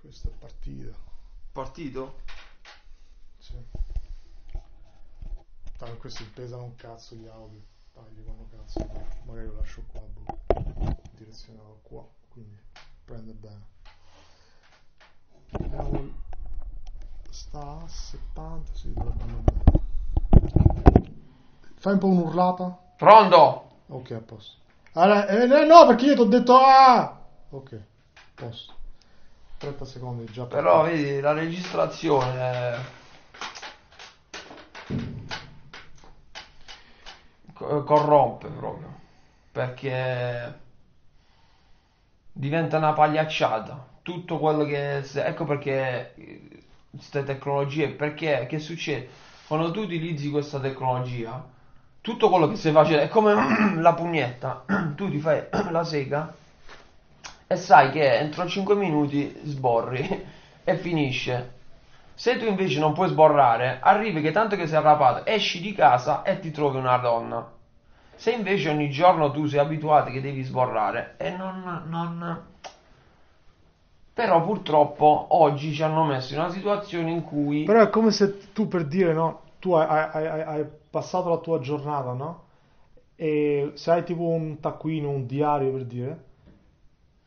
Questa è partita. Partito? Sì. Tanto questi pesano un cazzo gli audio. Tagli quando cazzo. Magari lo lascio qua, boh. Direzionato qua. Quindi prende bene. Vediamo. Sta a 70, si dovrebbe andare. Fai un po' un'urlata. Pronto? Ok, a posto. Allora, eh, no, perché io ti ho detto ah! Ok, a posto. 30 secondi già. Però vedi, la registrazione corrompe proprio. Perché diventa una pagliacciata. Tutto quello che... Ecco perché queste tecnologie, perché che succede? Quando tu utilizzi questa tecnologia, tutto quello che stai facendo è come la pugnetta. Tu ti fai la sega e sai che entro 5 minuti sborri e finisce. Se tu invece non puoi sborrare, arrivi che tanto che sei arrapato, esci di casa e ti trovi una donna. Se invece ogni giorno tu sei abituato che devi sborrare e non, non... Però purtroppo oggi ci hanno messo in una situazione in cui... Però è come se tu per dire, no? Tu hai, hai- hai- hai passato la tua giornata, no? E se hai tipo un taccuino, un diario per dire,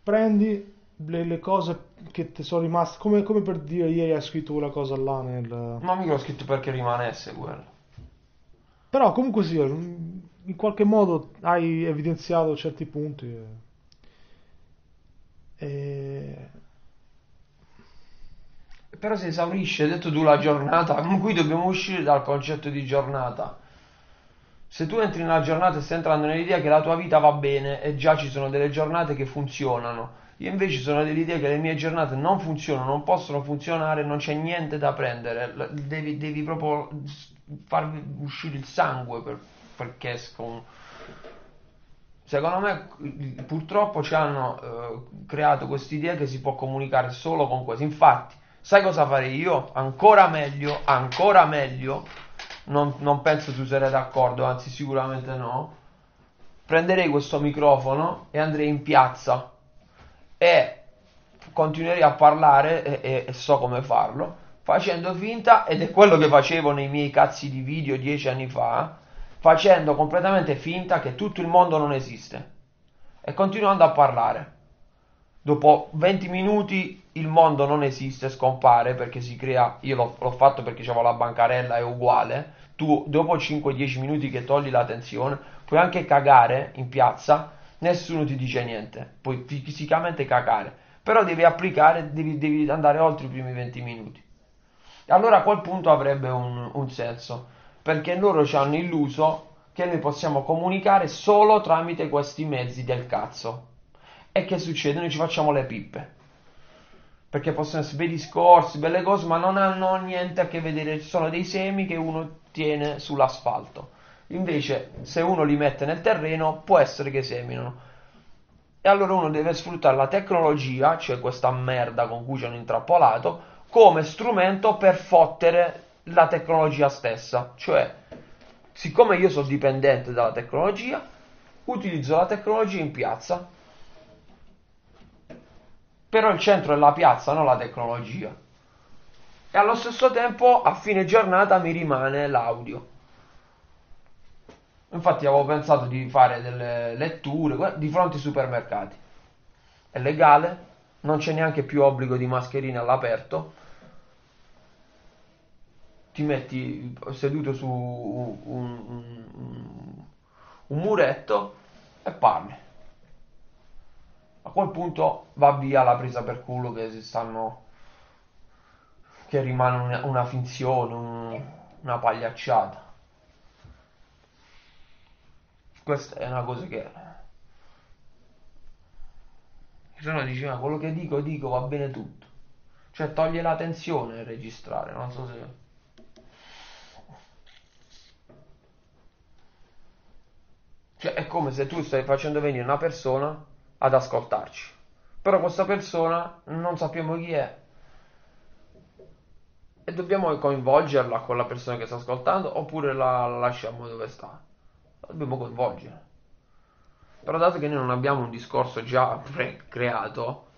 prendi le, le cose che ti sono rimaste, come, come per dire ieri hai scritto quella cosa là nel... Ma mica l'ho scritto perché rimanesse quello. Però comunque sì, in qualche modo hai evidenziato certi punti. e- E... Però si esaurisce, hai detto tu la giornata, con cui dobbiamo uscire dal concetto di giornata. Se tu entri nella giornata e stai entrando nell'idea che la tua vita va bene e già ci sono delle giornate che funzionano, io invece sono dell'idea che le mie giornate non funzionano, non possono funzionare, non c'è niente da prendere, devi, devi proprio s- far uscire il sangue per- perché escono. Secondo me, purtroppo ci hanno eh, creato quest'idea che si può comunicare solo con questo. Infatti, sai cosa farei io? Ancora meglio, ancora meglio. Non, non penso tu sarai d'accordo, anzi, sicuramente no. Prenderei questo microfono e andrei in piazza e continuerei a parlare e, e- e so come farlo. Facendo finta, ed è quello che facevo nei miei cazzi di video dieci anni fa, facendo completamente finta che tutto il mondo non esiste e continuando a parlare. Dopo 20 minuti il mondo non esiste, scompare perché si crea. Io l'ho, l'ho fatto perché c'avevo la bancarella, è uguale. Tu dopo 5-10 minuti che togli la tensione, puoi anche cagare in piazza, nessuno ti dice niente. Puoi fisicamente cagare, però devi applicare, devi, devi andare oltre i primi 20 minuti. Allora a quel punto avrebbe un, un senso, perché loro ci hanno illuso che noi possiamo comunicare solo tramite questi mezzi del cazzo. E che succede? Noi ci facciamo le pippe. Perché possono essere bei discorsi, belle cose, ma non hanno niente a che vedere, sono dei semi che uno tiene sull'asfalto. Invece, se uno li mette nel terreno, può essere che seminano. E allora uno deve sfruttare la tecnologia, cioè questa merda con cui ci hanno intrappolato, come strumento per fottere la tecnologia stessa. Cioè, siccome io sono dipendente dalla tecnologia, utilizzo la tecnologia in piazza. Però il centro è la piazza, non la tecnologia. E allo stesso tempo, a fine giornata, mi rimane l'audio. Infatti avevo pensato di fare delle letture di fronte ai supermercati. È legale, non c'è neanche più obbligo di mascherine all'aperto. Ti metti seduto su un- un- un muretto e parli. A quel punto va via la presa per culo che si stanno che rimane una, una finzione, un- una pagliacciata. Questa è una cosa che se no dici ma quello che dico dico va bene tutto. Cioè toglie la tensione nel registrare, non so se Cioè, è come se tu stai facendo venire una persona ad ascoltarci. Però questa persona non sappiamo chi è. E dobbiamo coinvolgerla con la persona che sta ascoltando oppure la, la lasciamo dove sta. La dobbiamo coinvolgere. Però dato che noi non abbiamo un discorso già creato,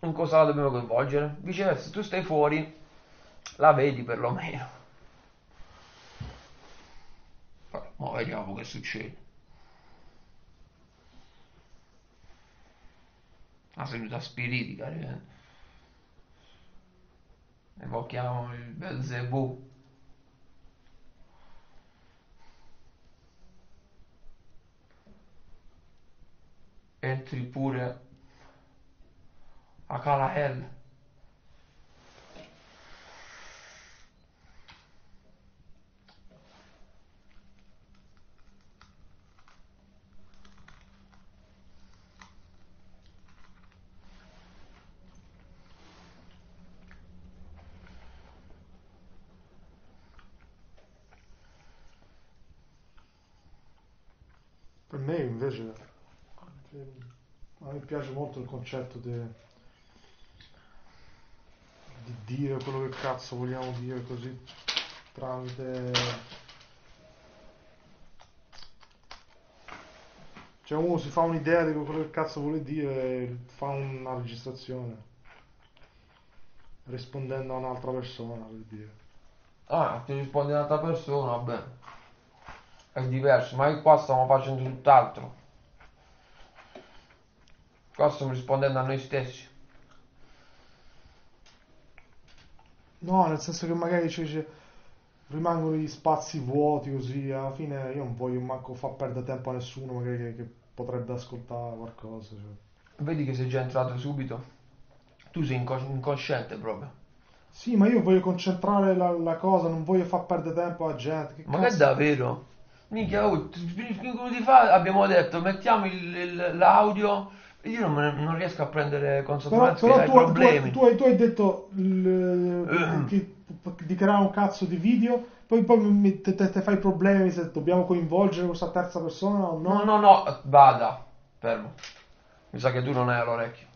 in cosa la dobbiamo coinvolgere? Viceversa, se tu stai fuori, la vedi perlomeno. Ma vediamo che succede. La seduta spiritica, eh. Evochiamo il Belzebù. Entri pure a Calael. Per me invece a me piace molto il concetto de- di dire quello che cazzo vogliamo dire così tramite cioè uno si fa un'idea di quello che cazzo vuole dire e fa una registrazione rispondendo a un'altra persona per dire Ah, ti risponde un'altra persona, vabbè. È diverso, ma io qua stiamo facendo tutt'altro. Qua stiamo rispondendo a noi stessi. No, nel senso che magari c'è- c'è- rimangono gli spazi vuoti così, alla fine io non voglio manco far perdere tempo a nessuno magari che, che potrebbe ascoltare qualcosa. cioè. Vedi che sei già entrato subito? Tu sei incos- incosciente proprio. Sì, ma io voglio concentrare la, la cosa, non voglio far perdere tempo alla gente. Che Ma che è cazzo- davvero? Minchia, oh, come ti fa? Abbiamo detto, mettiamo il- il- l'audio. Io non, me non riesco a prendere Però, consapevolezza però dei tu, tu- problemi. tu hai, tu hai detto il- di, di creare un cazzo di video, poi, poi te, te- te fai problemi se dobbiamo coinvolgere questa terza persona o no. No, no, no, vada, fermo. Mi sa che tu non hai all'orecchio.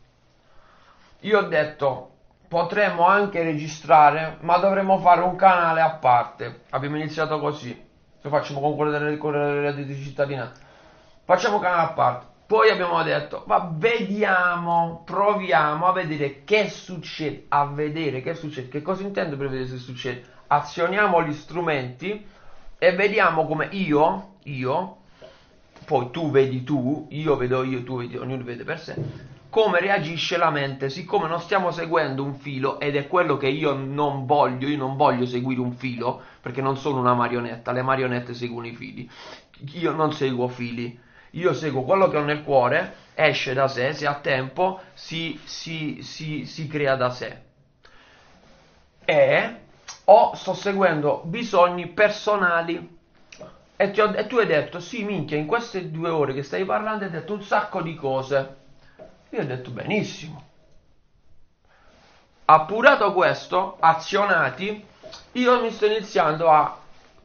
Io ho detto, potremmo anche registrare, ma dovremmo fare un canale a parte. Abbiamo iniziato così. Lo facciamo con quello delle, con le redditi di cittadinanza. Facciamo canale a parte. Poi abbiamo detto, ma vediamo, proviamo a vedere che succede, a vedere che succede. Che cosa intendo per vedere se succede? Azioniamo gli strumenti e vediamo come io, io, poi tu vedi tu, io vedo io, tu vedi, ognuno vede per sé, come reagisce la mente, siccome non stiamo seguendo un filo ed è quello che io non voglio, io non voglio seguire un filo, perché non sono una marionetta, le marionette seguono i fili, io non seguo fili, io seguo quello che ho nel cuore, esce da sé, se ha tempo, si, si, si, si crea da sé. E o sto seguendo bisogni personali e, ho- e tu hai detto, sì, minchia, in queste due ore che stai parlando hai detto un sacco di cose. Io ho detto, benissimo. Appurato questo, azionati, io mi sto iniziando a...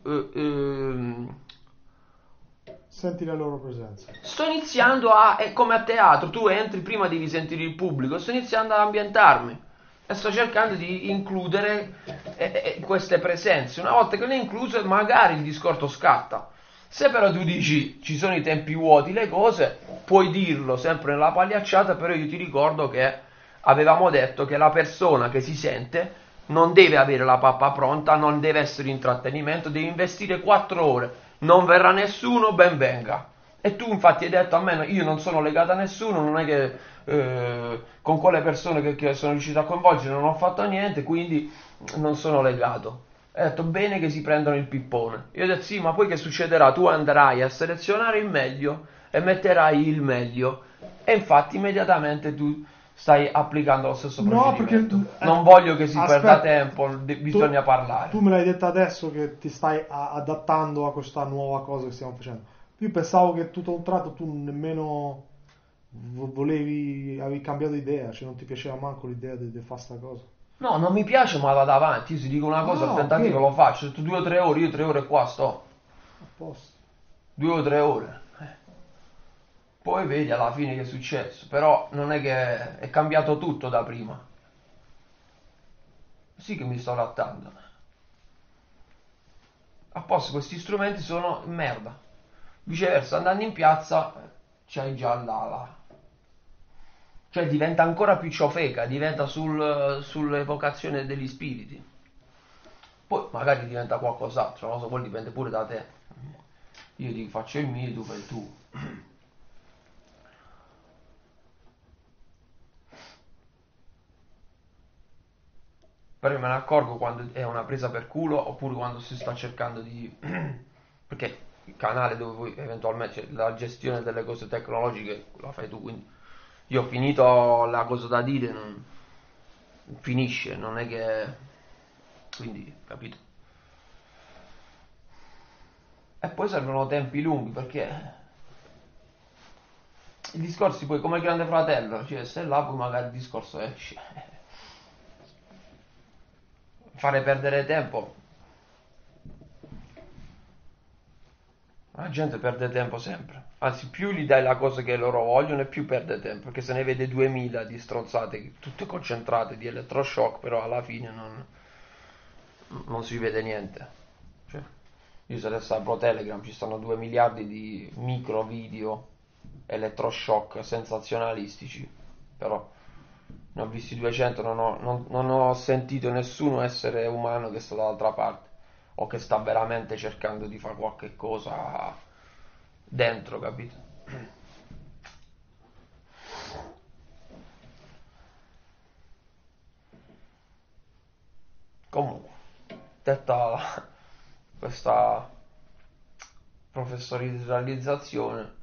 eh, ehm, Senti la loro presenza. sto iniziando a... è come a teatro, tu entri prima devi sentire il pubblico, sto iniziando ad ambientarmi. E sto cercando di includere eh, eh, queste presenze. Una volta che le incluse, magari il discorso scatta. Se però tu dici ci sono i tempi vuoti, le cose, puoi dirlo sempre nella pagliacciata, però io ti ricordo che avevamo detto che la persona che si sente non deve avere la pappa pronta, non deve essere intrattenimento, deve investire 4 ore. Non verrà nessuno, ben venga. E tu infatti hai detto a me, io non sono legato a nessuno, non è che eh, con quelle persone che, che sono riuscito a coinvolgere non ho fatto niente, quindi non sono legato. Hai detto bene che si prendono il pippone. Io ho detto sì, ma poi che succederà? Tu andrai a selezionare il meglio e metterai il meglio. E infatti immediatamente tu stai applicando lo stesso No, procedimento. perché- non voglio che si Aspetta. perda tempo, de- Tu- bisogna parlare. Tu me l'hai detto adesso che ti stai a- adattando a questa nuova cosa che stiamo facendo. Io pensavo che tutto un tratto tu nemmeno vo- volevi, avevi cambiato idea, cioè non ti piaceva manco l'idea di, di fare sta cosa. No, non mi piace, ma vado avanti. Io se dico una cosa, Ah, il tentativo ok. lo faccio. Due o tre ore, io tre ore qua sto. A posto. Due o tre ore. Poi vedi alla fine che è successo. Però non è che è cambiato tutto da prima. Sì che mi sto adattando. A posto, questi strumenti sono merda. Viceversa, andando in piazza, c'hai già la, la- Cioè diventa ancora più ciofeca, diventa sul, sull'evocazione degli spiriti. Poi magari diventa qualcos'altro, non so, poi dipende pure da te. Io ti faccio il mio, tu fai il tuo. Però io me ne accorgo quando è una presa per culo oppure quando si sta cercando di... perché il canale dove voi eventualmente cioè, la gestione delle cose tecnologiche la fai tu, quindi io ho finito la cosa da dire, non... finisce, non è che... quindi, capito? E poi servono tempi lunghi perché i discorsi poi come il grande fratello, cioè se là poi magari il discorso esce fare perdere tempo. La gente perde tempo sempre. Anzi, più gli dai la cosa che loro vogliono e più perde tempo. Perché se ne vede 2000 di stronzate, tutte concentrate di elettroshock, però alla fine non, non si vede niente. Cioè, io se adesso apro Telegram ci stanno 2 miliardi di micro video elettroshock sensazionalistici. Però ne ho visti 200, non ho, non, non ho sentito nessuno essere umano che sta dall'altra parte o che sta veramente cercando di fare qualche cosa dentro, capito? Comunque, detta questa professionalizzazione,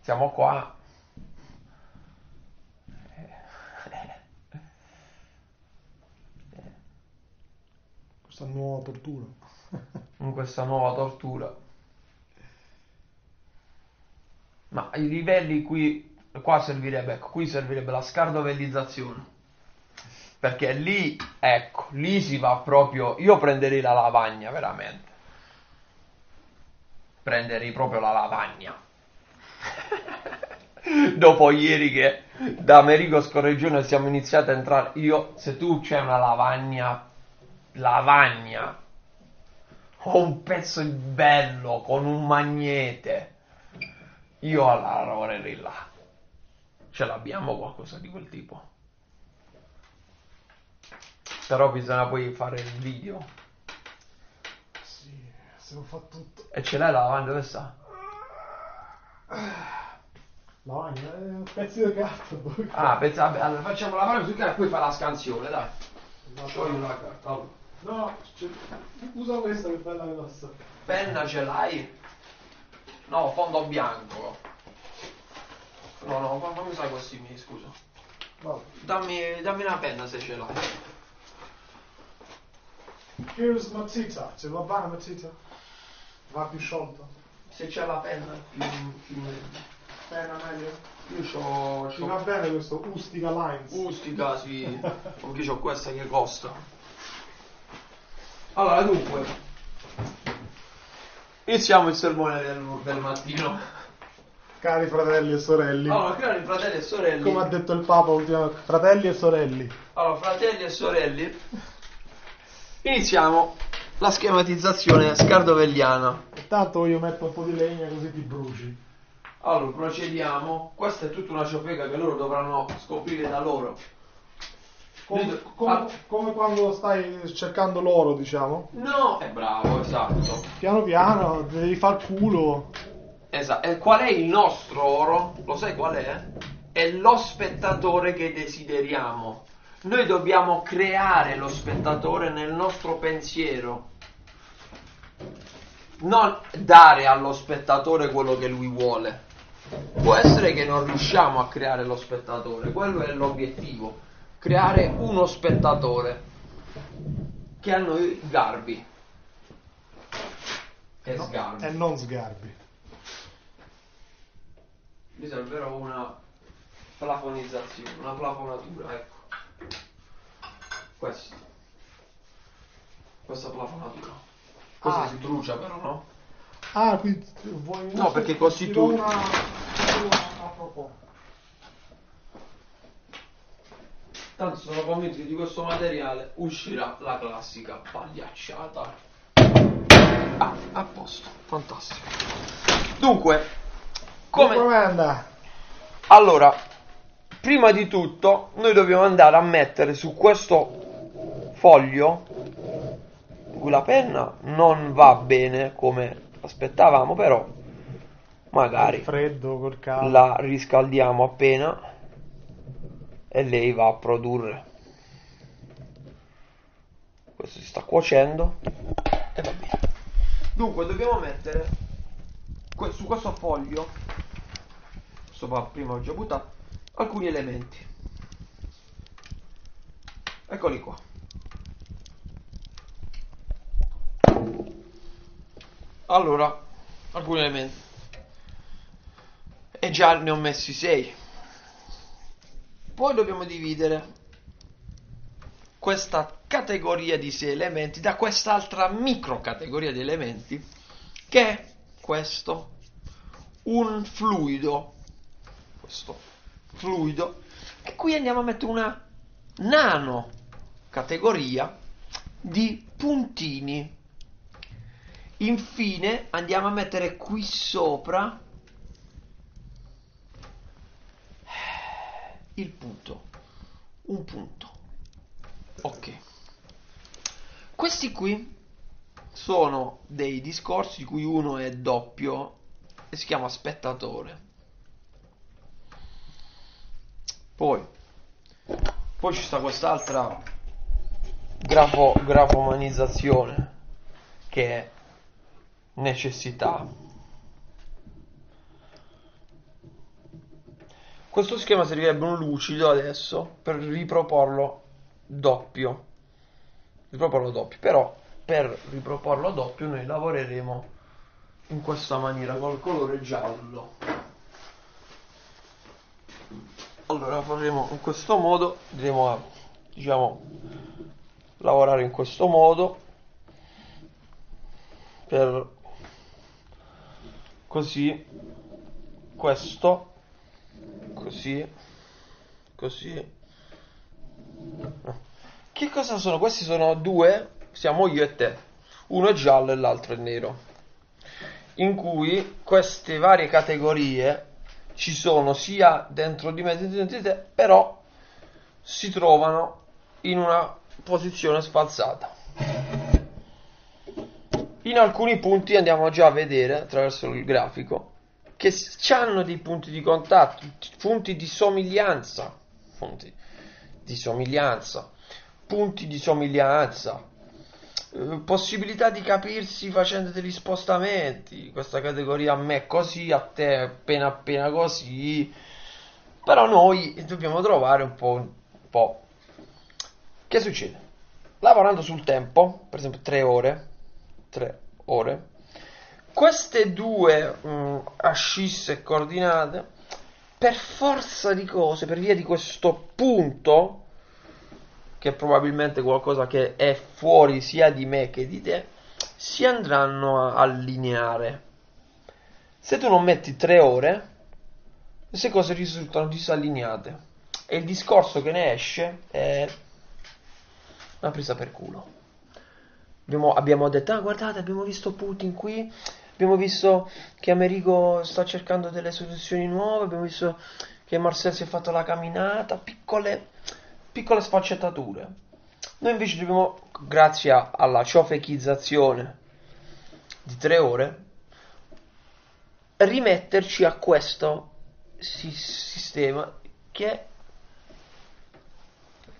siamo qua questa nuova tortura. in questa nuova tortura. Ma i livelli qui, qua servirebbe, ecco, qui servirebbe la scardovellizzazione. Perché lì, ecco, lì si va proprio, io prenderei la lavagna veramente. Prenderei proprio la lavagna. Dopo ieri che da Amerigo Scorreggione siamo iniziati a entrare, io, se tu c'è una lavagna lavagna o un pezzo bello con un magnete, io la lavorerei là. Ce l'abbiamo qualcosa di quel tipo. Però bisogna poi fare il video. Sì, se lo fa tutto. E ce l'hai la lavagna dove sta? Lavagna, è un pezzo di carta. Ah, pensa, vabbè, allora facciamo la lavagna su carta e poi fa la scansione, dai. Sciogli la carta. allora. No, c'è- usa questa che bella grossa. Penna ce l'hai? No, fondo bianco. No, no, fa- fammi usare questi miei, scusa. Dammi, dammi una penna se ce l'hai. Here's matita. Ce va bene matita? Va più sciolta? Se c'è la penna più, più meglio. Bene, meglio. Io c'ho, Ci va bene questo Ustica Lines. Ustica, sì. Perché c'ho questa che costa. Allora, dunque. Iniziamo il sermone del, del mattino. Cari fratelli e sorelle. Allora, cari fratelli e sorelle. Come ha detto il Papa ultimamente, fratelli e sorelle. Allora, fratelli e sorelle, iniziamo la schematizzazione scardovelliana. Intanto io metto un po' di legna così ti bruci. Allora, procediamo. Questa è tutta una ciofeca che loro dovranno scoprire da loro. Come, come- come quando stai cercando l'oro, diciamo. No, è bravo, esatto. Piano piano, devi far culo. Esatto. E qual è il nostro oro? Lo sai qual è? È lo spettatore che desideriamo. Noi dobbiamo creare lo spettatore nel nostro pensiero. Non dare allo spettatore quello che lui vuole. Può essere che non riusciamo a creare lo spettatore, quello è l'obiettivo. Creare uno spettatore che a noi garbi. Che No, sgarbi. E non sgarbi. Mi servirà una plafonizzazione, una plafonatura, ecco. Questa. Questa plafonatura. Questa Ah. si brucia però, no? Ah, quindi vuoi No, perché do una- a proposito. Tanto sono convinto che di questo materiale uscirà la classica pagliacciata. Ah, a posto, fantastico. Dunque, Come- Comanda. Allora, prima di tutto, noi dobbiamo andare a mettere su questo foglio, in cui la penna non va bene come aspettavamo, però magari Freddo, col caldo. la riscaldiamo appena e lei va a produrre. Questo si sta cuocendo e va bene. Dunque dobbiamo mettere su questo foglio, questo va prima ho già buttato, alcuni elementi. Eccoli qua. Allora, alcuni elementi. E già ne ho messi 6. Poi dobbiamo dividere questa categoria di 6 elementi da quest'altra micro categoria di elementi che è questo un fluido questo fluido e qui andiamo a mettere una nano categoria di puntini. Infine andiamo a mettere qui sopra il punto. Un punto. Ok. Questi qui sono dei discorsi di cui uno è doppio e si chiama spettatore. Poi poi ci sta quest'altra grafo, grafomanizzazione che è necessità questo schema servirebbe un lucido adesso per riproporlo doppio. Riproporlo doppio però per riproporlo doppio noi lavoreremo in questa maniera col colore giallo. Allora faremo in questo modo andremo a diciamo lavorare in questo modo per così questo così così che cosa sono? Questi sono due, siamo io e te. Uno è giallo e l'altro è nero. In cui queste varie categorie ci sono sia dentro di me che dentro di te, però si trovano in una posizione sfalsata. In alcuni punti andiamo già a vedere attraverso il grafico che hanno dei punti di contatto, punti di somiglianza, punti di somiglianza punti di somiglianza, eh, possibilità di capirsi facendo degli spostamenti, questa categoria a me così, a te appena appena così, però noi dobbiamo trovare un po', un po'. Che succede? Lavorando sul tempo, per esempio 3 ore, 3 ore, queste due mh, ascisse coordinate, per forza di cose, per via di questo punto, che è probabilmente qualcosa che è fuori sia di me che di te, si andranno a allineare. Se tu non metti tre ore, queste cose risultano disallineate. E il discorso che ne esce è una presa per culo. Abbiamo, abbiamo detto, ah guardate, abbiamo visto Putin qui, abbiamo visto che Americo sta cercando delle soluzioni nuove, abbiamo visto che Marcel si è fatto la camminata, piccole piccole sfaccettature. Noi invece dobbiamo, grazie alla ciofechizzazione di tre ore, rimetterci a questo si- sistema che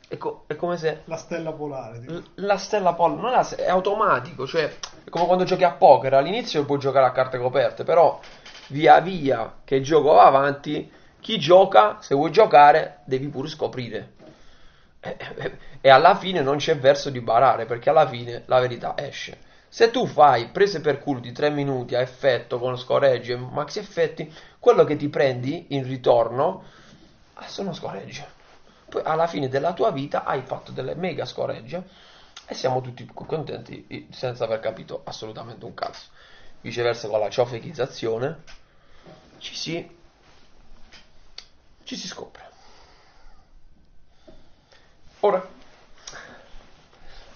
è, co- è come se La stella polare. tipo. la stella polare non è, è automatico, cioè è come quando giochi a poker, all'inizio puoi giocare a carte coperte, però via via che il gioco va avanti, chi gioca, se vuoi giocare, devi pure scoprire. E, e- e alla fine non c'è verso di barare, perché alla fine la verità esce. Se tu fai prese per culo di 3 minuti a effetto con scoregge e maxi effetti, quello che ti prendi in ritorno ah, sono scoregge. Poi alla fine della tua vita hai fatto delle mega scoregge e siamo tutti contenti senza aver capito assolutamente un cazzo. Viceversa con la ciofechizzazione ci si, ci si scopre. Ora,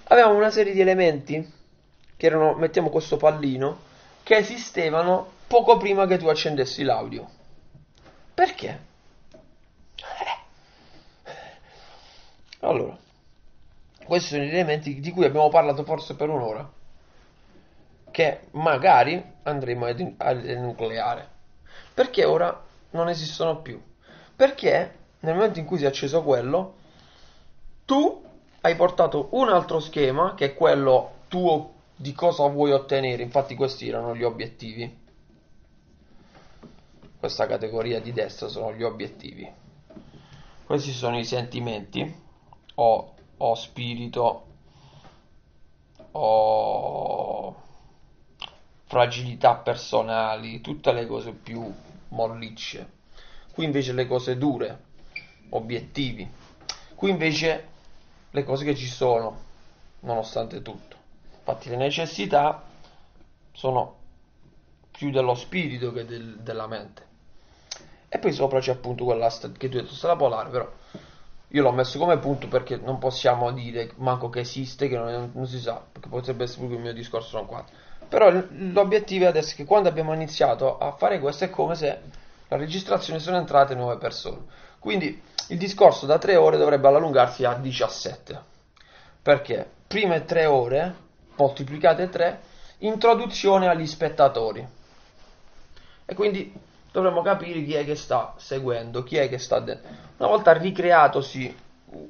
avevamo una serie di elementi che erano, mettiamo questo pallino, che esistevano poco prima che tu accendessi l'audio. Perché? Allora, questi sono gli elementi di cui abbiamo parlato forse per un'ora, che magari andremo a enucleare. Perché ora non esistono più? Perché nel momento in cui si è acceso quello, tu hai portato un altro schema, che è quello tuo di cosa vuoi ottenere. Infatti questi erano gli obiettivi. Questa categoria di destra sono gli obiettivi. Questi sono i sentimenti o, o spirito o fragilità personali, tutte le cose più mollicce. Qui invece le cose dure, obiettivi. Qui invece le cose che ci sono, nonostante tutto. Infatti le necessità sono più dello spirito che del, della mente. E poi sopra c'è appunto quella che tu hai detto stella polare, però io l'ho messo come punto perché non possiamo dire manco che esiste, che non, non si sa, perché potrebbe essere proprio il mio discorso sono qua. Però l'obiettivo adesso è che quando abbiamo iniziato a fare questo è come se la registrazione sono entrate nuove persone. Quindi il discorso da 3 ore dovrebbe allungarsi a 17. Perché? Prime 3 ore, moltiplicate 3, introduzione agli spettatori. E quindi dovremmo capire chi è che sta seguendo, chi è che sta dentro. Una volta ricreatosi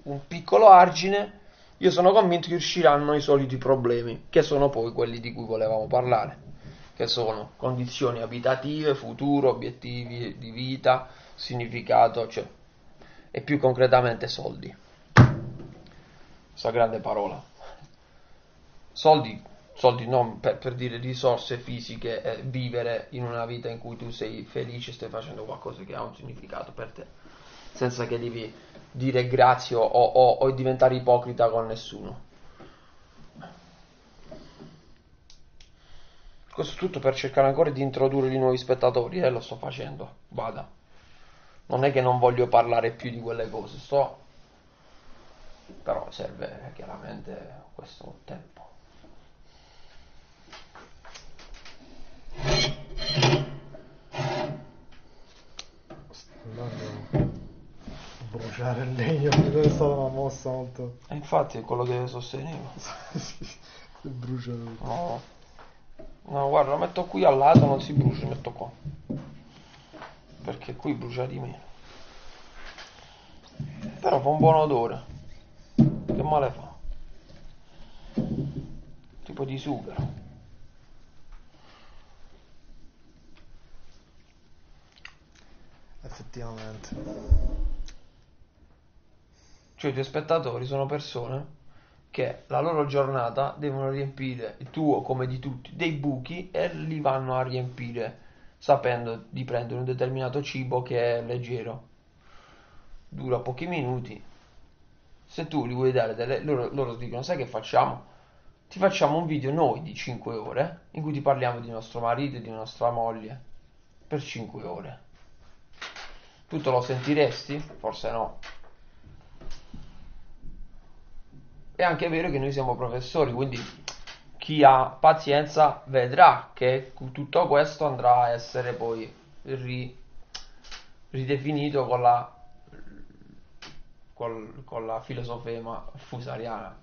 un piccolo argine, io sono convinto che usciranno i soliti problemi, che sono poi quelli di cui volevamo parlare, che sono condizioni abitative, futuro, obiettivi di vita, significato, cioè e più concretamente soldi. Questa grande parola. Soldi, soldi non per, per dire risorse fisiche, eh, vivere in una vita in cui tu sei felice e stai facendo qualcosa che ha un significato per te, senza che devi dire grazie o, o, o diventare ipocrita con nessuno. Questo tutto per cercare ancora di introdurre di nuovi spettatori, e eh, lo sto facendo, vada non è che non voglio parlare più di quelle cose, sto però serve chiaramente questo tempo. Sto andando a bruciare il legno, è stata una mossa molto... E infatti è quello che sostenevo. si brucia tutto. No. no, guarda, lo metto qui al lato, non si brucia, lo metto qua. Perché qui brucia di meno. Però fa un buon odore. Che male fa? Tipo di sughero effettivamente cioè i tuoi spettatori sono persone che la loro giornata devono riempire il tuo come di tutti dei buchi e li vanno a riempire sapendo di prendere un determinato cibo che è leggero. Dura pochi minuti. Se tu gli vuoi dare delle... Loro, loro dicono, sai che facciamo? Ti facciamo un video noi di 5 ore in cui ti parliamo di nostro marito e di nostra moglie per 5 ore. Tu te lo sentiresti? Forse no. È anche vero che noi siamo professori, quindi chi ha pazienza vedrà che tutto questo andrà a essere poi ri, ridefinito con la, col, con la filosofema fusariana.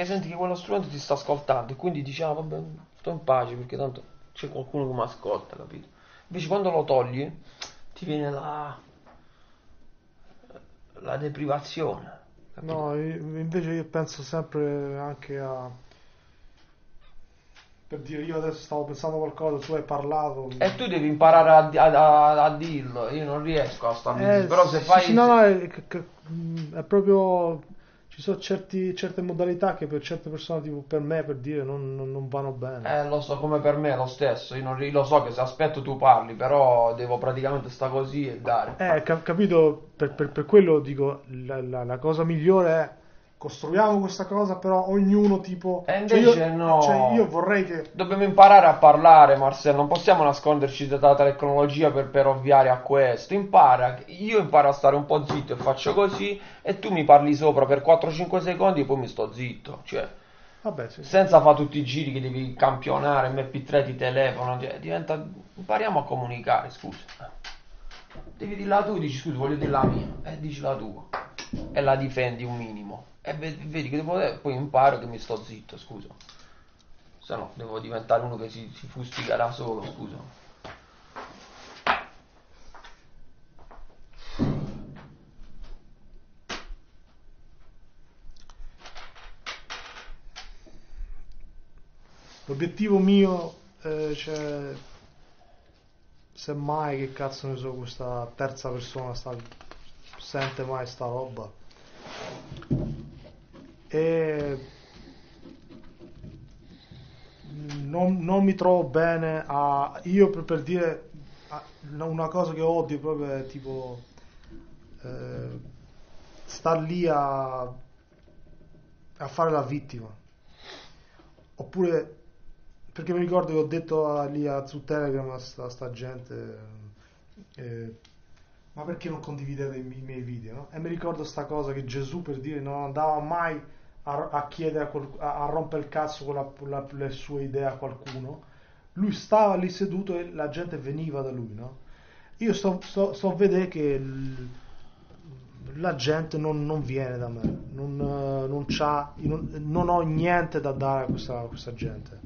Perché senti che quello strumento ti sta ascoltando e quindi dici ah vabbè sto in pace perché tanto c'è qualcuno che mi ascolta capito invece quando lo togli ti viene la la deprivazione capito? no invece io penso sempre anche a per dire io adesso stavo pensando a qualcosa tu hai parlato e tu devi imparare a, a, a, a dirlo io non riesco a stare eh, però se fai sì, no no è, è proprio ci sono certi, certe modalità che per certe persone, tipo per me, per dire, non, non, non vanno bene. Eh, lo so, come per me è lo stesso. Io non, lo so che se aspetto tu parli, però devo praticamente stare così e dare. Eh, cap- capito? Per, per, per, quello dico, la, la, la, cosa migliore è costruiamo questa cosa, però ognuno tipo... E cioè, invece io, no. cioè, io vorrei che... Dobbiamo imparare a parlare, Marcel, non possiamo nasconderci dalla tecnologia per, per ovviare a questo. Impara, io imparo a stare un po' zitto e faccio così, e tu mi parli sopra per 4-5 secondi e poi mi sto zitto. Cioè, Vabbè, sì. senza fare tutti i giri che devi campionare, MP3 ti telefono, cioè, diventa... impariamo a comunicare, scusa. Devi dirla tu, dici scusa, voglio dire la mia, e dici la tua, e la difendi un minimo. E ve- vedi che dopo poi imparo che mi sto zitto, scusa. Se no, devo diventare uno che si, si fustiga da solo, scusa. L'obiettivo mio, eh, cioè, semmai che cazzo ne so, questa terza persona sta, sente mai sta roba. E non, non mi trovo bene a... Io per, per dire a- una cosa che odio proprio è tipo... Eh, star lì a, a fare la vittima. Oppure perché mi ricordo che ho detto a- lì a- su Telegram a sta, sta gente eh, ma perché non condividete i, mi- i miei video no? e mi ricordo sta cosa che Gesù per dire non andava mai a, a chiedere a, a- rompere il cazzo con, la- la- le sue idee a qualcuno lui stava lì seduto e la gente veniva da lui no? io sto, sto, sto a vedere che il- la gente non, non viene da me, non, non, non, non ho niente da dare a questa, a questa gente.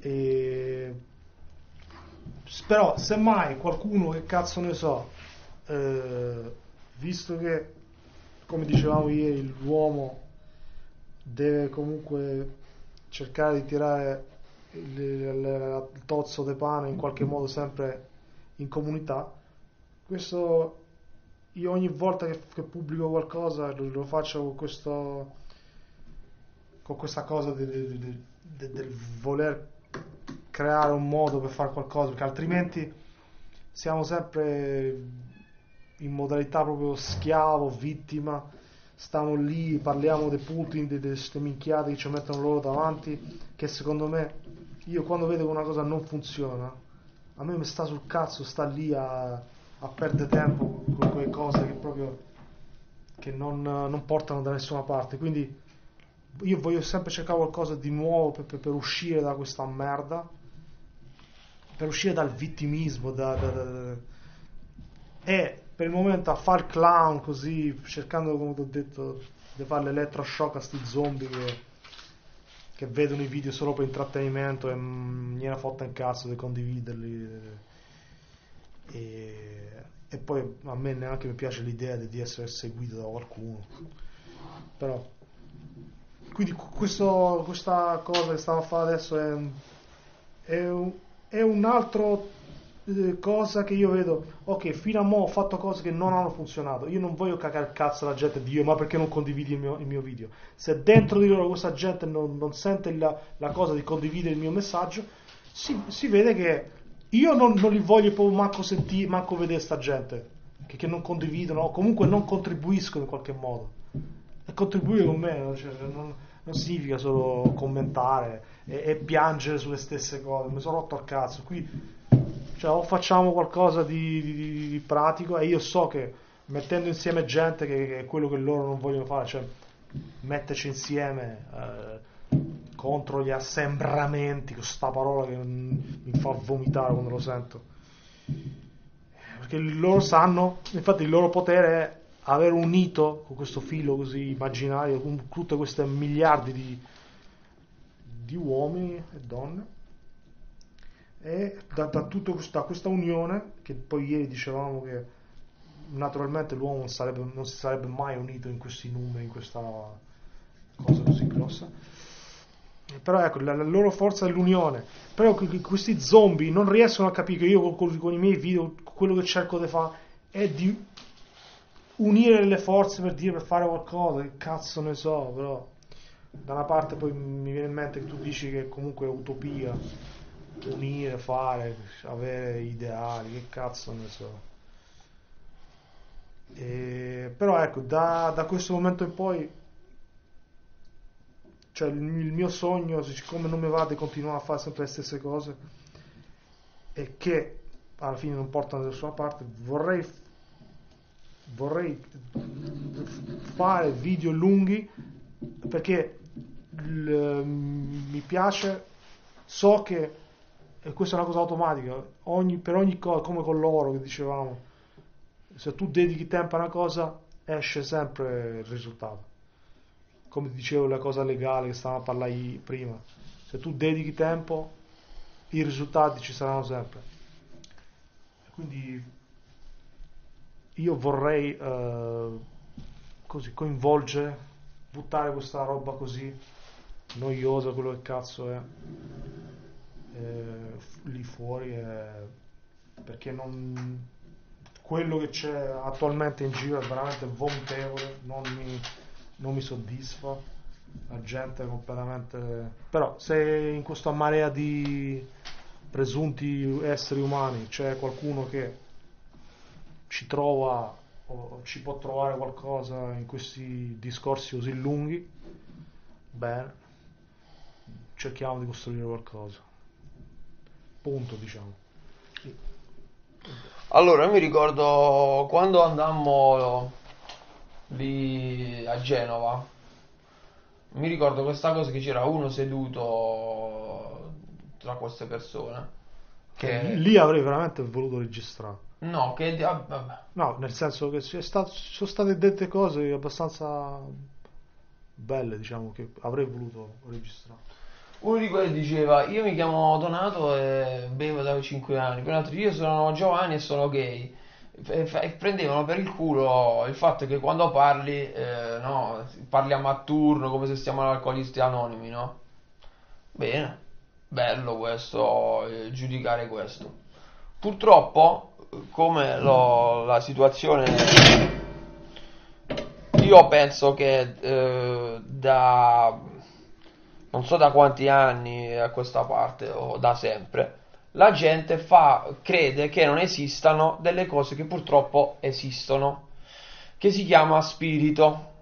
E... Però, semmai qualcuno che cazzo ne so, eh, visto che, come dicevamo ieri, l'uomo deve comunque cercare di tirare il, il- il tozzo de pane in qualche modo sempre in comunità, questo io ogni volta che, che pubblico qualcosa lo, lo faccio con questo con questa cosa de- de- de- de- del voler creare un modo per fare qualcosa perché altrimenti siamo sempre in modalità proprio schiavo, vittima stiamo lì, parliamo dei Putin, di queste minchiate che ci mettono loro davanti che secondo me io quando vedo che una cosa non funziona a me mi sta sul cazzo sta lì a a perdere tempo con quelle cose che proprio che non, non portano da nessuna parte. Quindi io voglio sempre cercare qualcosa di nuovo per, per- per uscire da questa merda, per uscire dal vittimismo, da- da- da- e per il momento a fare il clown così, cercando come ti ho detto di fare l'elettroshock a sti zombie che, che vedono i video solo per intrattenimento e mm, gliene fotta in cazzo di condividerli. E, e poi a me neanche mi piace l'idea di, di essere seguito da qualcuno. Però, quindi questo- questa cosa che stavo a fare adesso è, è, un, è un altro eh, cosa che io vedo. Ok, fino a mo' ho fatto cose che non hanno funzionato. Io non voglio cagare il cazzo alla gente di Dio, ma perché non condividi il mio, il mio video? Se dentro di loro questa gente non, non sente la, la cosa di condividere il mio messaggio, si, si vede che io non, non li voglio proprio manco sentire, manco vedere sta gente che, che non condividono o comunque non contribuiscono in qualche modo. E contribuire con me? Cioè, non, non significa solo commentare e, e piangere sulle stesse cose. Mi sono rotto al cazzo. Qui cioè, o facciamo qualcosa di, di- di pratico e io so che mettendo insieme gente che, che è quello che loro non vogliono fare, cioè metterci insieme eh, contro gli assembramenti, questa parola che mi fa vomitare quando lo sento. Perché loro sanno, infatti il loro potere è aver unito con questo filo così immaginario, con tutte queste miliardi di, di uomini e donne e da, da tutto da questa unione, che poi ieri dicevamo che naturalmente l'uomo non, sarebbe- non si sarebbe mai unito in questi numeri, in questa cosa così grossa. Però ecco, la, la loro forza è l'unione. Però que- que- questi zombie non riescono a capire che io con- con i miei video quello che cerco di fare è di unire le forze per dire per fare qualcosa, che cazzo ne so, però da una parte poi mi viene in mente che tu dici che comunque è utopia unire, fare, avere ideali, che cazzo ne so. E- però ecco, da, da questo momento in poi cioè il, il mio sogno, siccome non mi va di continuare a fare sempre le stesse cose, e che alla fine non portano da nessuna parte, vorrei, vorrei fare video lunghi perché il- mi piace, so che e questa è una cosa automatica, ogni- per ogni cosa, come con l'oro che dicevamo, se tu dedichi tempo a una cosa esce sempre il risultato. Come dicevo la cosa legale che stavamo a parlare prima, se tu dedichi tempo i risultati ci saranno sempre. Quindi io vorrei eh, così coinvolgere, buttare questa roba così noiosa, quello che cazzo è, eh, lì fuori, eh, perché non, quello che c'è attualmente in giro è veramente vomitevole, non mi, non mi soddisfa, la gente è completamente... Però se in questa marea di presunti esseri umani c'è qualcuno che ci trova o ci può trovare qualcosa in questi discorsi così lunghi, bene, cerchiamo di costruire qualcosa. Punto, diciamo. Allora, io mi ricordo quando andammo lì a Genova, mi ricordo questa cosa che c'era uno seduto tra queste persone. Che lì avrei veramente voluto registrare. No, che... ah, vabbè. No, nel senso che stato- sono state dette cose abbastanza belle, diciamo, che avrei voluto registrare. Uno di quelli diceva, io mi chiamo Donato e bevo da 5 anni, poi un altro, io sono Giovanni e sono gay. E prendevano per il culo il fatto che quando parli, eh, no, parliamo a turno come se stiamo alcolisti anonimi, no? Bene, bello questo, eh, giudicare questo. Purtroppo, come lo- la situazione io penso che eh, da non so da quanti anni a questa parte o da sempre, la gente fa, crede che non esistano delle cose che purtroppo esistono, che si chiama spirito.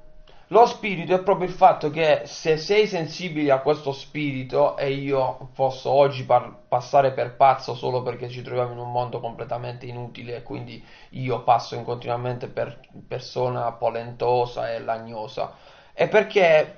Lo spirito è proprio il fatto che se sei sensibile a questo spirito e io posso oggi par- passare per pazzo solo perché ci troviamo in un mondo completamente inutile e quindi io passo in continuamente per persona polentosa e lagnosa, è perché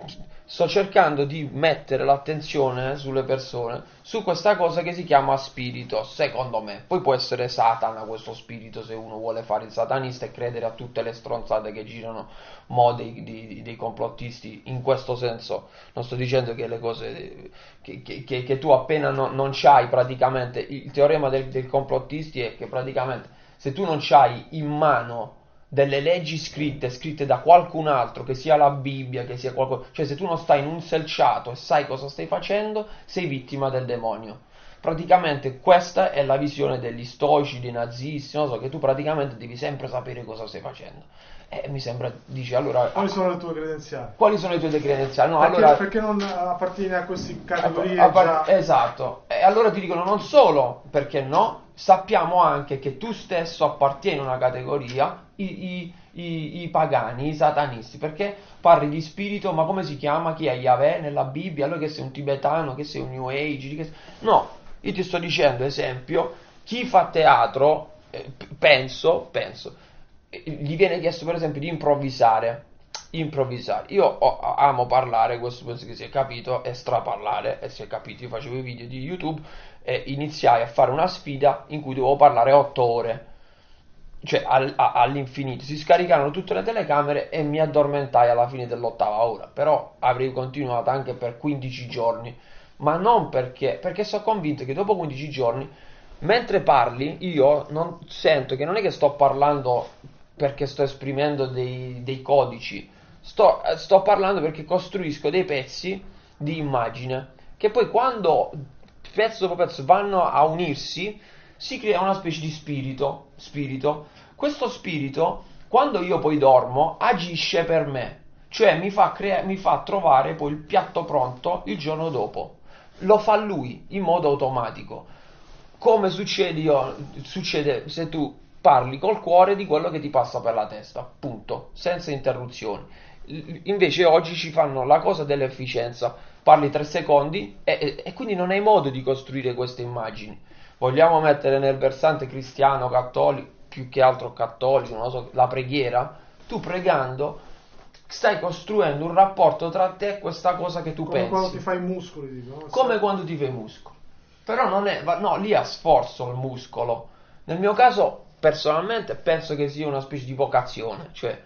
sto cercando di mettere l'attenzione sulle persone su questa cosa che si chiama spirito, secondo me. Poi può essere Satana questo spirito se uno vuole fare il satanista e credere a tutte le stronzate che girano mo dei, di- dei complottisti in questo senso. Non sto dicendo che le cose che, che- che- che tu appena no- non c'hai praticamente il teorema del, del complottisti è che praticamente se tu non c'hai in mano delle leggi scritte, scritte da qualcun altro, che sia la Bibbia, che sia qualcosa, cioè se tu non stai in un selciato e sai cosa stai facendo, sei vittima del demonio. Praticamente questa è la visione degli stoici, dei nazisti, non so, che tu praticamente devi sempre sapere cosa stai facendo. E mi sembra, dici, allora, Quali sono le tue credenziali? quali sono le tue credenziali? No, perché, allora... perché non appartieni a queste categorie A par- già... Esatto, e allora ti dicono non solo perché no, sappiamo anche che tu stesso appartieni a una categoria, i, i- i- i pagani, i satanisti, perché parli di spirito, ma come si chiama? Chi è Yahweh nella Bibbia? Allora che sei un tibetano, che sei un New Age? che- No, io ti sto dicendo, esempio, chi fa teatro, eh, penso, penso, eh, gli viene chiesto per esempio di improvvisare improvvisare. Io amo parlare, questo penso che si è capito, e straparlare, e si è capito, io facevo i video di YouTube e iniziai a fare una sfida in cui dovevo parlare 8 ore, cioè al- a- all'infinito. Si scaricarono tutte le telecamere e mi addormentai alla fine dell'ottava ora, però avrei continuato anche per 15 giorni, ma non perché, perché sono convinto che dopo 15 giorni, mentre parli, io non sento che non è che sto parlando perché sto esprimendo dei, dei codici, sto, eh, sto parlando perché costruisco dei pezzi di immagine che poi quando pezzo dopo pezzo vanno a unirsi si crea una specie di spirito, spirito. Questo spirito, quando io poi dormo, agisce per me, cioè mi fa, crea- mi fa trovare poi il piatto pronto il giorno dopo. Lo fa lui in modo automatico come succede, io- succede se tu parli col cuore di quello che ti passa per la testa, punto, senza interruzioni. Invece oggi ci fanno la cosa dell'efficienza. Parli tre secondi e, e, e quindi non hai modo di costruire queste immagini. Vogliamo mettere nel versante cristiano, cattolico, più che altro cattolico, non so, la preghiera, tu pregando stai costruendo un rapporto tra te e questa cosa che tu Come pensi. quando ti fai i muscoli, dico. no? Come quando ti fai muscolo. Però non è, no, lì ha sforzo il muscolo. Nel mio caso, personalmente, penso che sia una specie di vocazione, cioè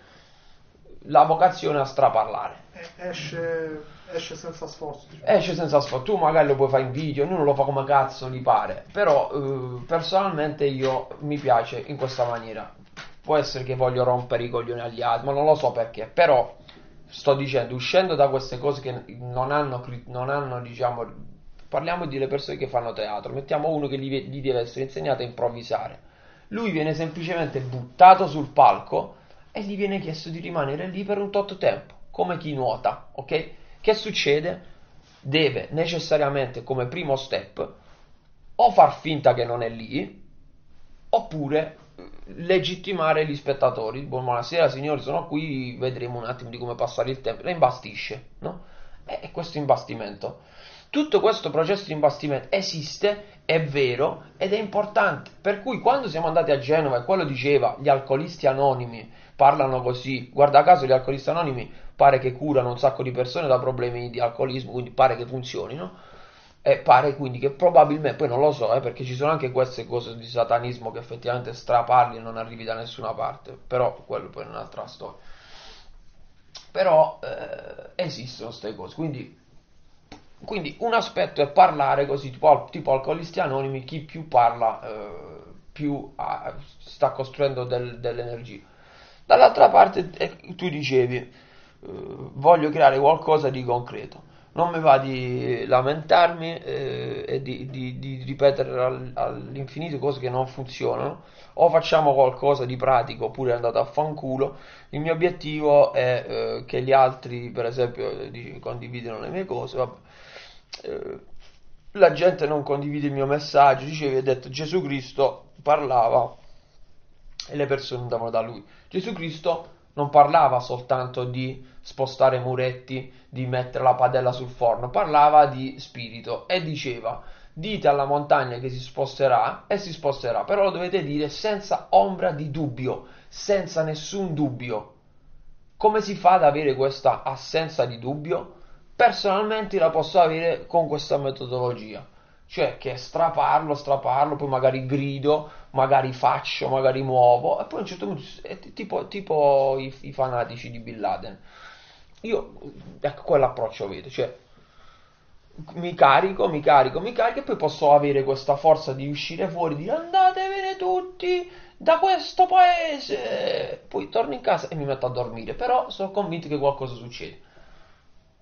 la vocazione a straparlare. Eh, Esce, esce senza sforzo. Esce senza sforzo, tu magari lo puoi fare in video, ognuno lo fa come cazzo gli pare, però eh, personalmente io mi piace in questa maniera. Può essere che voglio rompere i coglioni agli altri, ma non lo so perché, però sto dicendo, uscendo da queste cose che non hanno, non hanno diciamo, parliamo delle persone che fanno teatro, mettiamo uno che gli, gli deve essere insegnato a improvvisare. Lui viene semplicemente buttato sul palco e gli viene chiesto di rimanere lì per un tot tempo, come chi nuota, ok? Che succede? Deve necessariamente come primo step o far finta che non è lì, oppure legittimare gli spettatori. Buonasera signori, sono qui, vedremo un attimo di come passare il tempo. Le imbastisce, no? E e questo imbastimento. Tutto questo processo di imbastimento esiste, è vero ed è importante. Per cui quando siamo andati a Genova e quello diceva gli alcolisti anonimi parlano così, guarda caso gli alcolisti anonimi pare che curano un sacco di persone da problemi di alcolismo, quindi pare che funzionino. E pare quindi che probabilmente, poi non lo so, eh, perché ci sono anche queste cose di satanismo che effettivamente straparli e non arrivi da nessuna parte, però quello poi è un'altra storia. Però eh, esistono queste cose, quindi, quindi un aspetto è parlare così, tipo, tipo alcolisti anonimi, chi più parla eh, più ha- sta costruendo del- dell'energia. Dall'altra parte eh, tu dicevi, eh, voglio creare qualcosa di concreto. Non mi va di lamentarmi eh, e di, di- di ripetere al- all'infinito cose che non funzionano. O facciamo qualcosa di pratico oppure andate a fanculo. Il mio obiettivo è eh, che gli altri, per esempio, eh, di- condividano le mie cose. vabbè. Eh, la gente non condivide il mio messaggio. Dicevi, hai detto Gesù Cristo parlava e le persone andavano da lui. Gesù Cristo non parlava soltanto di spostare muretti, di mettere la padella sul forno, parlava di spirito e diceva dite alla montagna che si sposterà e si sposterà, però lo dovete dire senza ombra di dubbio, senza nessun dubbio. Come si fa ad avere questa assenza di dubbio? Personalmente la posso avere con questa metodologia, cioè che straparlo, straparlo, poi magari grido, magari faccio, magari muovo, e poi a un certo punto è t- tipo, tipo i, i fanatici di Bin Laden. Io, ecco, quell'approccio vedo, cioè mi carico, mi carico, mi carico e poi posso avere questa forza di uscire fuori, di andatevene tutti da questo paese. Poi torno in casa e mi metto a dormire, però sono convinto che qualcosa succede.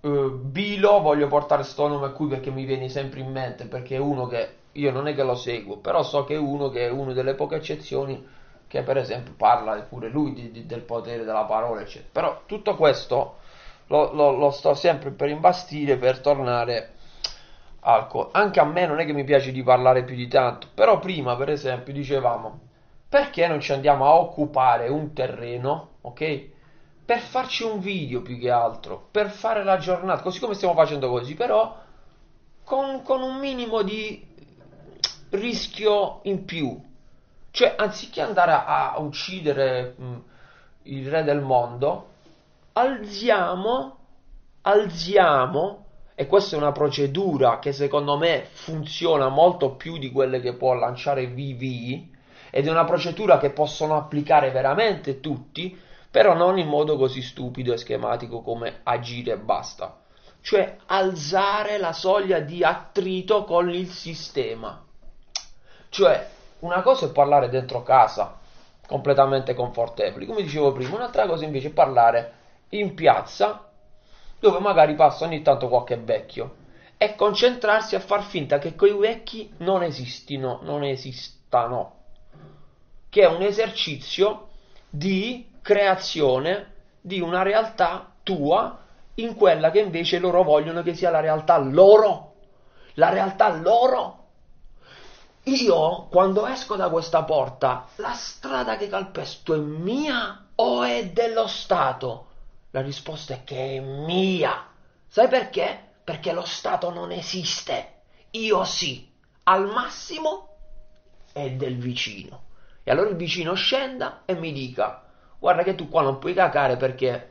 Eh, Bilo voglio portare sto nome qui perché mi viene sempre in mente, perché è uno che io non è che lo seguo, però so che è uno che è una delle poche eccezioni che per esempio parla pure lui di- di- del potere della parola, eccetera. Però tutto questo lo, lo- lo sto sempre per imbastire per tornare al co- Anche a me non è che mi piace di parlare più di tanto, però prima per esempio dicevamo perché non ci andiamo a occupare un terreno, ok? Per farci un video più che altro, per fare la giornata, così come stiamo facendo così, però con, con un minimo di rischio in più. Cioè, anziché andare a, a uccidere mh, il re del mondo, alziamo, alziamo, e questa è una procedura che secondo me funziona molto più di quelle che può lanciare VV, ed è una procedura che possono applicare veramente tutti, però non in modo così stupido e schematico come agire e basta. Cioè alzare la soglia di attrito con il sistema. Cioè, una cosa è parlare dentro casa, completamente confortevoli, come dicevo prima, un'altra cosa invece è parlare in piazza, dove magari passa ogni tanto qualche vecchio, e concentrarsi a far finta che quei vecchi non esistino, non esistano, che è un esercizio di creazione di una realtà tua in quella che invece loro vogliono che sia la realtà loro, la realtà loro. Io, quando esco da questa porta, la strada che calpesto è mia o è dello Stato? La risposta è che è mia. Sai perché? perché lo Stato non esiste. Io sì, al massimo è del vicino. E allora il vicino scenda e mi dica, guarda che tu qua non puoi cacare perché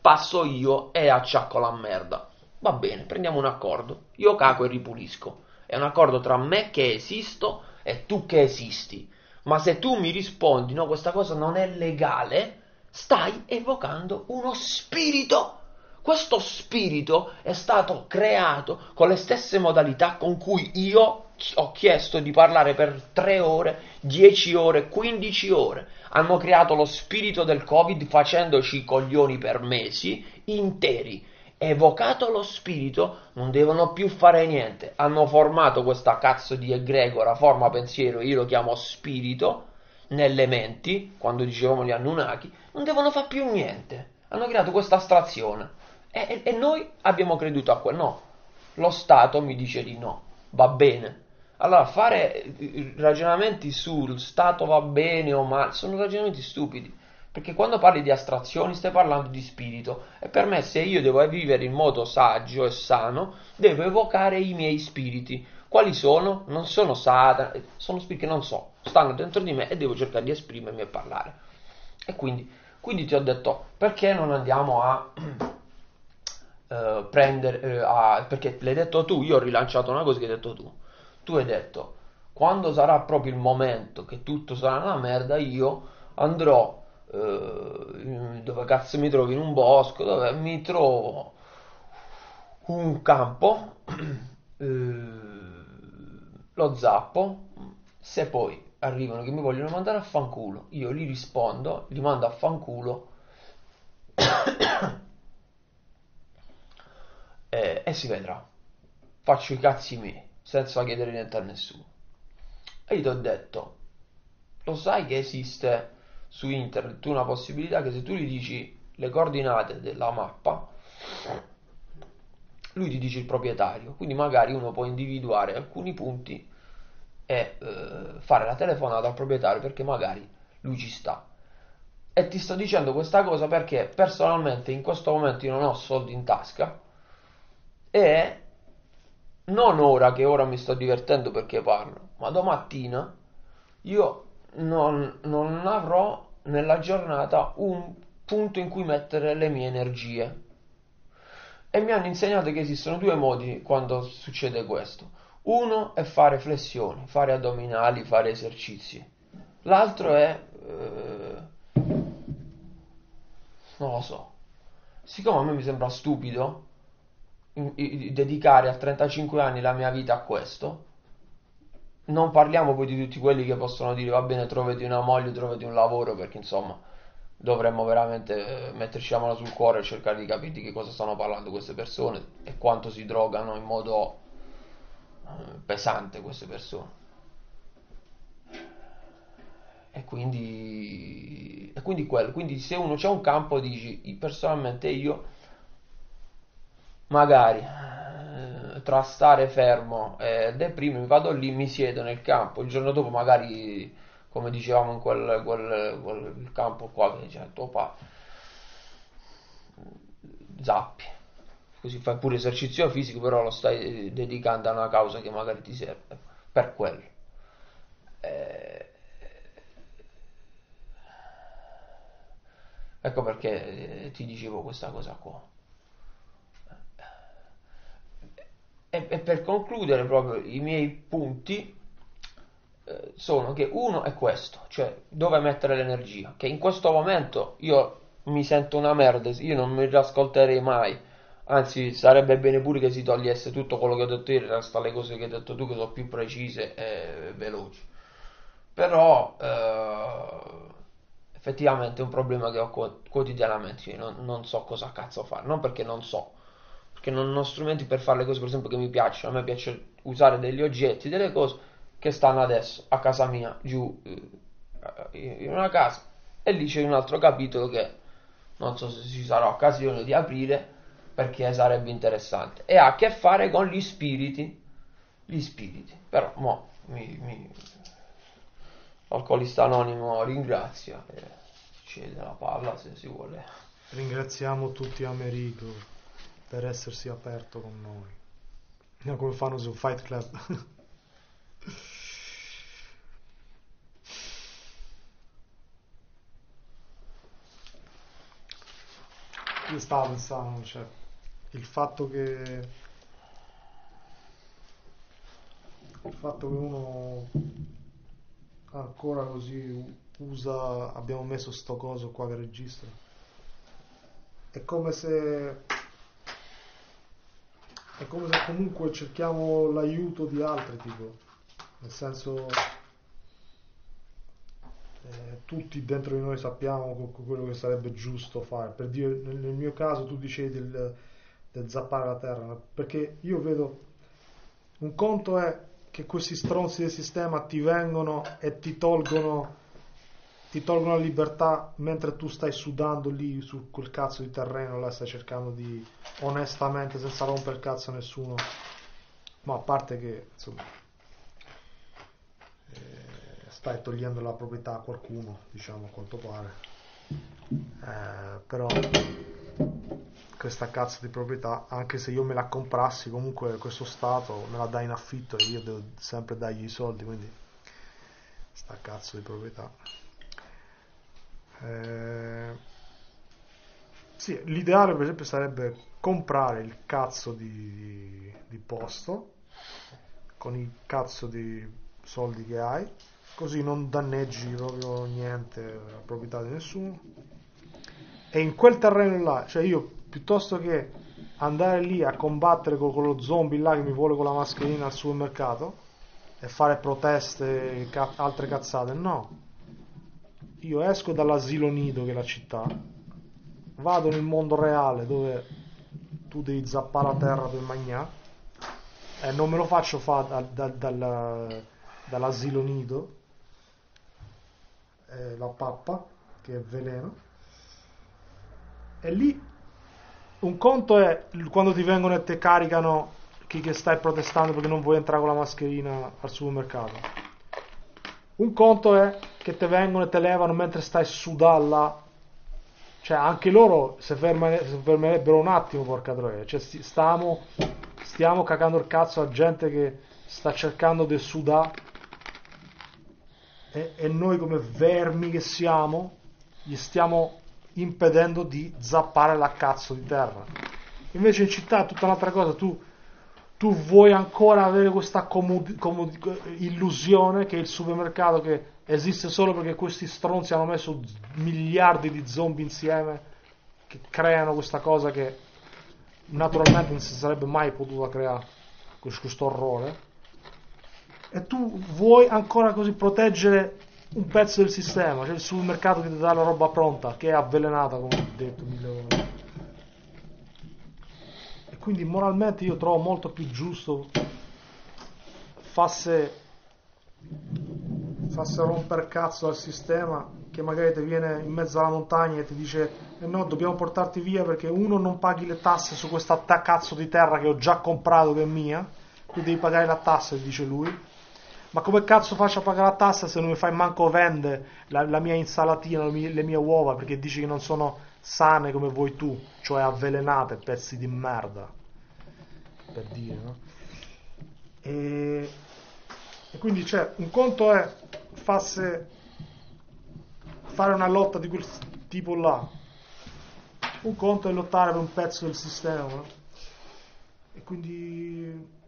passo io e acciacco la merda. Va bene, prendiamo un accordo. Io caco e ripulisco. È un accordo tra me che esisto e tu che esisti. Ma se tu mi rispondi no, questa cosa non è legale, stai evocando uno spirito. Questo spirito è stato creato con le stesse modalità con cui io ho chiesto di parlare per 3 ore, 10 ore, 15 ore. Hanno creato lo spirito del Covid facendoci i coglioni per mesi interi. Evocato lo spirito, non devono più fare niente. Hanno formato questa cazzo di egregora, forma pensiero, io lo chiamo spirito, nelle menti, quando dicevamo gli Anunnaki, non devono fare più niente. Hanno creato questa astrazione. E, e, e noi abbiamo creduto a quello. No, lo Stato mi dice di no. Va bene. Allora, fare eh, ragionamenti sul Stato va bene o male sono ragionamenti stupidi. Perché quando parli di astrazioni stai parlando di spirito e per me se io devo vivere in modo saggio e sano devo evocare i miei spiriti. Quali sono? Non sono Satana, sono spiriti che non so, stanno dentro di me e devo cercare di esprimermi e parlare. E quindi, quindi ti ho detto perché non andiamo a uh, prendere, uh, a, perché l'hai detto tu, io ho rilanciato una cosa che hai detto tu. Tu hai detto quando sarà proprio il momento che tutto sarà una merda io andrò eh, dove cazzo mi trovo in un bosco, dove mi trovo un campo, eh, lo zappo, se poi arrivano che mi vogliono mandare a fanculo, io li rispondo, li mando a fanculo. E, e si vedrà. Faccio i cazzi miei, senza chiedere niente a nessuno. E io ti ho detto, lo sai che esiste su internet una possibilità che se tu gli dici le coordinate della mappa, lui ti dice il proprietario, quindi magari uno può individuare alcuni punti e eh, fare la telefonata al proprietario perché magari lui ci sta. E ti sto dicendo questa cosa perché personalmente in questo momento io non ho soldi in tasca e non ora che ora mi sto divertendo perché parlo, ma domattina io non, non avrò nella giornata un punto in cui mettere le mie energie. E mi hanno insegnato che esistono due modi quando succede questo. Uno è fare flessioni, fare addominali, fare esercizi. L'altro è... Eh, non lo so. Siccome a me mi sembra stupido dedicare a 35 anni la mia vita a questo, non parliamo poi di tutti quelli che possono dire va bene trovati una moglie, trovati un lavoro perché insomma dovremmo veramente eh, metterci la mano sul cuore e cercare di capire di che cosa stanno parlando queste persone e quanto si drogano in modo eh, pesante queste persone. E quindi, e quindi quello, quindi se uno c'è un campo dici personalmente io magari tra stare fermo e deprimermi, vado lì, mi siedo nel campo, il giorno dopo magari, come dicevamo in quel, quel, quel campo qua, che dice tuo padre, zappi, così fai pure esercizio fisico, però lo stai dedicando a una causa che magari ti serve per quello. Eh, ecco perché ti dicevo questa cosa qua. E, e per concludere proprio i miei punti eh, sono che uno è questo, cioè dove mettere l'energia, che in questo momento io mi sento una merda, io non mi riascolterei mai, anzi sarebbe bene pure che si togliesse tutto quello che ho detto io, resta le cose che hai detto tu che sono più precise e veloci. Però eh, effettivamente è un problema che ho quotidianamente, non, non so cosa cazzo fare, non perché non so, che non ho strumenti per fare le cose per esempio che mi piacciono. A me piace usare degli oggetti delle cose che stanno adesso a casa mia giù eh, in una casa. E lì c'è un altro capitolo che non so se ci sarà occasione di aprire perché sarebbe interessante. E ha a che fare con gli spiriti. Gli spiriti. Però mo mi, mi... l'alcolista anonimo ringrazia e cede la palla se si vuole. Ringraziamo tutti Americo per essersi aperto con noi. No, come fanno su Fight Club. Io stavo pensando, cioè, il fatto che il fatto che uno ancora così usa abbiamo messo sto coso qua che registra è come se è come se comunque cerchiamo l'aiuto di altri tipo nel senso eh, tutti dentro di noi sappiamo quello che sarebbe giusto fare. Per dire nel, nel mio caso tu dicevi del, del zappare la terra perché io vedo un conto è che questi stronzi del sistema ti vengono e ti tolgono ti tolgono la libertà mentre tu stai sudando lì su quel cazzo di terreno là stai cercando di onestamente senza rompere il cazzo a nessuno ma a parte che insomma eh, stai togliendo la proprietà a qualcuno diciamo a quanto pare eh, però questa cazzo di proprietà, anche se io me la comprassi, comunque questo Stato me la dà in affitto e io devo sempre dargli i soldi, quindi sta cazzo di proprietà. Eh, sì, l'ideale per esempio sarebbe comprare il cazzo di, di posto con il cazzo di soldi che hai, così non danneggi proprio niente la proprietà di nessuno. E in quel terreno là, cioè io piuttosto che andare lì a combattere con quello zombie là che mi vuole con la mascherina al supermercato e fare proteste, ca- altre cazzate, no. Io esco dall'asilo nido che è la città, vado nel mondo reale dove tu devi zappare la terra per mangiare e non me lo faccio fare da, da, dalla, dall'asilo nido, eh, la pappa che è veleno, e lì un conto è quando ti vengono e ti caricano chi che stai protestando perché non vuoi entrare con la mascherina al supermercato. Un conto è che ti vengono e te levano mentre stai sudalla. Cioè, anche loro si, fermane, fermerebbero un attimo, porca troia. Cioè, stiamo, stiamo cagando il cazzo a gente che sta cercando di sudare e, e noi come vermi che siamo gli stiamo impedendo di zappare la cazzo di terra. Invece in città è tutta un'altra cosa, tu, tu vuoi ancora avere questa comod- comod- illusione che il supermercato che esiste solo perché questi stronzi hanno messo miliardi di zombie insieme che creano questa cosa che naturalmente non si sarebbe mai potuta creare questo orrore e tu vuoi ancora così proteggere un pezzo del sistema, cioè il supermercato che ti dà la roba pronta, che è avvelenata, come ho detto mille volte. Quindi moralmente io trovo molto più giusto fasse, fasse rompere cazzo al sistema che magari ti viene in mezzo alla montagna e ti dice eh no, dobbiamo portarti via perché uno non paghi le tasse su questa cazzo di terra che ho già comprato che è mia, quindi devi pagare la tassa, dice lui. Ma come cazzo faccio a pagare la tassa se non mi fai manco vendere la, la mia insalatina, le mie, le mie, uova, perché dici che non sono sane come vuoi tu, cioè avvelenate, pezzi di merda. Per dire, no? E, e quindi c'è, un conto è fasse, fare una lotta di quel tipo là, un conto è lottare per un pezzo del sistema, no? E quindi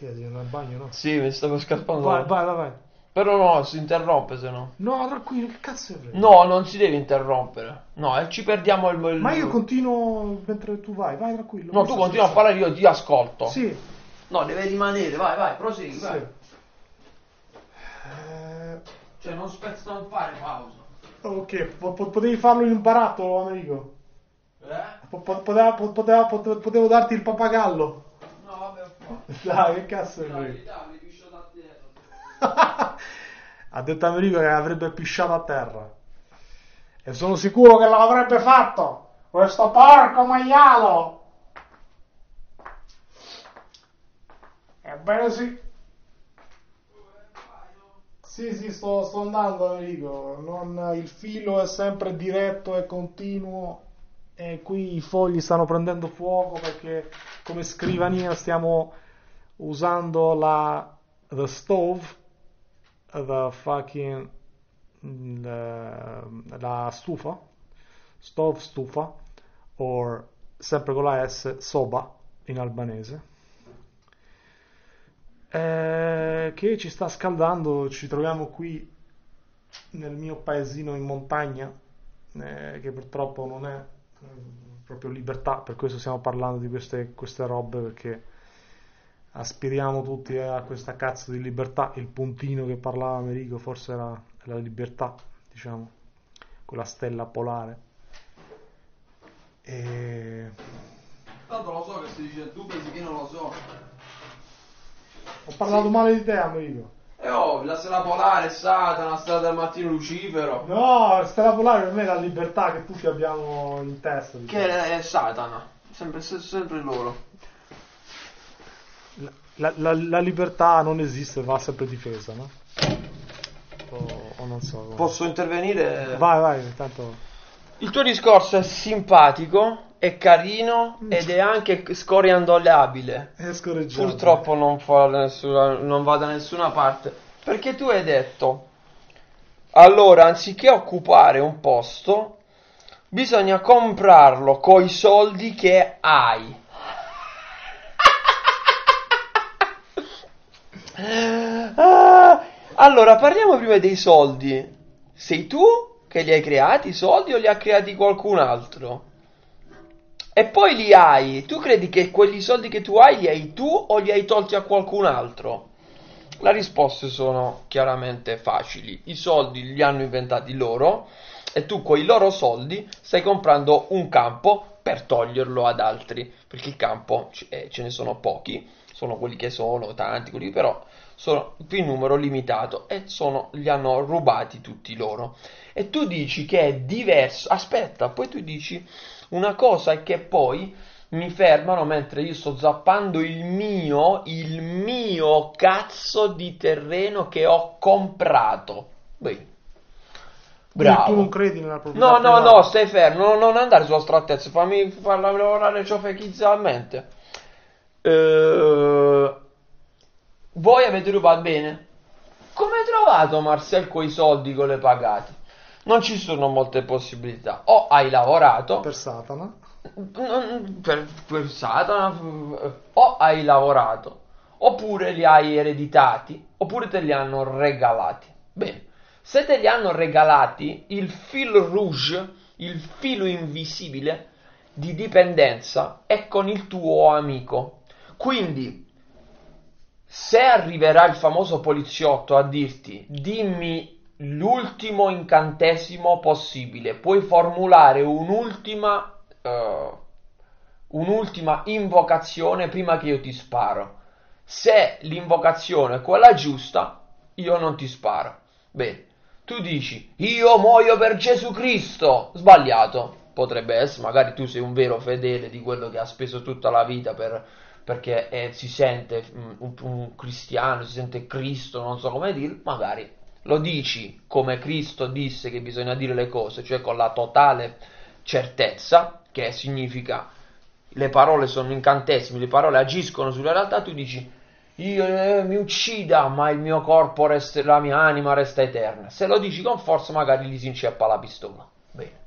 Che devi andare al bagno, no? Sì, mi stavo scappando. Vai, vai, vai, vai. Però no, si interrompe se no. No, tranquillo, che cazzo è vero? No, non si deve interrompere. No, e ci perdiamo il... il- Ma io continuo mentre tu vai, vai tranquillo. No, tu continui a parlare, io ti ascolto. Sì. No, deve rimanere, vai, vai, prosegui, sì. vai. Eh, Cioè, non spezza, non fare pausa. ok, po- po- potevi farlo in un barattolo, Americo. Eh? Po- po- poteva- po- poteva- potevo, potevo darti il pappagallo. No, vabbè, ho fatto. Dai, che cazzo è vero? Dai, dai, piscio da terra. ha detto Americo che avrebbe pisciato a terra. E sono sicuro che l'avrebbe fatto. Questo porco maialo. Ebbene sì. Sì, sì, sto, sto andando, Enrico. Non- il filo è sempre diretto e continuo. E qui i fogli stanno prendendo fuoco perché come scrivania stiamo usando la the stove, the fucking la, la stufa, stove stufa, o sempre con la S, soba in albanese. Eh, che ci sta scaldando, ci troviamo qui nel mio paesino in montagna, eh, che purtroppo non è eh, proprio libertà, per questo stiamo parlando di queste, queste robe, perché aspiriamo tutti a questa cazzo di libertà. Il puntino che parlava Americo forse era la libertà, diciamo, quella stella polare. E Tanto lo so che si dice, tu pensi che non lo so. ho parlato male di te, Americo. E oh, la stella polare, Satana, la stella del mattino Lucifero. No, stella polare per me è la libertà che tutti abbiamo in testa. diciamo. Che è Satana. Sempre, se- sempre loro. La, la- la libertà non esiste, va sempre difesa, no? O, o non so. Posso intervenire? Vai, vai, intanto. Il tuo discorso è simpatico, è carino ed è anche scoriandolabile. È scorreggiato. Purtroppo non, fa nessuna- non va da nessuna parte. Perché tu hai detto, allora anziché occupare un posto, bisogna comprarlo coi soldi che hai. Ah, allora, parliamo prima dei soldi. Sei tu che li hai creati i soldi o li ha creati qualcun altro? E poi li hai. Tu credi che quegli soldi che tu hai li hai tu o li hai tolti a qualcun altro? Le risposte sono chiaramente facili. I soldi li hanno inventati loro e tu con i loro soldi stai comprando un campo per toglierlo ad altri, perché il campo eh, ce ne sono pochi, sono quelli che sono, tanti, quelli però sono in numero limitato e sono, li hanno rubati tutti loro. E tu dici che è diverso, aspetta, poi tu dici una cosa è che poi mi fermano mentre io sto zappando il mio, il mio cazzo di terreno che ho comprato. Beh, bravo. tu non credi nella proprietà No, no, privata? no, stai fermo, non, non andare sulla strattezza, fammi farla lavorare ciofechizzalmente. Eh, voi avete rubato bene. Come hai trovato Marcel quei soldi che le pagati? Non ci sono molte possibilità. O hai lavorato, Per Satana. per, per Satana, o hai lavorato, oppure li hai ereditati, oppure te li hanno regalati. Bene, se te li hanno regalati, il fil rouge, il filo invisibile di dipendenza è con il tuo amico. Quindi, se arriverà il famoso poliziotto a dirti dimmi l'ultimo incantesimo possibile, puoi formulare un'ultima, eh, un'ultima invocazione prima che io ti sparo. Se l'invocazione è quella giusta, io non ti sparo. Bene, tu dici io muoio per Gesù Cristo. Sbagliato. Potrebbe essere, magari tu sei un vero fedele di quello che ha speso tutta la vita per, perché eh, si sente mm, un, un cristiano, si sente Cristo, non so come dire, magari lo dici come Cristo disse che bisogna dire le cose, cioè con la totale certezza, che significa le parole sono incantesimi, le parole agiscono sulla realtà, tu dici io eh, mi uccida, ma il mio corpo resta, la mia anima resta eterna. Se lo dici con forza, magari gli si inceppa la pistola. Bene.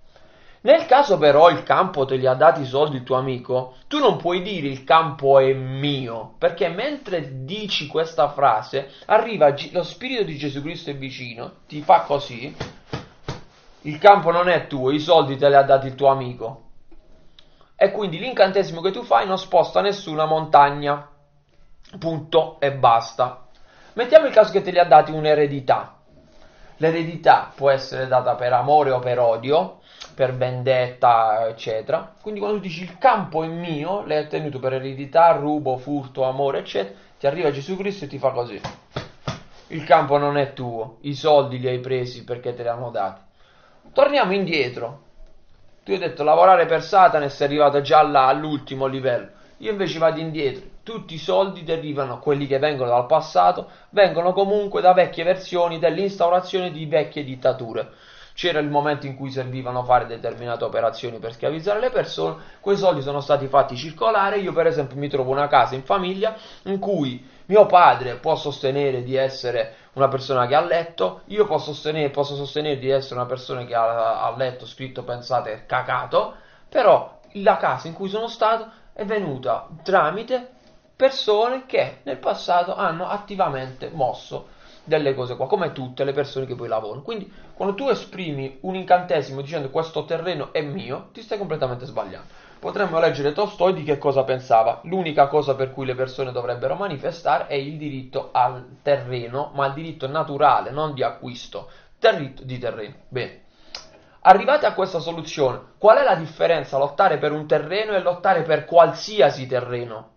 Nel caso però il campo te li ha dati i soldi il tuo amico, tu non puoi dire il campo è mio, perché mentre dici questa frase, arriva lo spirito di Gesù Cristo è vicino, ti fa così, il campo non è tuo, i soldi te li ha dati il tuo amico. E quindi l'incantesimo che tu fai non sposta nessuna montagna. Punto e basta. Mettiamo il caso che te li ha dati un'eredità. L'eredità può essere data per amore o per odio, per vendetta, eccetera. Quindi quando tu dici il campo è mio, l'hai ottenuto per eredità, rubo, furto, amore, eccetera, ti arriva Gesù Cristo e ti fa così. Il campo non è tuo, i soldi li hai presi perché te li hanno dati. Torniamo indietro. Tu hai detto lavorare per Satana e sei arrivato già là all'ultimo livello. Io invece vado indietro. tutti i soldi derivano, quelli che vengono dal passato, vengono comunque da vecchie versioni dell'instaurazione di vecchie dittature. C'era il momento in cui servivano fare determinate operazioni per schiavizzare le persone, quei soldi sono stati fatti circolare, io per esempio mi trovo una casa in famiglia in cui mio padre può sostenere di essere una persona che ha letto, io posso sostenere, posso sostenere di essere una persona che ha, ha letto, scritto, pensate, cacato, però la casa in cui sono stato è venuta tramite persone che nel passato hanno attivamente mosso delle cose qua, come tutte le persone che poi lavorano. Quindi quando tu esprimi un incantesimo dicendo questo terreno è mio, ti stai completamente sbagliando. Potremmo leggere Tolstoi di che cosa pensava. L'unica cosa per cui le persone dovrebbero manifestare è il diritto al terreno, ma il diritto naturale, non di acquisto, diritto di terreno. Bene. Arrivati a questa soluzione, qual è la differenza lottare per un terreno e lottare per qualsiasi terreno?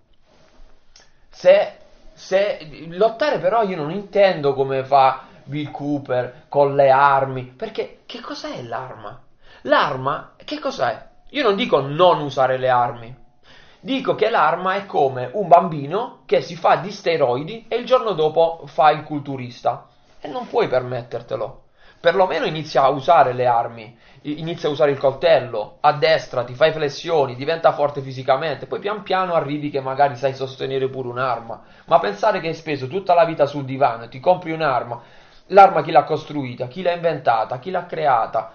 Se, se lottare però io non intendo come fa Bill Cooper con le armi, perché che cos'è l'arma? L'arma, che cos'è? Io non dico non usare le armi, dico che l'arma è come un bambino che si fa di steroidi e il giorno dopo fa il culturista e non puoi permettertelo perlomeno inizia a usare le armi, inizia a usare il coltello, a destra, ti fai flessioni, diventa forte fisicamente, poi pian piano arrivi che magari sai sostenere pure un'arma, ma pensare che hai speso tutta la vita sul divano e ti compri un'arma, l'arma chi l'ha costruita, chi l'ha inventata, chi l'ha creata,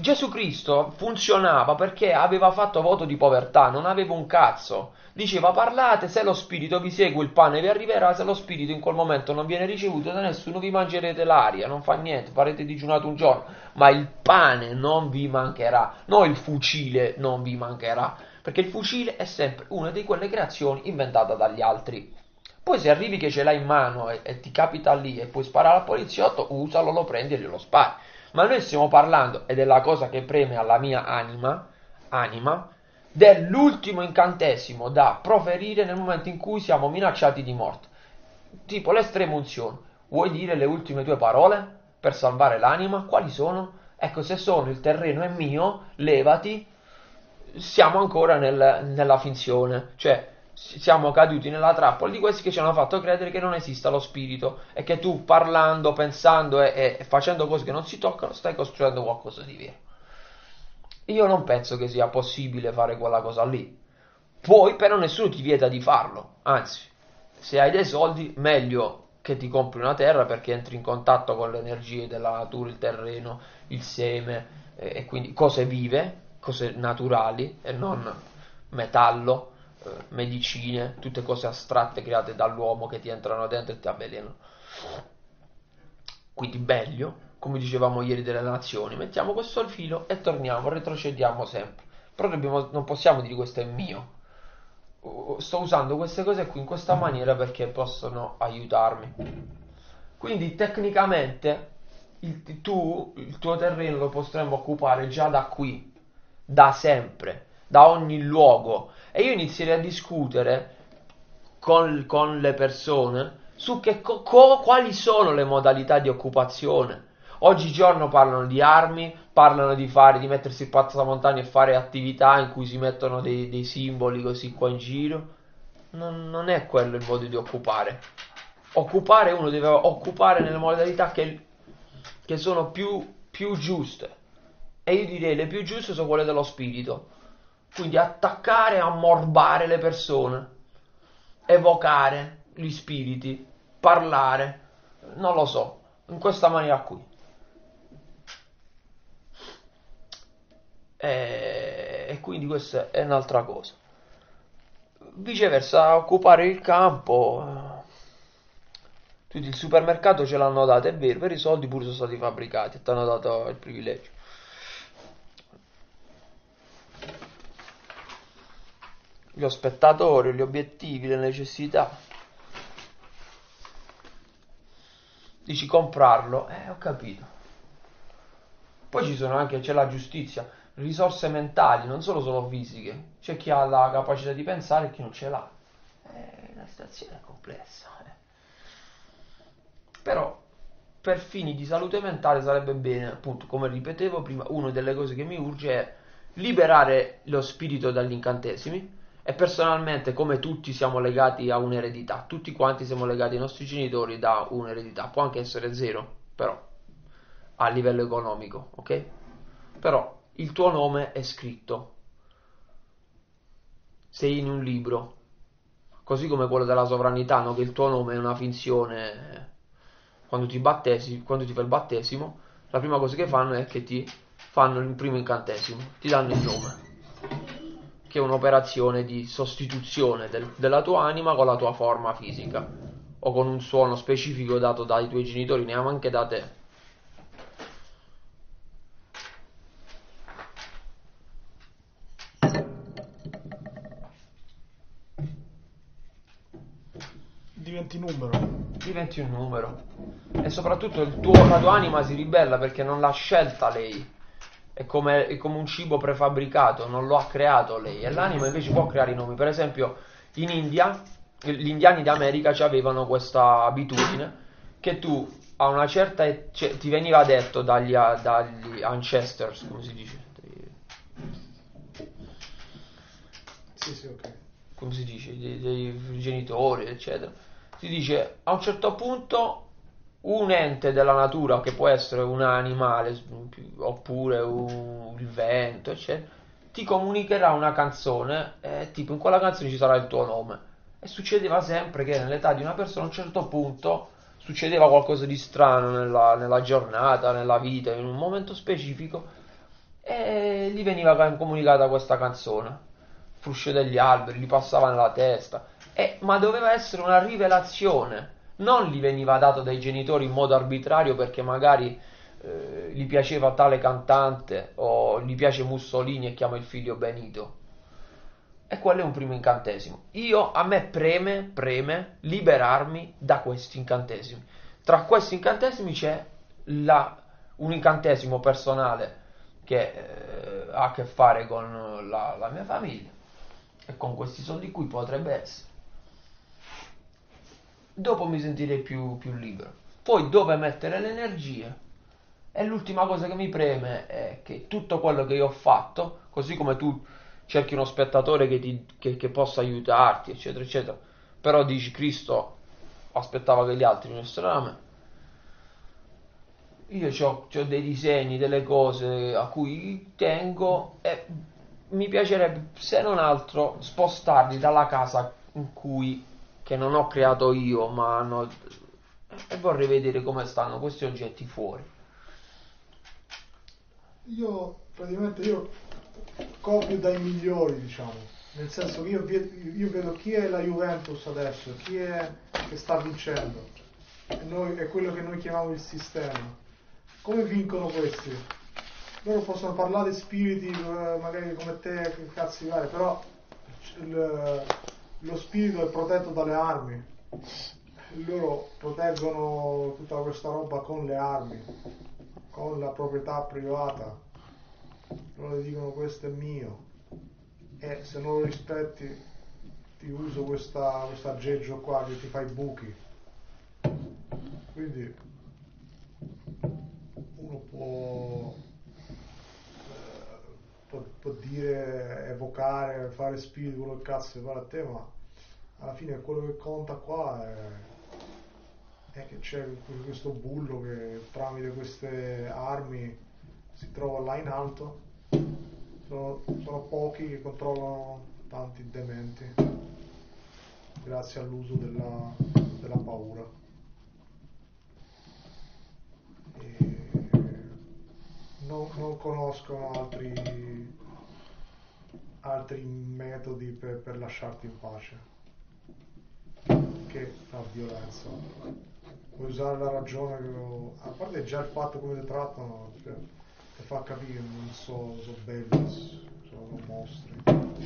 Gesù Cristo funzionava perché aveva fatto voto di povertà, non aveva un cazzo. Diceva parlate, se lo spirito vi segue il pane vi arriverà, se lo spirito in quel momento non viene ricevuto da nessuno vi mangerete l'aria, non fa niente, farete digiunato un giorno, ma il pane non vi mancherà, no il fucile non vi mancherà, perché il fucile è sempre una di quelle creazioni inventate dagli altri. Poi se arrivi che ce l'hai in mano e, e ti capita lì e puoi sparare al poliziotto, usalo, lo prendi e glielo spari ma noi stiamo parlando, ed è la cosa che preme alla mia anima, anima dell'ultimo incantesimo da proferire nel momento in cui siamo minacciati di morte. Tipo l'estrema unzione. Vuoi dire le ultime tue parole per salvare l'anima? Quali sono? Ecco, se sono il terreno è mio, levati. Siamo ancora nel, nella finzione. Cioè, siamo caduti nella trappola di questi che ci hanno fatto credere che non esista lo spirito e che tu parlando, pensando e, e, facendo cose che non si toccano stai costruendo qualcosa di vero. Io non penso che sia possibile fare quella cosa lì. Poi però nessuno ti vieta di farlo, anzi, se hai dei soldi meglio che ti compri una terra perché entri in contatto con le energie della natura, il terreno, il seme eh, e quindi cose vive, cose naturali e non metallo medicine, tutte cose astratte create dall'uomo che ti entrano dentro e ti avvelenano. Quindi meglio, come dicevamo ieri delle nazioni, mettiamo questo al filo e torniamo, retrocediamo sempre. Però dobbiamo, non possiamo dire questo è mio. Sto usando queste cose qui in questa maniera perché possono aiutarmi. Quindi tecnicamente il, tu, il tuo terreno lo potremmo occupare già da qui, da sempre, da ogni luogo e io inizierei a discutere con, con le persone su che, co, quali sono le modalità di occupazione. Oggigiorno parlano di armi, parlano di, fare, di mettersi il passamontagna e fare attività in cui si mettono dei, dei simboli così qua in giro. Non, non, è quello il modo di occupare. Occupare uno deve occupare nelle modalità che, che sono più, più giuste. E io direi le più giuste sono quelle dello spirito quindi attaccare e ammorbare le persone, evocare gli spiriti, parlare, non lo so, in questa maniera qui. E, e quindi questa è un'altra cosa. Viceversa, occupare il campo. Tutti il supermercato ce l'hanno dato, è vero, per i soldi pure sono stati fabbricati e ti hanno dato il privilegio. Lo spettatore, gli obiettivi, le necessità. Dici comprarlo, eh ho capito. Poi ci sono anche, c'è la giustizia, risorse mentali, non solo solo fisiche. C'è chi ha la capacità di pensare e chi non ce l'ha. Eh, la situazione è complessa. Eh. Però per fini di salute mentale sarebbe bene, appunto, come ripetevo prima, una delle cose che mi urge è liberare lo spirito dagli incantesimi E personalmente, come tutti siamo legati a un'eredità, tutti quanti siamo legati ai nostri genitori da un'eredità, può anche essere zero, però a livello economico, ok? Però il tuo nome è scritto, sei in un libro, così come quello della sovranità, no? che il tuo nome è una finzione. Quando ti, battesi, quando ti fai il battesimo, la prima cosa che fanno è che ti fanno il primo incantesimo, ti danno il nome che è un'operazione di sostituzione del, della tua anima con la tua forma fisica o con un suono specifico dato dai tuoi genitori, neanche da te. Diventi numero. Diventi un numero. E soprattutto tuo, la tua anima si ribella perché non l'ha scelta lei è come, è come un cibo prefabbricato, non lo ha creato lei. E l'anima invece può creare i nomi. Per esempio, in India, gli indiani d'America avevano questa abitudine che tu a una certa cioè, ti veniva detto dagli, dagli ancestors, come si dice? Sì, sì, ok. Come si dice? Dei, dei genitori, eccetera. Si dice a un certo punto un ente della natura che può essere un animale oppure un, il vento, eccetera, ti comunicherà una canzone e tipo in quella canzone ci sarà il tuo nome. E succedeva sempre che nell'età di una persona a un certo punto succedeva qualcosa di strano nella, nella giornata, nella vita, in un momento specifico e gli veniva comunicata questa canzone. Fruscio degli alberi, gli passava nella testa, e, ma doveva essere una rivelazione non gli veniva dato dai genitori in modo arbitrario perché magari eh, gli piaceva tale cantante o gli piace Mussolini e chiama il figlio Benito. E quello è un primo incantesimo. Io, a me preme, preme liberarmi da questi incantesimi. Tra questi incantesimi c'è la, un incantesimo personale che eh, ha a che fare con la, la mia famiglia e con questi soldi qui potrebbe essere dopo mi sentirei più, più libero. Poi dove mettere le energie? E l'ultima cosa che mi preme è che tutto quello che io ho fatto, così come tu cerchi uno spettatore che, ti, che, che possa aiutarti, eccetera, eccetera, però dici Cristo aspettava che gli altri venissero da me. Io ho dei disegni, delle cose a cui tengo e mi piacerebbe, se non altro, spostarli dalla casa in cui che non ho creato io, ma hanno... e vorrei vedere come stanno questi oggetti fuori. Io praticamente io copio dai migliori, diciamo, nel senso che io, io vedo chi è la Juventus adesso, chi è che sta vincendo, e noi, è quello che noi chiamiamo il sistema. Come vincono questi? Loro possono parlare di spiriti, eh, magari come te, che cazzo di pare, però il, lo spirito è protetto dalle armi. Loro proteggono tutta questa roba con le armi, con la proprietà privata. Loro dicono questo è mio e se non lo rispetti ti uso questa, questo aggeggio qua che ti fa i buchi. Quindi uno può può, dire, evocare, fare spirito, quello che cazzo ti pare a te, ma alla fine quello che conta qua è, è che c'è questo bullo che tramite queste armi si trova là in alto. Sono, sono pochi che controllano tanti dementi grazie all'uso della, della paura. E non, non conoscono altri, altri metodi per, per lasciarti in pace che la violenza. Puoi usare la ragione, a parte già il fatto come ti trattano, ti fa capire che non so, sono belli, sono mostri.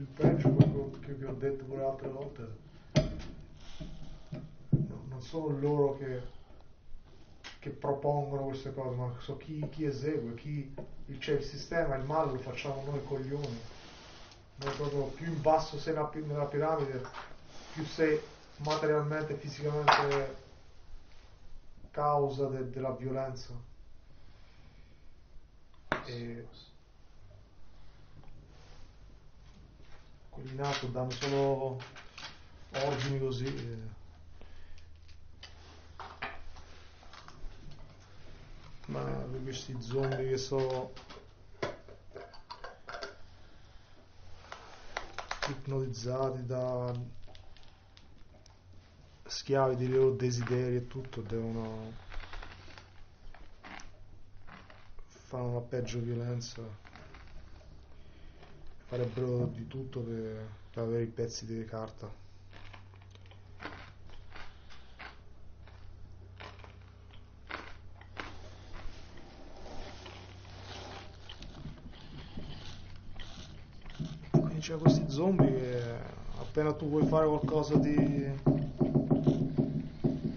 il pregio quello che vi ho detto pure altre volte no, non sono loro che, che, propongono queste cose ma so chi, chi esegue chi, c'è il sistema il male lo facciamo noi coglioni Ma proprio più in basso sei nella, nella piramide, più sei materialmente, fisicamente causa de- della violenza. E alto danno solo ordini così. e- Ma questi zombie che sono ipnotizzati da schiavi dei loro desideri e tutto devono fare una peggio violenza farebbero di tutto per, per avere i pezzi di carta. Quindi c'è questi zombie che appena tu vuoi fare qualcosa di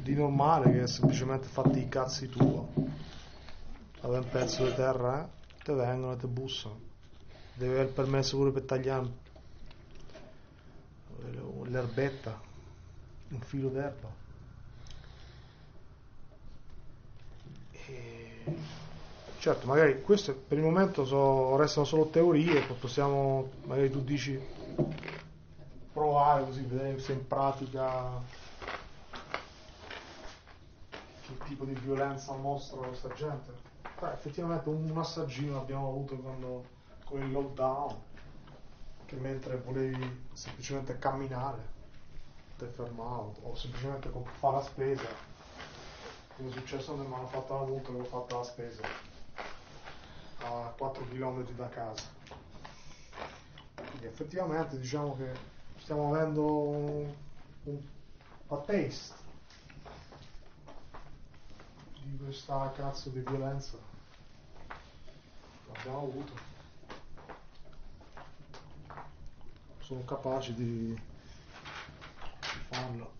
di normale che è semplicemente fatti i cazzi tuoi avere un pezzo di terra eh, te vengono e te bussano devi avere il permesso pure per tagliare l'erbetta un filo d'erba E- certo magari queste per il momento so- restano solo teorie possiamo magari tu dici provare così vedere se in pratica che tipo di violenza mostra questa gente. Beh, effettivamente un, assaggino l'abbiamo avuto quando, il lockdown, che mentre volevi semplicemente camminare, ti fermavo, o semplicemente fare la spesa, come è successo quando mi hanno fatto una multa ho fatto la spesa, a 4 km da casa. Quindi effettivamente diciamo che stiamo avendo un, un a taste di questa cazzo di violenza l'abbiamo avuto sono capaci di, di farlo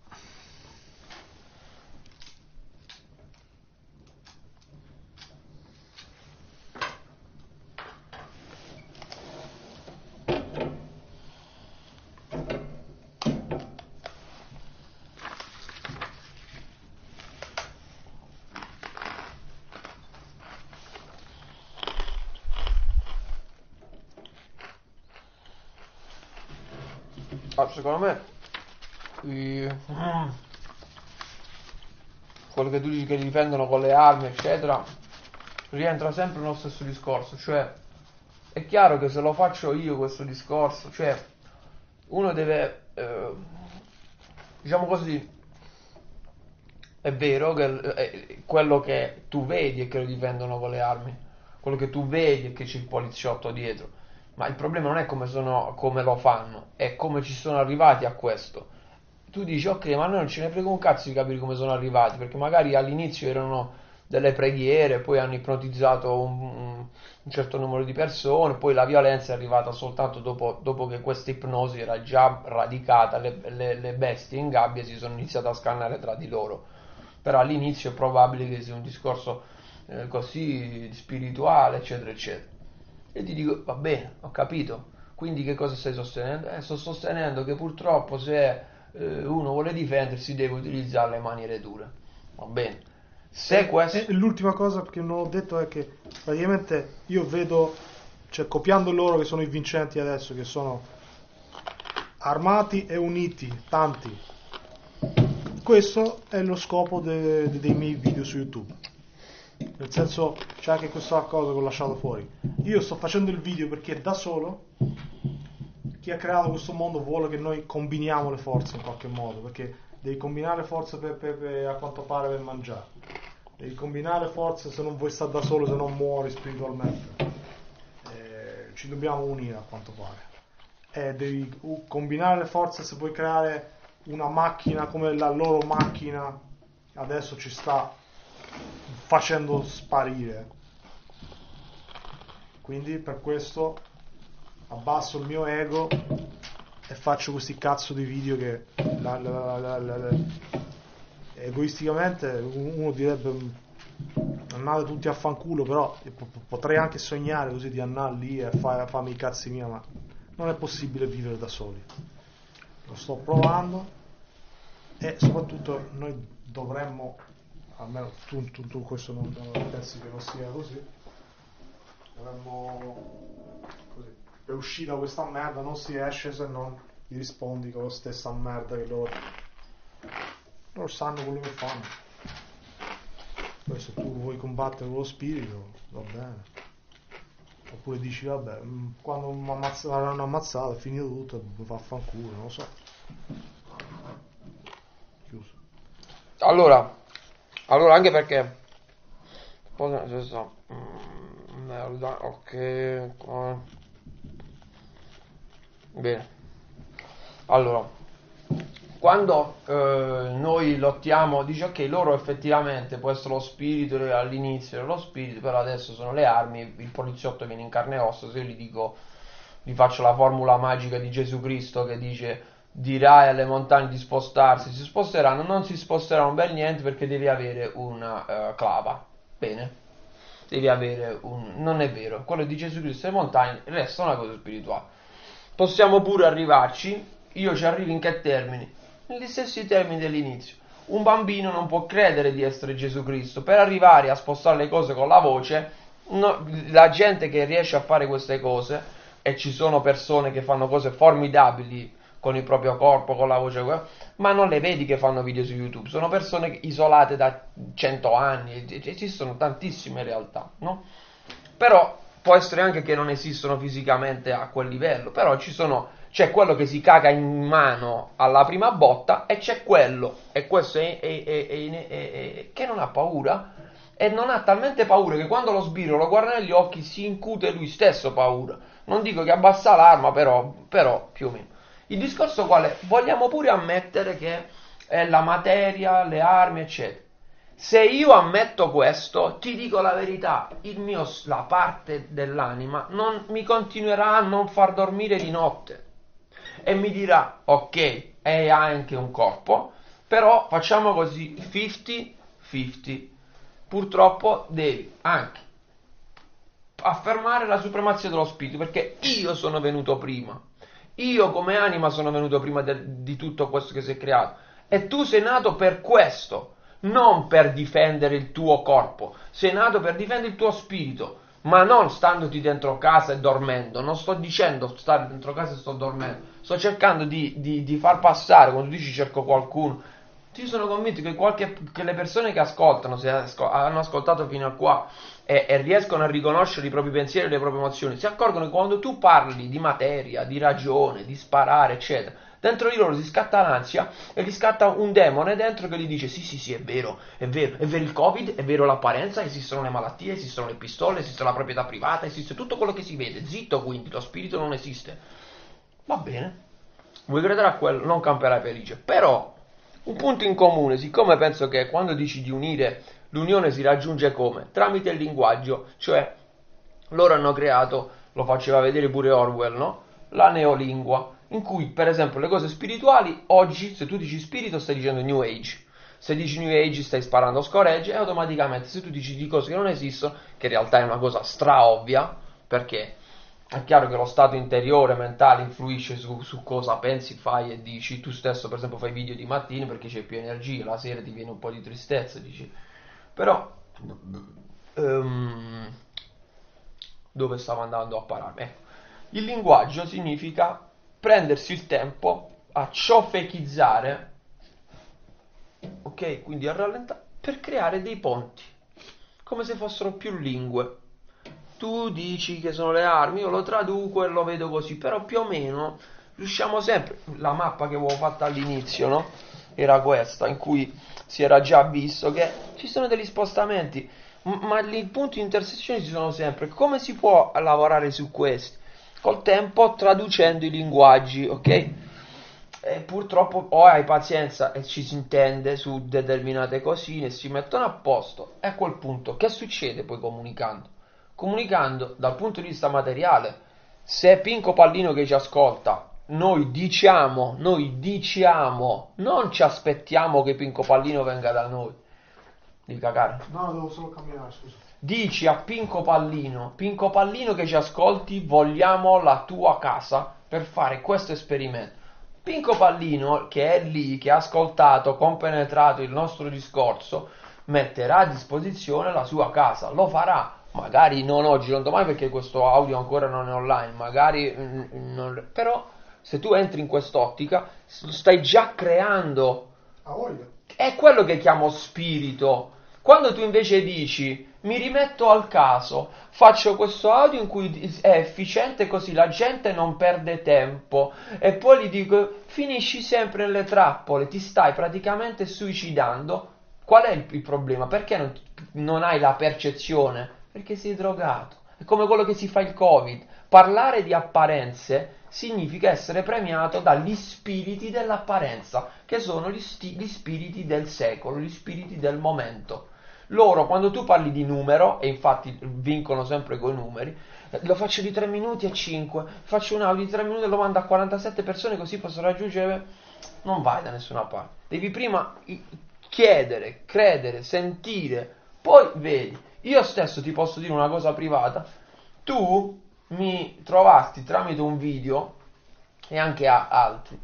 Ah, secondo me i- quello che tu dici che li difendono con le armi, eccetera, rientra sempre nello stesso discorso. Cioè, è chiaro che se lo faccio io questo discorso, cioè, uno deve, eh, diciamo così, è vero che eh, quello che tu vedi è che lo difendono con le armi, quello che tu vedi è che c'è il poliziotto dietro. Ma il problema non è come, sono, come lo fanno, è come ci sono arrivati a questo. Tu dici, ok, ma noi non ce ne frega un cazzo di capire come sono arrivati, perché magari all'inizio erano delle preghiere, poi hanno ipnotizzato un, un certo numero di persone, poi la violenza è arrivata soltanto dopo, dopo che questa ipnosi era già radicata, le, le- le bestie in gabbia si sono iniziate a scannare tra di loro. Però all'inizio è probabile che sia un discorso eh, così spirituale, eccetera, eccetera. E ti dico, va bene, ho capito. Quindi che cosa stai sostenendo? Eh, sto sostenendo che purtroppo se eh, uno vuole difendersi deve utilizzare le maniere dure. Va bene. Se questo... E l'ultima cosa che non ho detto è che praticamente io vedo, cioè copiando loro che sono i vincenti adesso, che sono armati e uniti, tanti. Questo è lo scopo de- de- dei miei video su YouTube. Nel senso, c'è anche questa cosa che ho lasciato fuori. Io sto facendo il video perché da solo chi ha creato questo mondo vuole che noi combiniamo le forze in qualche modo, perché devi combinare forze per, per- per- a quanto pare per mangiare. Devi combinare forze se non vuoi stare da solo, se non muori spiritualmente. Eh, ci dobbiamo unire a quanto pare. E devi uh, combinare le forze se vuoi creare una macchina come la loro macchina adesso ci sta facendo sparire. Quindi per questo abbasso il mio ego e faccio questi cazzo di video che la- la- la- egoisticamente uno direbbe "Mm, andate tutti a fanculo però potrei anche sognare così di andare lì e fa- farmi i cazzi miei ma non è possibile vivere da soli. Lo sto provando e soprattutto noi dovremmo, almeno tu, tu, tu questo non, non pensi che non sia così, dovremmo così, per uscire questa merda non si esce se non gli rispondi con la stessa merda che loro, loro sanno quello che fanno. Poi se tu vuoi combattere con lo spirito, va bene. Oppure dici, vabbè, mm, quando mi avranno ammazzato è finito tutto, vaffanculo, non lo so. Chiuso. Allora, allora anche perché... Mm, merda, ok. Bene. Allora, quando eh, noi lottiamo, dice ok, loro effettivamente può essere lo spirito all'inizio era lo spirito, però adesso sono le armi, il poliziotto viene in carne e ossa, se io gli dico, gli faccio la formula magica di Gesù Cristo che dice dirai alle montagne di spostarsi, si sposteranno, non si sposteranno per niente perché devi avere una uh, clava. Bene, devi avere un... non è vero, quello di Gesù Cristo e le montagne resta una cosa spirituale. Possiamo pure arrivarci, io ci arrivo in che termini? negli stessi termini dell'inizio. Un bambino non può credere di essere Gesù Cristo. Per arrivare a spostare le cose con la voce, no, la gente che riesce a fare queste cose, e ci sono persone che fanno cose formidabili con il proprio corpo, con la voce, ma non le vedi che fanno video su YouTube. Sono persone isolate da cento anni, esistono tantissime realtà, no? Però può essere anche che non esistono fisicamente a quel livello, però ci sono c'è quello che si caga in mano alla prima botta e c'è quello, e questo è, è, è, che non ha paura e non ha talmente paura che quando lo sbirro lo guarda negli occhi si incute lui stesso paura. Non dico che abbassa l'arma, però, però più o meno. Il discorso qual è? Vogliamo pure ammettere che è la materia, le armi, eccetera. Se io ammetto questo, ti dico la verità, mio, la parte dell'anima non, mi continuerà a non far dormire di notte e mi dirà ok, è anche un corpo, però facciamo così 50-50. Purtroppo devi anche affermare la supremazia dello spirito perché io sono venuto prima. Io come anima sono venuto prima de- di tutto questo che si è creato e tu sei nato per questo, non per difendere il tuo corpo, sei nato per difendere il tuo spirito ma non standoti dentro casa e dormendo. Non sto dicendo stare dentro casa e sto dormendo. Sto cercando di, di, di far passare, quando dici cerco qualcuno, io sono convinto che, qualche, che le persone che ascoltano, se ascol- hanno ascoltato fino a qua e, e, riescono a riconoscere i propri pensieri e le proprie emozioni, si accorgono che quando tu parli di materia, di ragione, di sparare, eccetera, dentro di loro si scatta l'ansia e gli scatta un demone dentro che gli dice sì sì sì è vero, è vero, è vero il covid, è vero l'apparenza, esistono le malattie, esistono le pistole, esiste la proprietà privata, esiste tutto quello che si vede, zitto quindi, lo spirito non esiste. Va bene, vuoi credere a quello, non camperai felice, però un punto in comune, siccome penso che quando dici di unire, l'unione si raggiunge come? Tramite il linguaggio, cioè loro hanno creato, lo faceva vedere pure Orwell, no? La neolingua in cui per esempio le cose spirituali oggi se tu dici spirito stai dicendo New Age se dici New Age stai sparando scoregge e automaticamente se tu dici di cose che non esistono che in realtà è una cosa straovvia perché è chiaro che lo stato interiore mentale influisce su, su, cosa pensi, fai e dici. Tu stesso, per esempio, fai video di mattina perché c'è più energia, la sera ti viene un po' di tristezza, dici. Però, um, dove stavo andando a parare? Ecco, il linguaggio significa prendersi il tempo a ciofechizzare, ok? Quindi a rallentare, per creare dei ponti, come se fossero più lingue. Tu dici che sono le armi, io lo traduco e lo vedo così, però più o meno riusciamo sempre. La mappa che avevo fatta all'inizio, no? Era questa, in cui si era già visto che ci sono degli spostamenti, ma i punti di intersezione ci sono sempre. Come si può lavorare su questi? col tempo traducendo i linguaggi, ok? E purtroppo o hai pazienza e ci si intende su determinate cosine, si mettono a posto a quel punto che succede poi comunicando? Comunicando dal punto di vista materiale, se Pinco Pallino che ci ascolta, noi diciamo, noi diciamo, non ci aspettiamo che Pinco Pallino venga da noi. Devi cagare. No, devo solo camminare, scusa. Dici a Pinco Pallino, Pinco Pallino che ci ascolti, vogliamo la tua casa per fare questo esperimento. Pinco Pallino, che è lì, che ha ascoltato, compenetrato il nostro discorso, metterà a disposizione la sua casa, lo farà, magari non oggi, non domani perché questo audio ancora non è online, magari mm, non... però se tu entri in quest'ottica stai già creando è quello che chiamo spirito. Quando tu invece dici mi rimetto al caso, faccio questo audio in cui è efficiente così la gente non perde tempo e poi gli dico finisci sempre nelle trappole, ti stai praticamente suicidando. Qual è il, il problema? Perché non, non hai la percezione? Perché sei drogato. È come quello che si fa il Covid. Parlare di apparenze significa essere premiato dagli spiriti dell'apparenza, che sono gli, sti- gli spiriti del secolo, gli spiriti del momento. Loro, quando tu parli di numero, e infatti vincono sempre con i numeri, eh, lo faccio di 3 minuti a 5, faccio un audio di 3 minuti e lo mando a 47 persone così posso raggiungere, non vai da nessuna parte. Devi prima chiedere, credere, sentire, poi vedi. Io stesso ti posso dire una cosa privata, tu mi trovasti tramite un video e anche a altri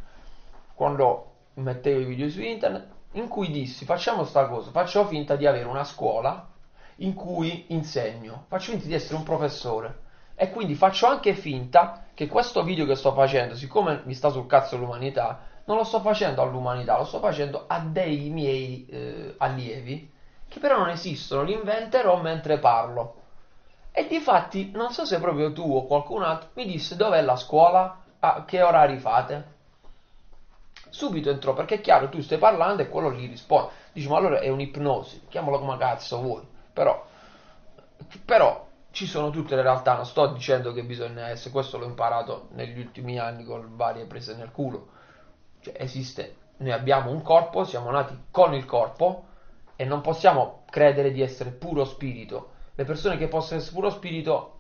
quando mettevo i video su internet in cui dissi facciamo sta cosa faccio finta di avere una scuola in cui insegno faccio finta di essere un professore. E quindi faccio anche finta che questo video che sto facendo siccome mi sta sul cazzo l'umanità non lo sto facendo all'umanità lo sto facendo a dei miei eh, allievi che però non esistono li inventerò mentre parlo e difatti, non so se proprio tu o qualcun altro mi disse dov'è la scuola, a che orari fate. Subito entrò perché è chiaro, tu stai parlando e quello gli risponde. Dici, ma allora è un'ipnosi, chiamalo come cazzo vuoi. Però, però ci sono tutte le realtà, non sto dicendo che bisogna essere, questo l'ho imparato negli ultimi anni con varie prese nel culo. Cioè, esiste, noi abbiamo un corpo, siamo nati con il corpo e non possiamo credere di essere puro spirito le persone che possono essere puro spirito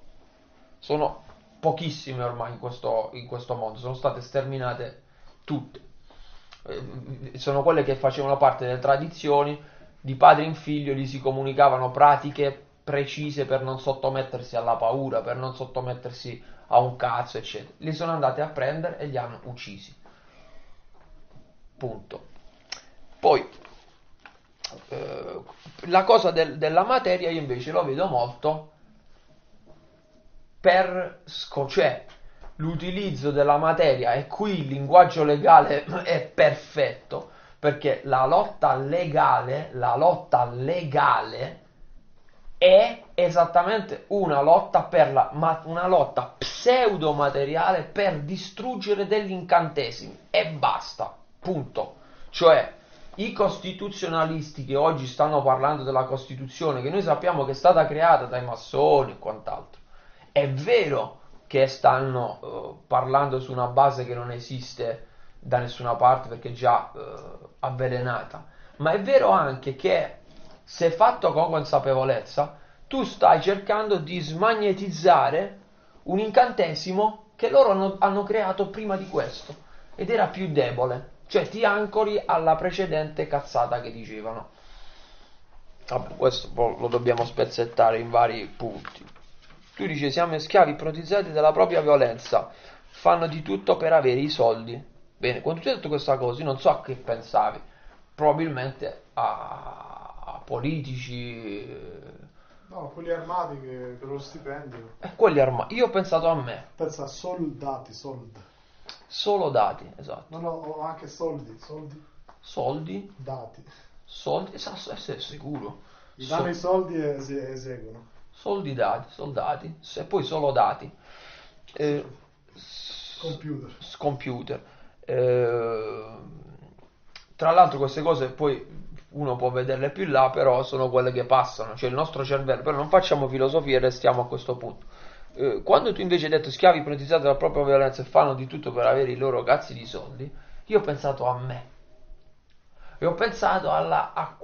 sono pochissime ormai in questo, in questo mondo, sono state sterminate tutte. Eh, sono quelle che facevano parte delle tradizioni, di padre in figlio gli si comunicavano pratiche precise per non sottomettersi alla paura, per non sottomettersi a un cazzo, eccetera. Li sono andati a prendere e li hanno uccisi. Punto. Poi eh, la cosa del, della materia io invece lo vedo molto per cioè l'utilizzo della materia e qui il linguaggio legale è perfetto perché la lotta legale la lotta legale è esattamente una lotta per la ma, una lotta pseudo-materiale per distruggere degli incantesimi e basta punto. Cioè i costituzionalisti che oggi stanno parlando della Costituzione, che noi sappiamo che è stata creata dai massoni e quant'altro, è vero che stanno uh, parlando su una base che non esiste da nessuna parte perché è già uh, avvelenata, ma è vero anche che se fatto con consapevolezza, tu stai cercando di smagnetizzare un incantesimo che loro hanno, hanno creato prima di questo ed era più debole cioè ti ancori alla precedente cazzata che dicevano. Vabbè, questo lo dobbiamo spezzettare in vari punti. Tu dici siamo schiavi ipnotizzati dalla propria violenza, fanno di tutto per avere i soldi. Bene, quando ti ho detto questa cosa, io non so a che pensavi, probabilmente a, a politici. No, quelli armati che per lo stipendio. E quelli armati. Io ho pensato a me. Pensa a soldati, soldi. Solo dati, esatto. No, no, ho anche soldi, soldi, Soldi, dati. soldi, esatto, sicuro. Gli danno i soldi e es- eseguono. soldi dati, soldati, e poi solo dati. Eh, Computer. s- computer. Eh, tra l'altro queste cose poi uno può vederle più in là, però sono quelle che passano, cioè il nostro cervello, però non facciamo filosofia e restiamo a questo punto. Eh, quando tu invece hai detto schiavi ipnotizzati dalla propria violenza e fanno di tutto per avere i loro cazzi di soldi, io ho pensato a me. E ho pensato alla, a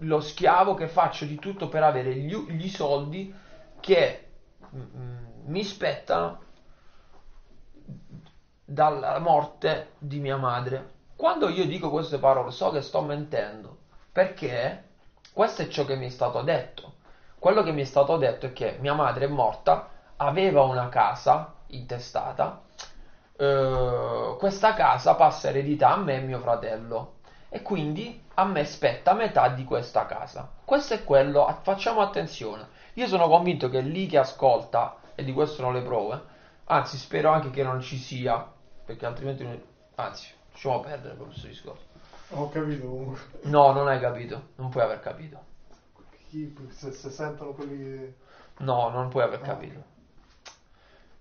lo schiavo che faccio di tutto per avere gli, gli soldi che mm, mi spettano dalla morte di mia madre. Quando io dico queste parole so che sto mentendo perché Questo è ciò che mi è stato detto. Quello che mi è stato detto è che mia madre è morta, aveva una casa intestata, eh, questa casa passa eredità a me e mio fratello e quindi a me spetta metà di questa casa. Questo è quello, facciamo attenzione. Io sono convinto che lì che ascolta, e di questo non le prove, anzi spero anche che non ci sia, perché altrimenti, anzi, lasciamo perdere questo discorso. Ho capito comunque. No, non hai capito, non puoi aver capito. Chi, se, se sentono quelli... No, non puoi aver capito.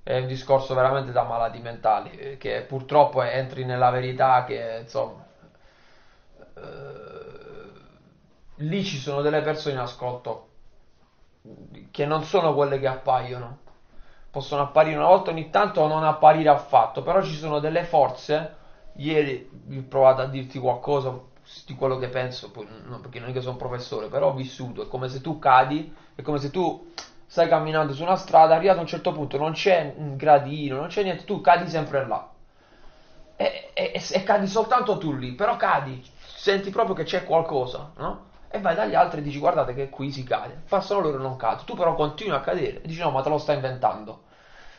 È un discorso veramente da malati mentali, eh, che purtroppo entri nella verità che, insomma, eh, lì ci sono delle persone in ascolto che non sono quelle che appaiono. Possono apparire una volta ogni tanto o non apparire affatto, però ci sono delle forze. Ieri ho provato a dirti qualcosa di quello che penso, perché non è che sono professore, però ho vissuto. È come se tu cadi, è come se tu stai camminando su una strada, arrivato a un certo punto non c'è un gradino, non c'è niente, tu cadi sempre là. E, e, e, cadi soltanto tu lì, però cadi, senti proprio che c'è qualcosa, no? E vai dagli altri e dici guardate che qui si cade, passano loro e non cado, tu però continui a cadere e dici no ma te lo stai inventando.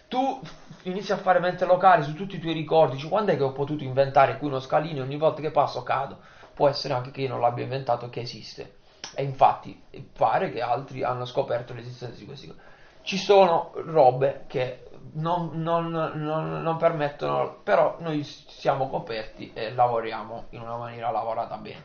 Tu inizi a fare mente locale su tutti i tuoi ricordi, dici quando è che ho potuto inventare qui uno scalino e ogni volta che passo cado? Può essere anche che io non l'abbia inventato, che esiste. E infatti pare che altri hanno scoperto l'esistenza di questi. Ci sono robe che non, non, non, non, permettono, però noi siamo coperti e lavoriamo in una maniera lavorata bene.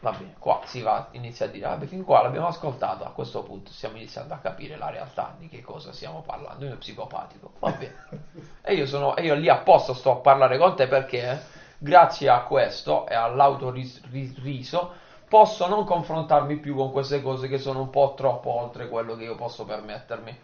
Va bene, qua si va, inizia a dire, vabbè, fin qua l'abbiamo ascoltato, a questo punto stiamo iniziando a capire la realtà di che cosa stiamo parlando, io sono psicopatico, va bene. E io, sono, io lì apposta sto a parlare con te perché, grazie a questo e all'autoriso, posso non confrontarmi più con queste cose che sono un po' troppo oltre quello che io posso permettermi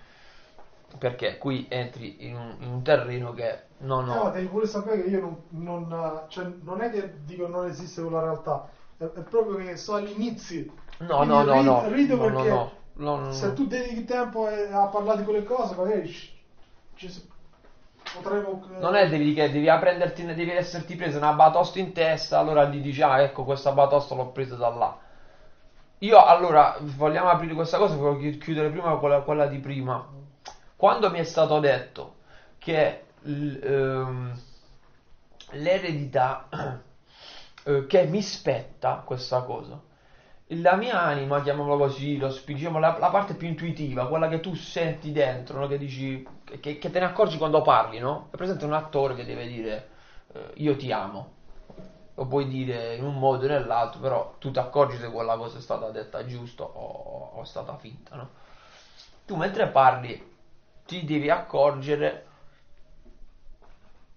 perché qui entri in un, in un terreno che non ho. No, devi pure sapere che io non, non, cioè, non è che dico non esiste quella realtà, è, è proprio che sto agli inizi. No, no, no, no, rido no, perché no, no, no, se tu dedichi tempo a parlare di quelle cose, magari ci, potremmo. Non è devi, che devi prenderti, devi esserti presa una batosta in testa, allora gli dici, ah, ecco, questa batosta l'ho presa da là. Io allora vogliamo aprire questa cosa, voglio chiudere prima quella, quella di prima quando mi è stato detto che ehm, l'eredità eh, che mi spetta questa cosa, la mia anima, chiamiamola così, lo, diciamo, la, la, parte più intuitiva, quella che tu senti dentro, no? che, dici, che, che, te ne accorgi quando parli, no? È presente un attore che deve dire eh, io ti amo, lo puoi dire in un modo o nell'altro, però tu ti accorgi se quella cosa è stata detta giusto o, o è stata finta, no? Tu mentre parli ti devi accorgere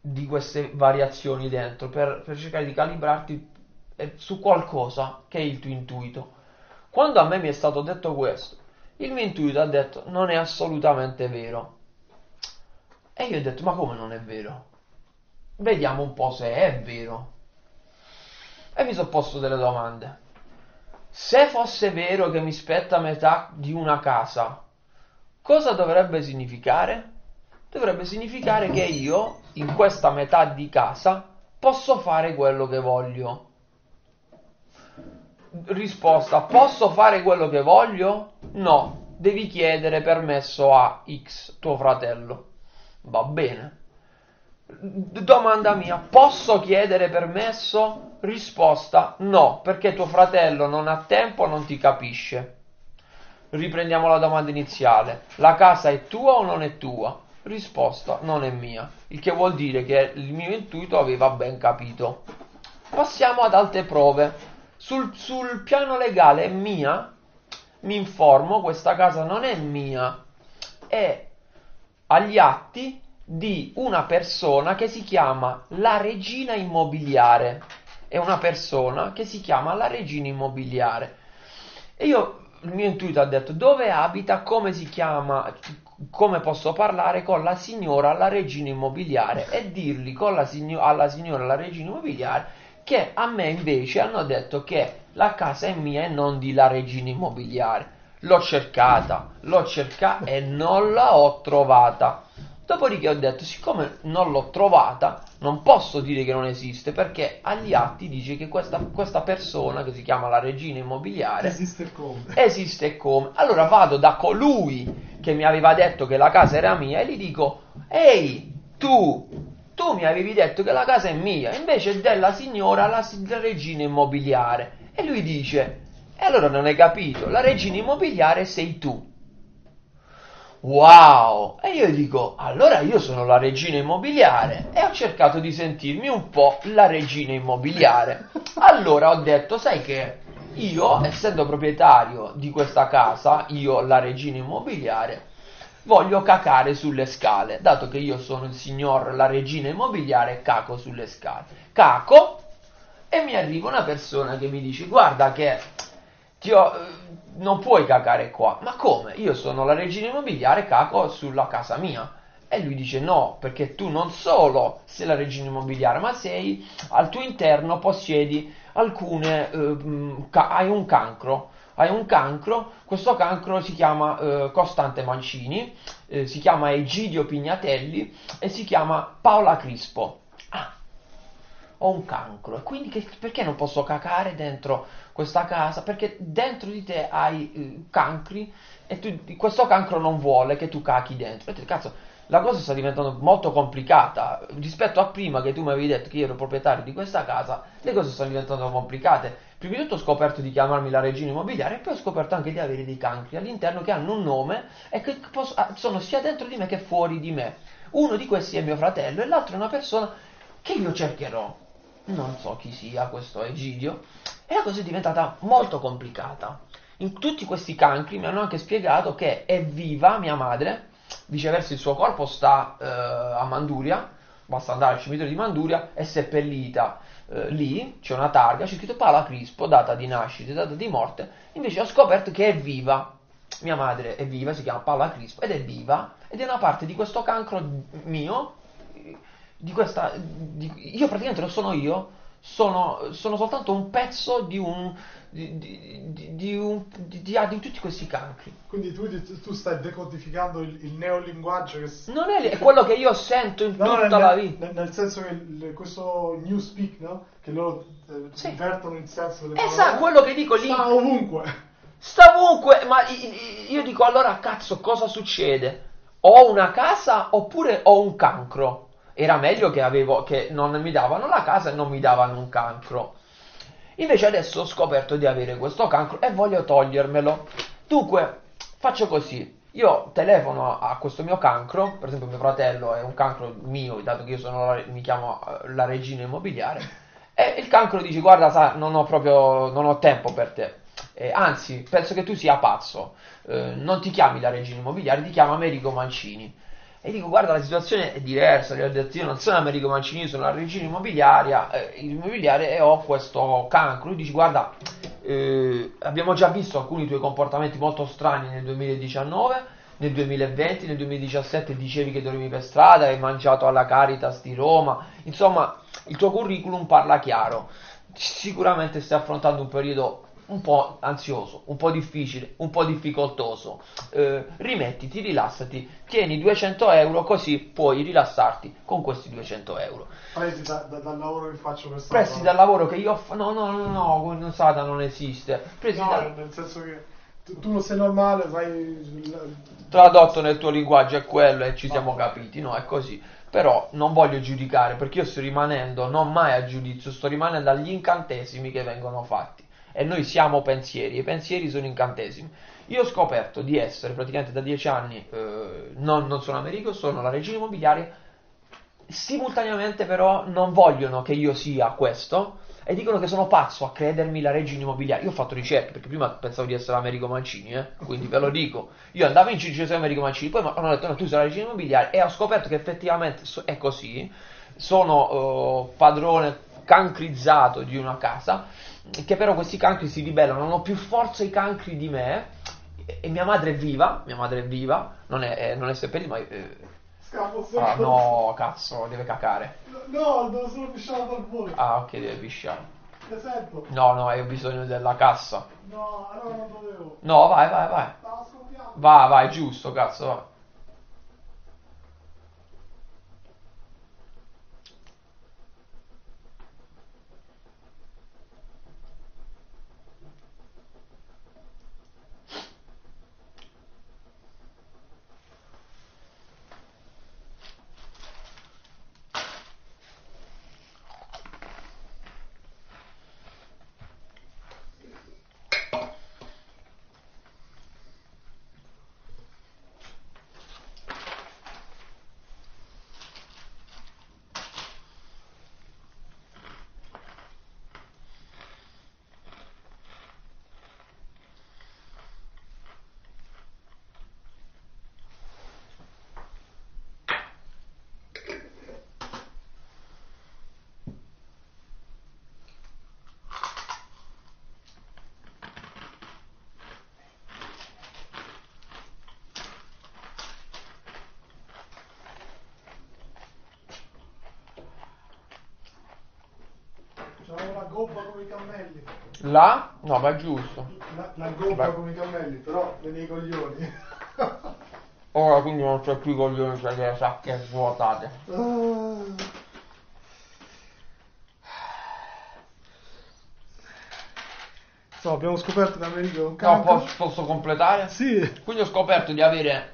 di queste variazioni dentro per, per cercare di calibrarti su qualcosa che è il tuo intuito. Quando a me mi è stato detto questo, il mio intuito ha detto non è assolutamente vero. E io ho detto ma come non è vero? Vediamo un po' se è vero. E mi sono posto delle domande. Se fosse vero che mi spetta metà di una casa, Cosa dovrebbe significare? Dovrebbe significare che io, in questa metà di casa, posso fare quello che voglio. Risposta, posso fare quello che voglio? No, devi chiedere permesso a X, tuo fratello. Va bene. Domanda mia, posso chiedere permesso? Risposta, no, perché tuo fratello non ha tempo, non ti capisce. Riprendiamo la domanda iniziale. La casa è tua o non è tua? Risposta, non è mia. Il che vuol dire che il mio intuito aveva ben capito. Passiamo ad altre prove. Sul, sul piano legale è mia? Mi informo, questa casa non è mia. È agli atti di una persona che si chiama la regina immobiliare. È una persona che si chiama la regina immobiliare. E io il mio intuito ha detto dove abita, come si chiama, come posso parlare con la signora, la regina immobiliare e dirgli la signo- alla signora, la regina immobiliare che a me invece hanno detto che la casa è mia e non di la regina immobiliare. L'ho cercata, l'ho cercata e non la ho trovata. Dopodiché ho detto, siccome non l'ho trovata, non posso dire che non esiste, perché agli atti dice che questa, questa persona, che si chiama la regina immobiliare, Esiste come? esiste come. Allora vado da colui che mi aveva detto che la casa era mia e gli dico, ehi, tu, tu mi avevi detto che la casa è mia, invece è della signora, la, la regina immobiliare. E lui dice, e allora non hai capito, la regina immobiliare sei tu. Wow! E io dico, allora io sono la regina immobiliare e ho cercato di sentirmi un po' la regina immobiliare. Allora ho detto, sai che io, essendo proprietario di questa casa, io la regina immobiliare, voglio cacare sulle scale, dato che io sono il signor la regina immobiliare, caco sulle scale. Caco e mi arriva una persona che mi dice, guarda che ho, non puoi cacare qua. Ma come? Io sono la regina immobiliare, caco sulla casa mia. E lui dice no, perché tu non solo sei la regina immobiliare, ma sei al tuo interno possiedi alcune, eh, ca- hai un cancro. Hai un cancro, questo cancro si chiama eh, Costante Mancini, eh, si chiama Egidio Pignatelli e si chiama Paola Crispo. Ah, ho un cancro e quindi che, perché non posso cacare dentro questa casa? Perché dentro di te hai eh, cancri e tu, questo cancro non vuole che tu cachi dentro. E te, cazzo, la cosa sta diventando molto complicata rispetto a prima che tu mi avevi detto che io ero proprietario di questa casa, le cose stanno diventando complicate. Prima di tutto ho scoperto di chiamarmi la regina immobiliare e poi ho scoperto anche di avere dei cancri all'interno che hanno un nome e che posso, ah, sono sia dentro di me che fuori di me. Uno di questi è mio fratello e l'altro è una persona che io cercherò. Non so chi sia questo Egidio, e la cosa è diventata molto complicata. In tutti questi cancri mi hanno anche spiegato che è viva mia madre, viceversa il suo corpo sta eh, a Manduria, basta andare al cimitero di Manduria, è seppellita eh, lì, c'è una targa, c'è scritto Paola Crispo, data di nascita e data di morte, invece ho scoperto che è viva. Mia madre è viva, si chiama Paola Crispo ed è viva ed è una parte di questo cancro mio di questa... Di, io praticamente non sono io, sono, sono soltanto un pezzo di un... Di, di, di, un, di, di tutti questi cancri. Quindi tu, tu stai decodificando il, il neolinguaggio che... Non è, è, quello che io sento in no, tutta nel, la vita. Nel, nel senso che il, questo newspeak, no? Che loro eh, Sì. invertono il senso delle Esatto, quello che dico lì. Sta ovunque. Sta ovunque, ma io dico allora cazzo cosa succede? Ho una casa oppure ho un cancro? Era meglio che, avevo, che non mi davano la casa e non mi davano un cancro. Invece adesso ho scoperto di avere questo cancro e voglio togliermelo. Dunque, faccio così. Io telefono a questo mio cancro, per esempio mio fratello è un cancro mio, dato che io sono mi chiamo eh, la regina immobiliare, e il cancro dice guarda sa, non ho proprio, non ho tempo per te. Eh, anzi, penso che tu sia pazzo. Eh, non ti chiami la regina immobiliare, ti chiama Americo Mancini. E dico, guarda, la situazione è diversa. Gli ho detto, io non sono Americo Mancini, sono la regina immobiliaria, eh, immobiliare e ho questo cancro. Lui dice, guarda, eh, abbiamo già visto alcuni tuoi comportamenti molto strani nel 2019. Nel 2020, nel 2017 dicevi che dormivi per strada, hai mangiato alla Caritas di Roma, insomma il tuo curriculum parla chiaro. Sicuramente stai affrontando un periodo un po' ansioso, un po' difficile, un po' difficoltoso. Eh, rimettiti, rilassati, tieni 200 euro così puoi rilassarti con questi 200 euro. Presi da- da- dal lavoro che faccio per Presti dal lavoro che io fa- no no no no, no Sada non esiste. Presi No, da- nel senso che tu, tu non sei normale, sai... tradotto nel tuo linguaggio è quello e ci siamo capiti, no, è così. Però non voglio giudicare perché io sto rimanendo non mai a giudizio, sto rimanendo agli incantesimi che vengono fatti. E noi siamo pensieri, e i pensieri sono incantesimi. Io ho scoperto di essere praticamente da dieci anni, eh, non, non sono Americo, sono la regina immobiliare. Simultaneamente però non vogliono che io sia questo e dicono che sono pazzo a credermi la regina immobiliare. Io ho fatto ricerche perché prima pensavo di essere Americo Mancini, eh? quindi ve lo dico. Io andavo in giro sei Americo Mancini, poi mi hanno detto no, tu sei la regina immobiliare e ho scoperto che effettivamente è così. Sono eh, padrone cancrizzato di una casa, che però questi cancri si ribellano, hanno più forza i cancri di me. E mia madre è viva, mia madre è viva, non è, eh, non è seppellita, ma... eh, Scappo ah, no, cazzo, deve cacare. No, devo solo pisciare dal volo. Ah, ok, deve pisciare. No, no, ho bisogno della cassa. No, allora non dovevo. No, vai, vai, vai. Vai, vai, giusto, cazzo, vai. Come i cammelli. Là? No, ma è giusto. La, la Beh. come i cammelli, però nei coglioni. Ora quindi non c'è più i coglioni, c'è le sacche svuotate. Insomma, abbiamo scoperto che Americo è un No, cancro. posso, posso completare? Sì. Quindi ho scoperto di avere,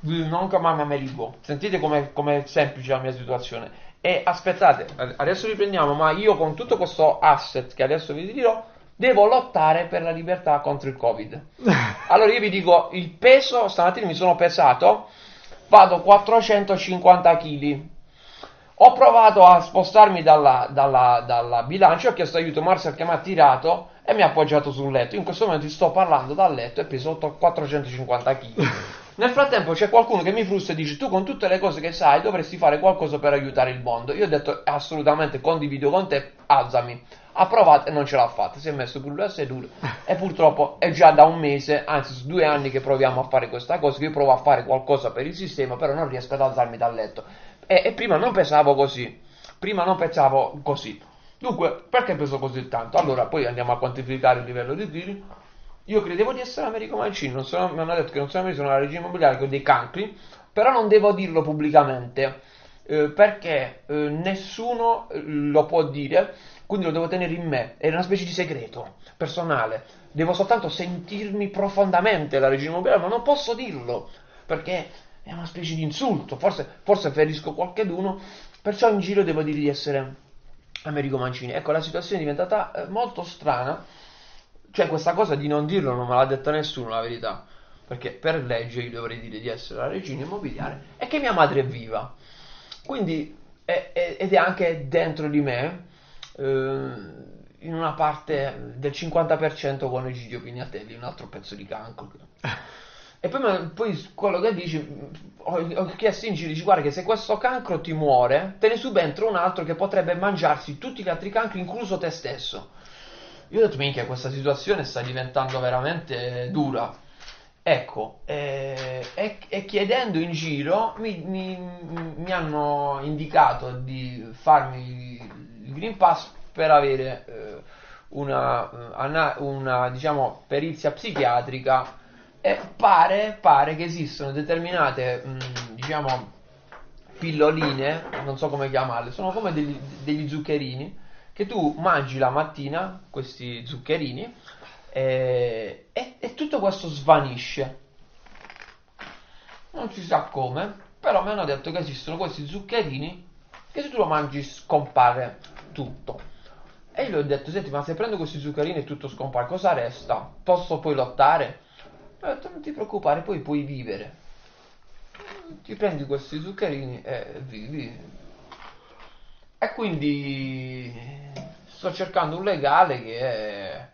non chiamarmi Amerigo, sentite com'è, com'è semplice la mia situazione. E aspettate, adesso riprendiamo, ma io con tutto questo asset che adesso vi dirò, devo lottare per la libertà contro il Covid. Allora io vi dico, il peso, stamattina mi sono pesato, vado 450 kg. Ho provato a spostarmi dalla, dalla, dalla bilancia, ho chiesto aiuto, Marcel che mi ha tirato e mi ha appoggiato sul letto. In questo momento sto parlando dal letto e peso 8 450 kg. Nel frattempo c'è qualcuno che mi frusta e dice tu con tutte le cose che sai dovresti fare qualcosa per aiutare il mondo. Io ho detto assolutamente condivido con te, alzami. Ha provato e non ce l'ha fatta, si è messo pure lui a seduto e purtroppo è già da un mese, anzi due anni che proviamo a fare questa cosa, che io provo a fare qualcosa per il sistema, però non riesco ad alzarmi dal letto. E, e prima non pensavo così, prima non pensavo così. Dunque, perché peso così tanto? Allora, poi andiamo a quantificare il livello di chili. Io credevo di essere Americo Mancini, sono, mi hanno detto che non sono Americo, sono la regina immobiliare che ho dei cancri, però non devo dirlo pubblicamente, eh, perché eh, nessuno eh, lo può dire, quindi lo devo tenere in me, è una specie di segreto personale, devo soltanto sentirmi profondamente la regina immobiliare, ma non posso dirlo, perché è una specie di insulto, forse, forse ferisco qualcheduno, perciò in giro devo dire di essere Americo Mancini. Ecco, la situazione è diventata eh, molto strana, cioè questa cosa di non dirlo non me l'ha detta nessuno, la verità, perché per legge io dovrei dire di essere la regina immobiliare e che mia madre è viva. Quindi, è- è- ed è anche dentro di me, eh, in una parte del 50% con Egidio Pignatelli, un altro pezzo di cancro. E poi, poi quello che dici, ho, ho chiesto in giro, dici guarda che se questo cancro ti muore, te ne subentra un altro che potrebbe mangiarsi tutti gli altri cancri, incluso te stesso. Io ho detto, minchia, questa situazione sta diventando veramente dura. Ecco, eh, e, e chiedendo in giro mi, mi- mi hanno indicato di farmi il Green Pass per avere eh, una, ana- una, diciamo, perizia psichiatrica e pare, pare che esistono determinate, mh, diciamo, pilloline, non so come chiamarle, sono come degli, degli zuccherini che tu mangi la mattina, questi zuccherini, e, e- e tutto questo svanisce. Non si sa come, però mi hanno detto che esistono questi zuccherini che se tu lo mangi scompare tutto. E io gli ho detto, senti, ma se prendo questi zuccherini e tutto scompare, cosa resta? Posso poi lottare? Mi ha detto, non ti preoccupare, poi puoi vivere. Ti prendi questi zuccherini e vivi. E quindi sto cercando un legale che.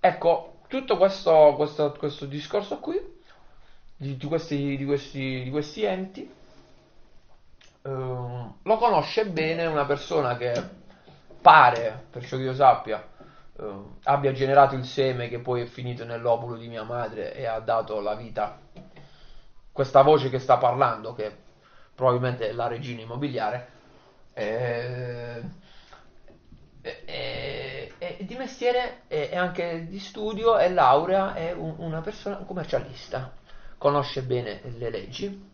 Ecco, tutto questo, questo, questo discorso qui, di, di questi, di, questi, di questi enti, ehm, lo conosce bene una persona che pare, per ciò che io sappia, ehm, abbia generato il seme che poi è finito nell'ovulo di mia madre e ha dato la vita. Questa voce che sta parlando, che probabilmente è la regina immobiliare, eh, è- è di mestiere e e anche di studio e laurea, è un- una persona, un commercialista, conosce bene le leggi,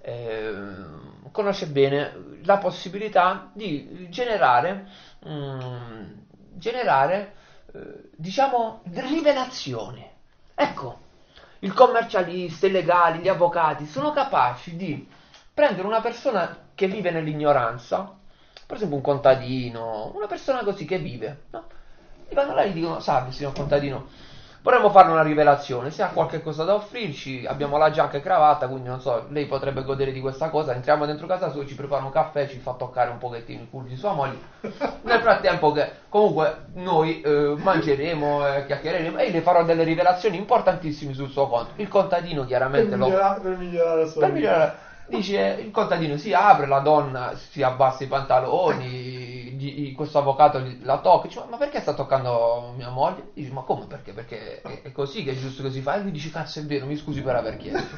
ehm, conosce bene la possibilità di generare, mm, generare eh, diciamo, rivelazioni. Ecco, il commercialista, i legali, gli avvocati sono capaci di prendere una persona che vive nell'ignoranza, per esempio un contadino, una persona così che vive, no? E vanno là e gli dicono, salve signor contadino, vorremmo farle una rivelazione, se ha qualche cosa da offrirci, abbiamo la giacca e cravatta, quindi non so, lei potrebbe godere di questa cosa, entriamo dentro casa sua, ci prepara un caffè, ci fa toccare un pochettino il culo di sua moglie, nel frattempo che comunque noi eh, mangeremo, eh, chiacchiereremo e le farò delle rivelazioni importantissime sul suo conto. Il contadino Per chiaramente lo... migliorare, per migliorare la sua Per vita. migliorare, dice il contadino si apre, la donna si abbassa i pantaloni, gli- questo avvocato la tocca, dice ma, perché sta toccando mia moglie? Dice ma come perché? Perché è, è così che è giusto che si fa e lui dice cazzo è vero, mi scusi per aver chiesto.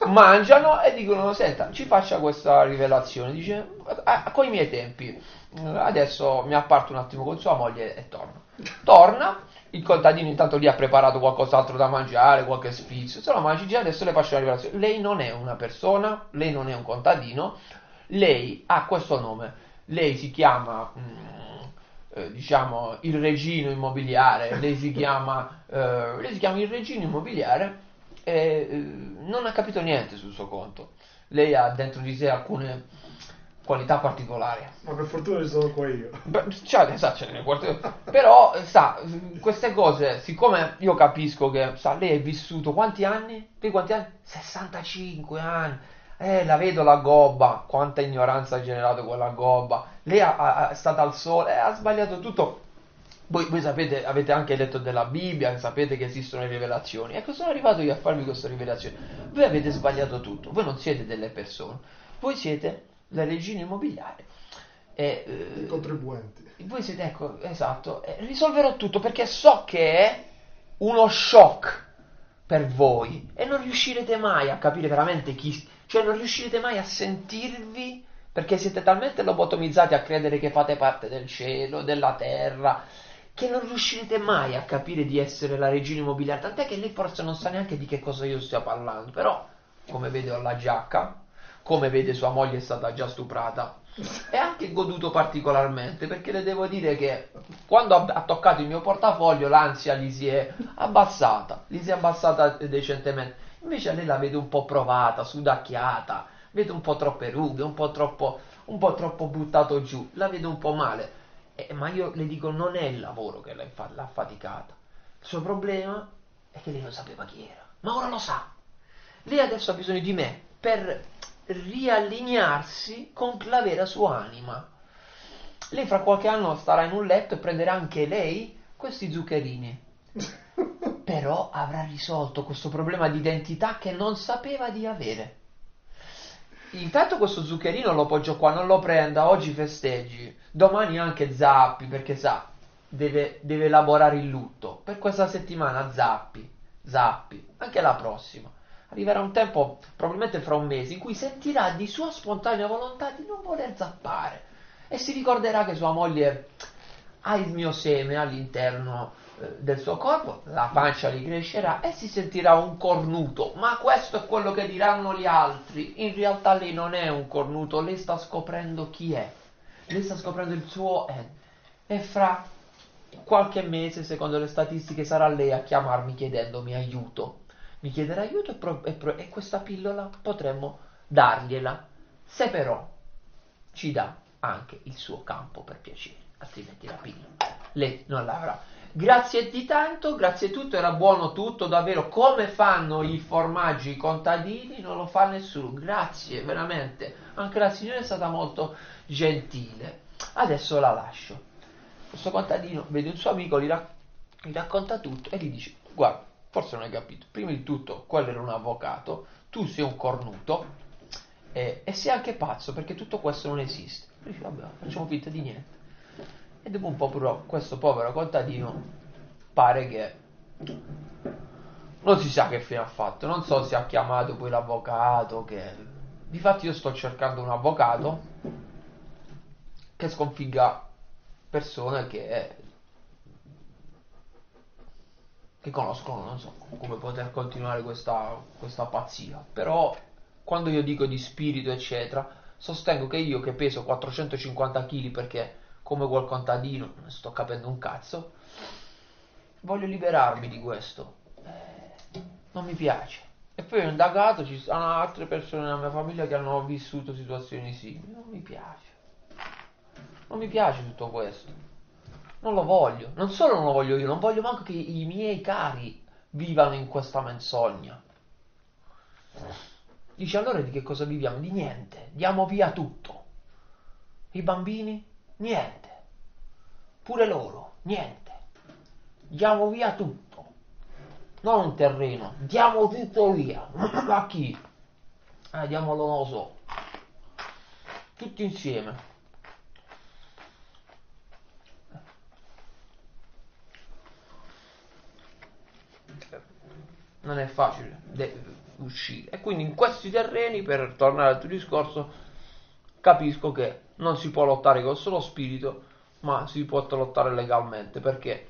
Mangiano e dicono senta ci faccia questa rivelazione, dice con i miei tempi. Adesso mi apparto un attimo con sua moglie e torna. Torna, il contadino intanto lì ha preparato qualcos'altro da mangiare, qualche sfizio, se lo mangi già adesso le faccio la rivelazione. Lei non è una persona, lei non è un contadino, lei ha questo nome, lei si chiama... Mm, eh, diciamo il regino immobiliare, lei si chiama, eh, lei si chiama il regino immobiliare e eh, non ha capito niente sul suo conto. Lei ha dentro di sé alcune qualità particolari. Ma per fortuna ci sono qua io. Beh, cioè, esatto, però sa, queste cose, siccome io capisco che sa, lei è vissuto quanti anni? Lei quanti anni? 65 anni eh, la vedo la gobba, quanta ignoranza ha generato quella gobba. Lei ha, ha, è stata al sole, eh, ha sbagliato tutto. Voi, voi, sapete, avete anche letto della Bibbia, sapete che esistono le rivelazioni. Ecco, sono arrivato io a farvi questa rivelazione. Voi avete sbagliato tutto, voi non siete delle persone, voi siete le regine immobiliari. E, eh, I contribuenti. Voi siete, ecco, esatto. Eh, risolverò tutto perché so che è uno shock per voi e non riuscirete mai a capire veramente chi, cioè non riuscirete mai a sentirvi perché siete talmente lobotomizzati a credere che fate parte del cielo, della terra, che non riuscirete mai a capire di essere la regina immobiliare, tant'è che lei forse non sa neanche di che cosa io stia parlando, però come vede ho la giacca, come vede sua moglie è stata già stuprata e anche goduto particolarmente perché le devo dire che quando ha toccato il mio portafoglio l'ansia gli si è abbassata, gli si è abbassata decentemente Invece a lei la vedo un po' provata, sudacchiata, vedo un po' troppe rughe, un po' troppo, un po troppo buttato giù, la vedo un po' male. Eh, ma io le dico, non è il lavoro che l'ha, l'ha affaticata. Il suo problema è che lei non sapeva chi era, ma ora lo sa. Lei adesso ha bisogno di me per riallinearsi con la vera sua anima. Lei fra qualche anno starà in un letto e prenderà anche lei questi zuccherini. però avrà risolto questo problema di identità che non sapeva di avere. Intanto questo zuccherino lo poggio qua, non lo prenda, oggi festeggi, domani anche zappi, perché sa, deve, deve elaborare il lutto. Per questa settimana zappi, zappi, anche la prossima. Arriverà un tempo, probabilmente fra un mese, in cui sentirà di sua spontanea volontà di non voler zappare e si ricorderà che sua moglie ha il mio seme all'interno eh, del suo corpo, la pancia gli crescerà e si sentirà un cornuto, ma questo è quello che diranno gli altri. In realtà lei non è un cornuto, lei sta scoprendo chi è, lei sta scoprendo il suo è. E fra qualche mese, secondo le statistiche, sarà lei a chiamarmi chiedendomi aiuto. Mi chiederà aiuto e, pro- e, pro- e questa pillola potremmo dargliela, se però ci dà anche il suo campo per piacere, altrimenti la pillola lei non l'avrà. Grazie di tanto, grazie a tutto, era buono tutto, davvero. Come fanno i formaggi i contadini non lo fa nessuno. Grazie, veramente. Anche la signora è stata molto gentile. Adesso la lascio. Questo contadino vede un suo amico, gli, rac- gli racconta tutto e gli dice: Guarda, forse non hai capito. Prima di tutto, quello era un avvocato, tu sei un cornuto e, e sei anche pazzo perché tutto questo non esiste. Dice, vabbè, facciamo finta di niente. E dopo un po' però questo povero contadino pare che non si sa che fine ha fatto, non so se ha chiamato poi l'avvocato che... Difatti io sto cercando un avvocato che sconfigga persone che, che conoscono, non so come poter continuare questa, questa pazzia. Però quando io dico di spirito eccetera, sostengo che io che peso 450 kg perché come quel contadino, non sto capendo un cazzo, voglio liberarmi di questo. Eh, non mi piace. E poi ho indagato, ci sono altre persone nella mia famiglia che hanno vissuto situazioni simili. Non mi piace. Non mi piace tutto questo. Non lo voglio. Non solo non lo voglio io, non voglio manco che i miei cari vivano in questa menzogna. Dice allora di che cosa viviamo? Di niente. Diamo via tutto. I bambini? Niente. Pure loro, niente. Diamo via tutto. Non un terreno, diamo tutto via. A chi? Eh, diamolo, non lo so. Tutti insieme. Non è facile uscire. E quindi in questi terreni, per tornare al tuo discorso, capisco che non si può lottare col solo spirito, ma si può lottare legalmente. Perché,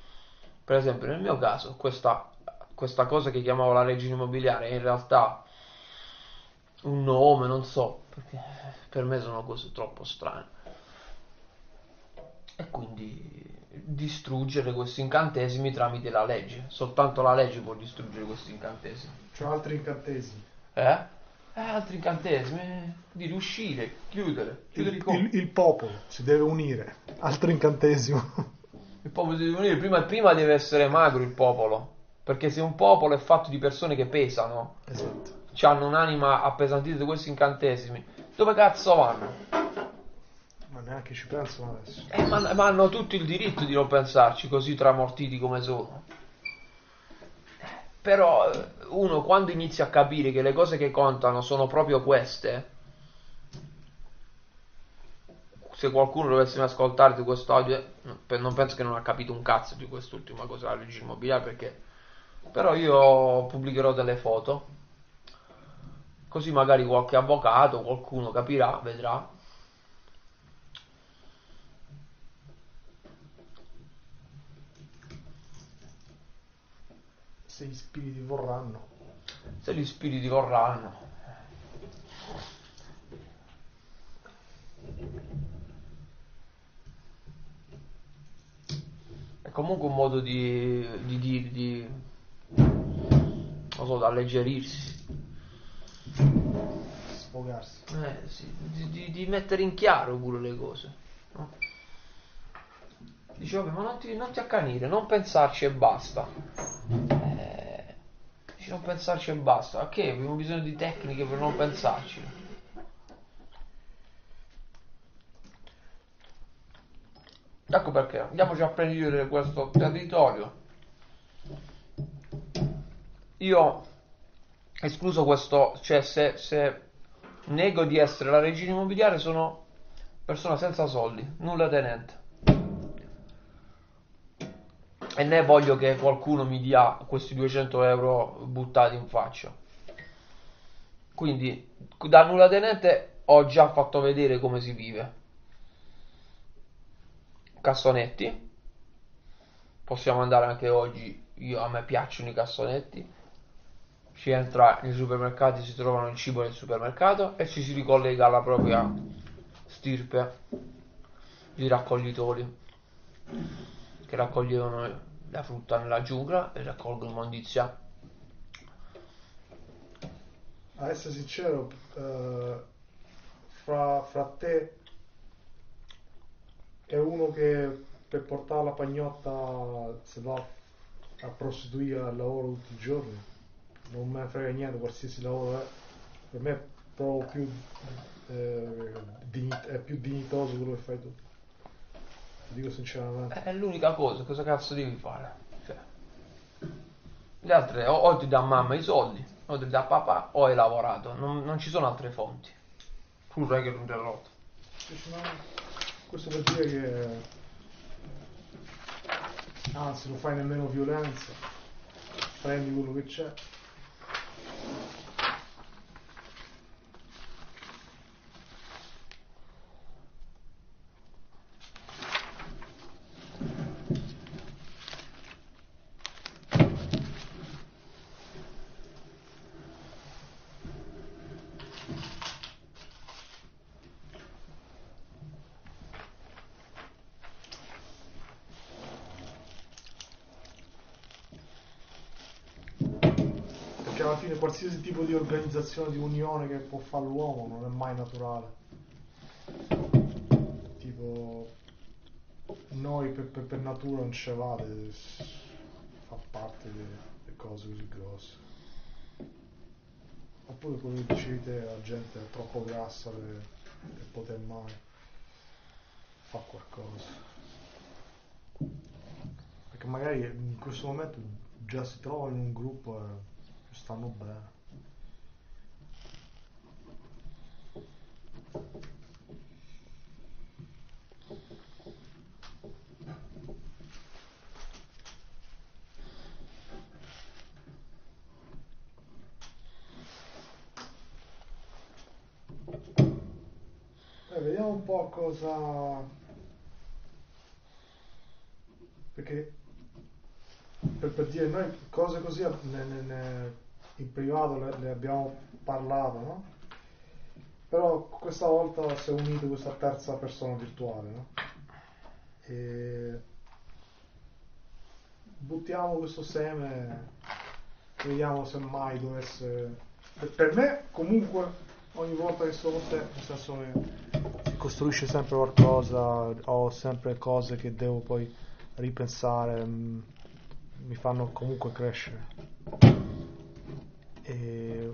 per esempio, nel mio caso, questa, questa cosa che chiamavo la legge immobiliare in realtà un nome, non so, perché per me sono cose troppo strane. E quindi distruggere questi incantesimi tramite la legge. Soltanto la legge può distruggere questi incantesimi. C'è altri incantesimi. Eh? Eh, altri incantesimi. Di riuscire, chiudere, chiudere Il, il- il popolo si deve unire. Altro incantesimo. Il popolo si deve unire, prima, prima deve essere magro il popolo. Perché se un popolo è fatto di persone che pesano, esatto. hanno un'anima appesantita da questi incantesimi, dove cazzo vanno? Ma neanche ci pensano adesso. Eh, ma, ma hanno tutto il diritto di non pensarci, così tramortiti come sono. Però eh, uno quando inizia a capire che le cose che contano sono proprio queste, se qualcuno dovesse ascoltare di questo audio, eh, non penso che non ha capito un cazzo di quest'ultima cosa della legge immobiliare, perché però io pubblicherò delle foto, così magari qualche avvocato, qualcuno capirà, vedrà. Se gli spiriti vorranno. se gli spiriti vorranno. È comunque un modo di, di, di, di non so, da alleggerirsi, Sfogarsi. eh, sì, di, di- di mettere in chiaro pure le cose. no? Dice, vabbè, ma non ti, non ti accanire, non pensarci e basta. Eh, dici, non pensarci e basta. A che? Abbiamo bisogno di tecniche per non pensarci. Ecco perché andiamoci a prendere questo territorio. Io, escluso questo, cioè se, se nego di essere la regina immobiliare, sono persona senza soldi, nulla tenente. E né voglio che qualcuno mi dia questi 200 euro buttati in faccia. Quindi, da nulla tenente ho già fatto vedere come si vive. Cassonetti. Possiamo andare anche oggi. Io, a me piacciono i cassonetti. Si entra nei supermercati, si trovano il cibo nel supermercato e ci si ricollega alla propria stirpe di raccoglitori che raccoglievano la frutta nella giungla e raccolgono immondizia. A essere sincero, eh, fra, fra te e uno che per portare la pagnotta si va a prostituire al lavoro tutti i giorni, non me ne frega niente, qualsiasi lavoro è, per me è proprio più, eh, digni- è più dignitoso quello che fai tu. Ti dico sinceramente. È l'unica cosa, cosa cazzo devi fare? Cioè, le altre o, o ti dà mamma i soldi, o ti dà papà, o hai lavorato, non, non ci sono altre fonti. Scusa che l'ho interrotto. Dici, no, Questo per dire che anzi non fai nemmeno violenza, prendi quello che c'è. Perché alla fine qualsiasi tipo di organizzazione, di unione che può fare l'uomo non è mai naturale. Tipo, noi per, per- per natura non ce vade, fa parte delle cose così grosse. Oppure quello che dicevi te, la gente è troppo grassa per, per poter mai fare qualcosa. Perché magari in questo momento già si trovano in un gruppo e stanno bene. Eh, vediamo un po' cosa... Perché per, per dire noi cose così ne- ne- ne- in privato le, le abbiamo parlato, no? Però questa volta si è unito questa terza persona virtuale, no? E buttiamo questo seme vediamo se mai dovesse... Per, me comunque ogni volta che sono te, nel senso che si costruisce sempre qualcosa, ho sempre cose che devo poi ripensare, mm, mi fanno comunque crescere. E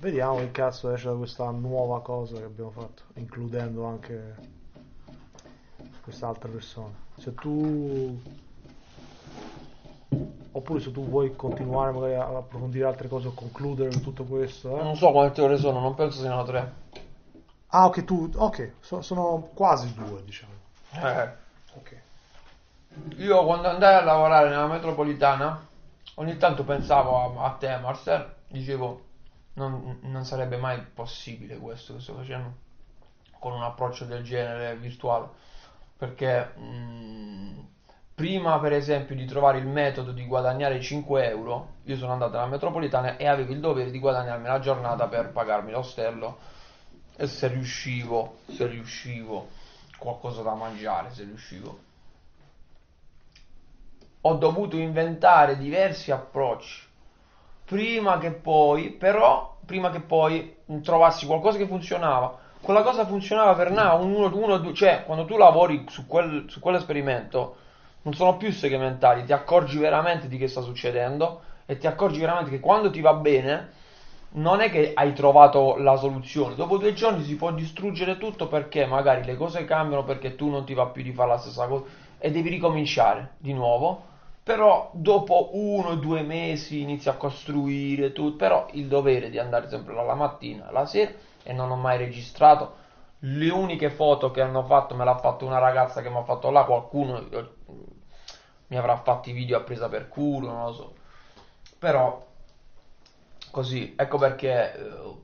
vediamo che cazzo esce da questa nuova cosa che abbiamo fatto, includendo anche quest'altra persona. Se tu oppure se tu vuoi continuare magari a approfondire altre cose o concludere tutto questo, eh? Non so quante ore sono, non penso siano tre. Ah, ok, tu, ok, so- sono quasi due, diciamo. Eh. Ok. Io quando andai a lavorare nella metropolitana, ogni tanto pensavo a, a te, Marcel, dicevo, non, non sarebbe mai possibile questo che sto facendo con un approccio del genere virtuale, perché mm, prima per esempio di trovare il metodo di guadagnare 5 euro, io sono andato alla metropolitana e avevo il dovere di guadagnarmi la giornata per pagarmi l'ostello. E se riuscivo, se riuscivo, qualcosa da mangiare, se riuscivo ho dovuto inventare diversi approcci. Prima che poi, però, prima che poi trovassi qualcosa che funzionava. Quella cosa funzionava per now, un uno, uno, due, cioè quando tu lavori su, quel, su quell'esperimento non sono più segmentali, ti accorgi veramente di che sta succedendo e ti accorgi veramente che quando ti va bene non è che hai trovato la soluzione, dopo due giorni si può distruggere tutto perché magari le cose cambiano perché tu non ti va più di fare la stessa cosa e devi ricominciare di nuovo però dopo uno o due mesi inizio a costruire tutto, però il dovere di andare sempre la mattina, la sera e non ho mai registrato. Le uniche foto che hanno fatto me l'ha fatto una ragazza che mi ha fatto là, qualcuno io- mi avrà fatto i video a presa per culo, non lo so. Però così, ecco perché eh,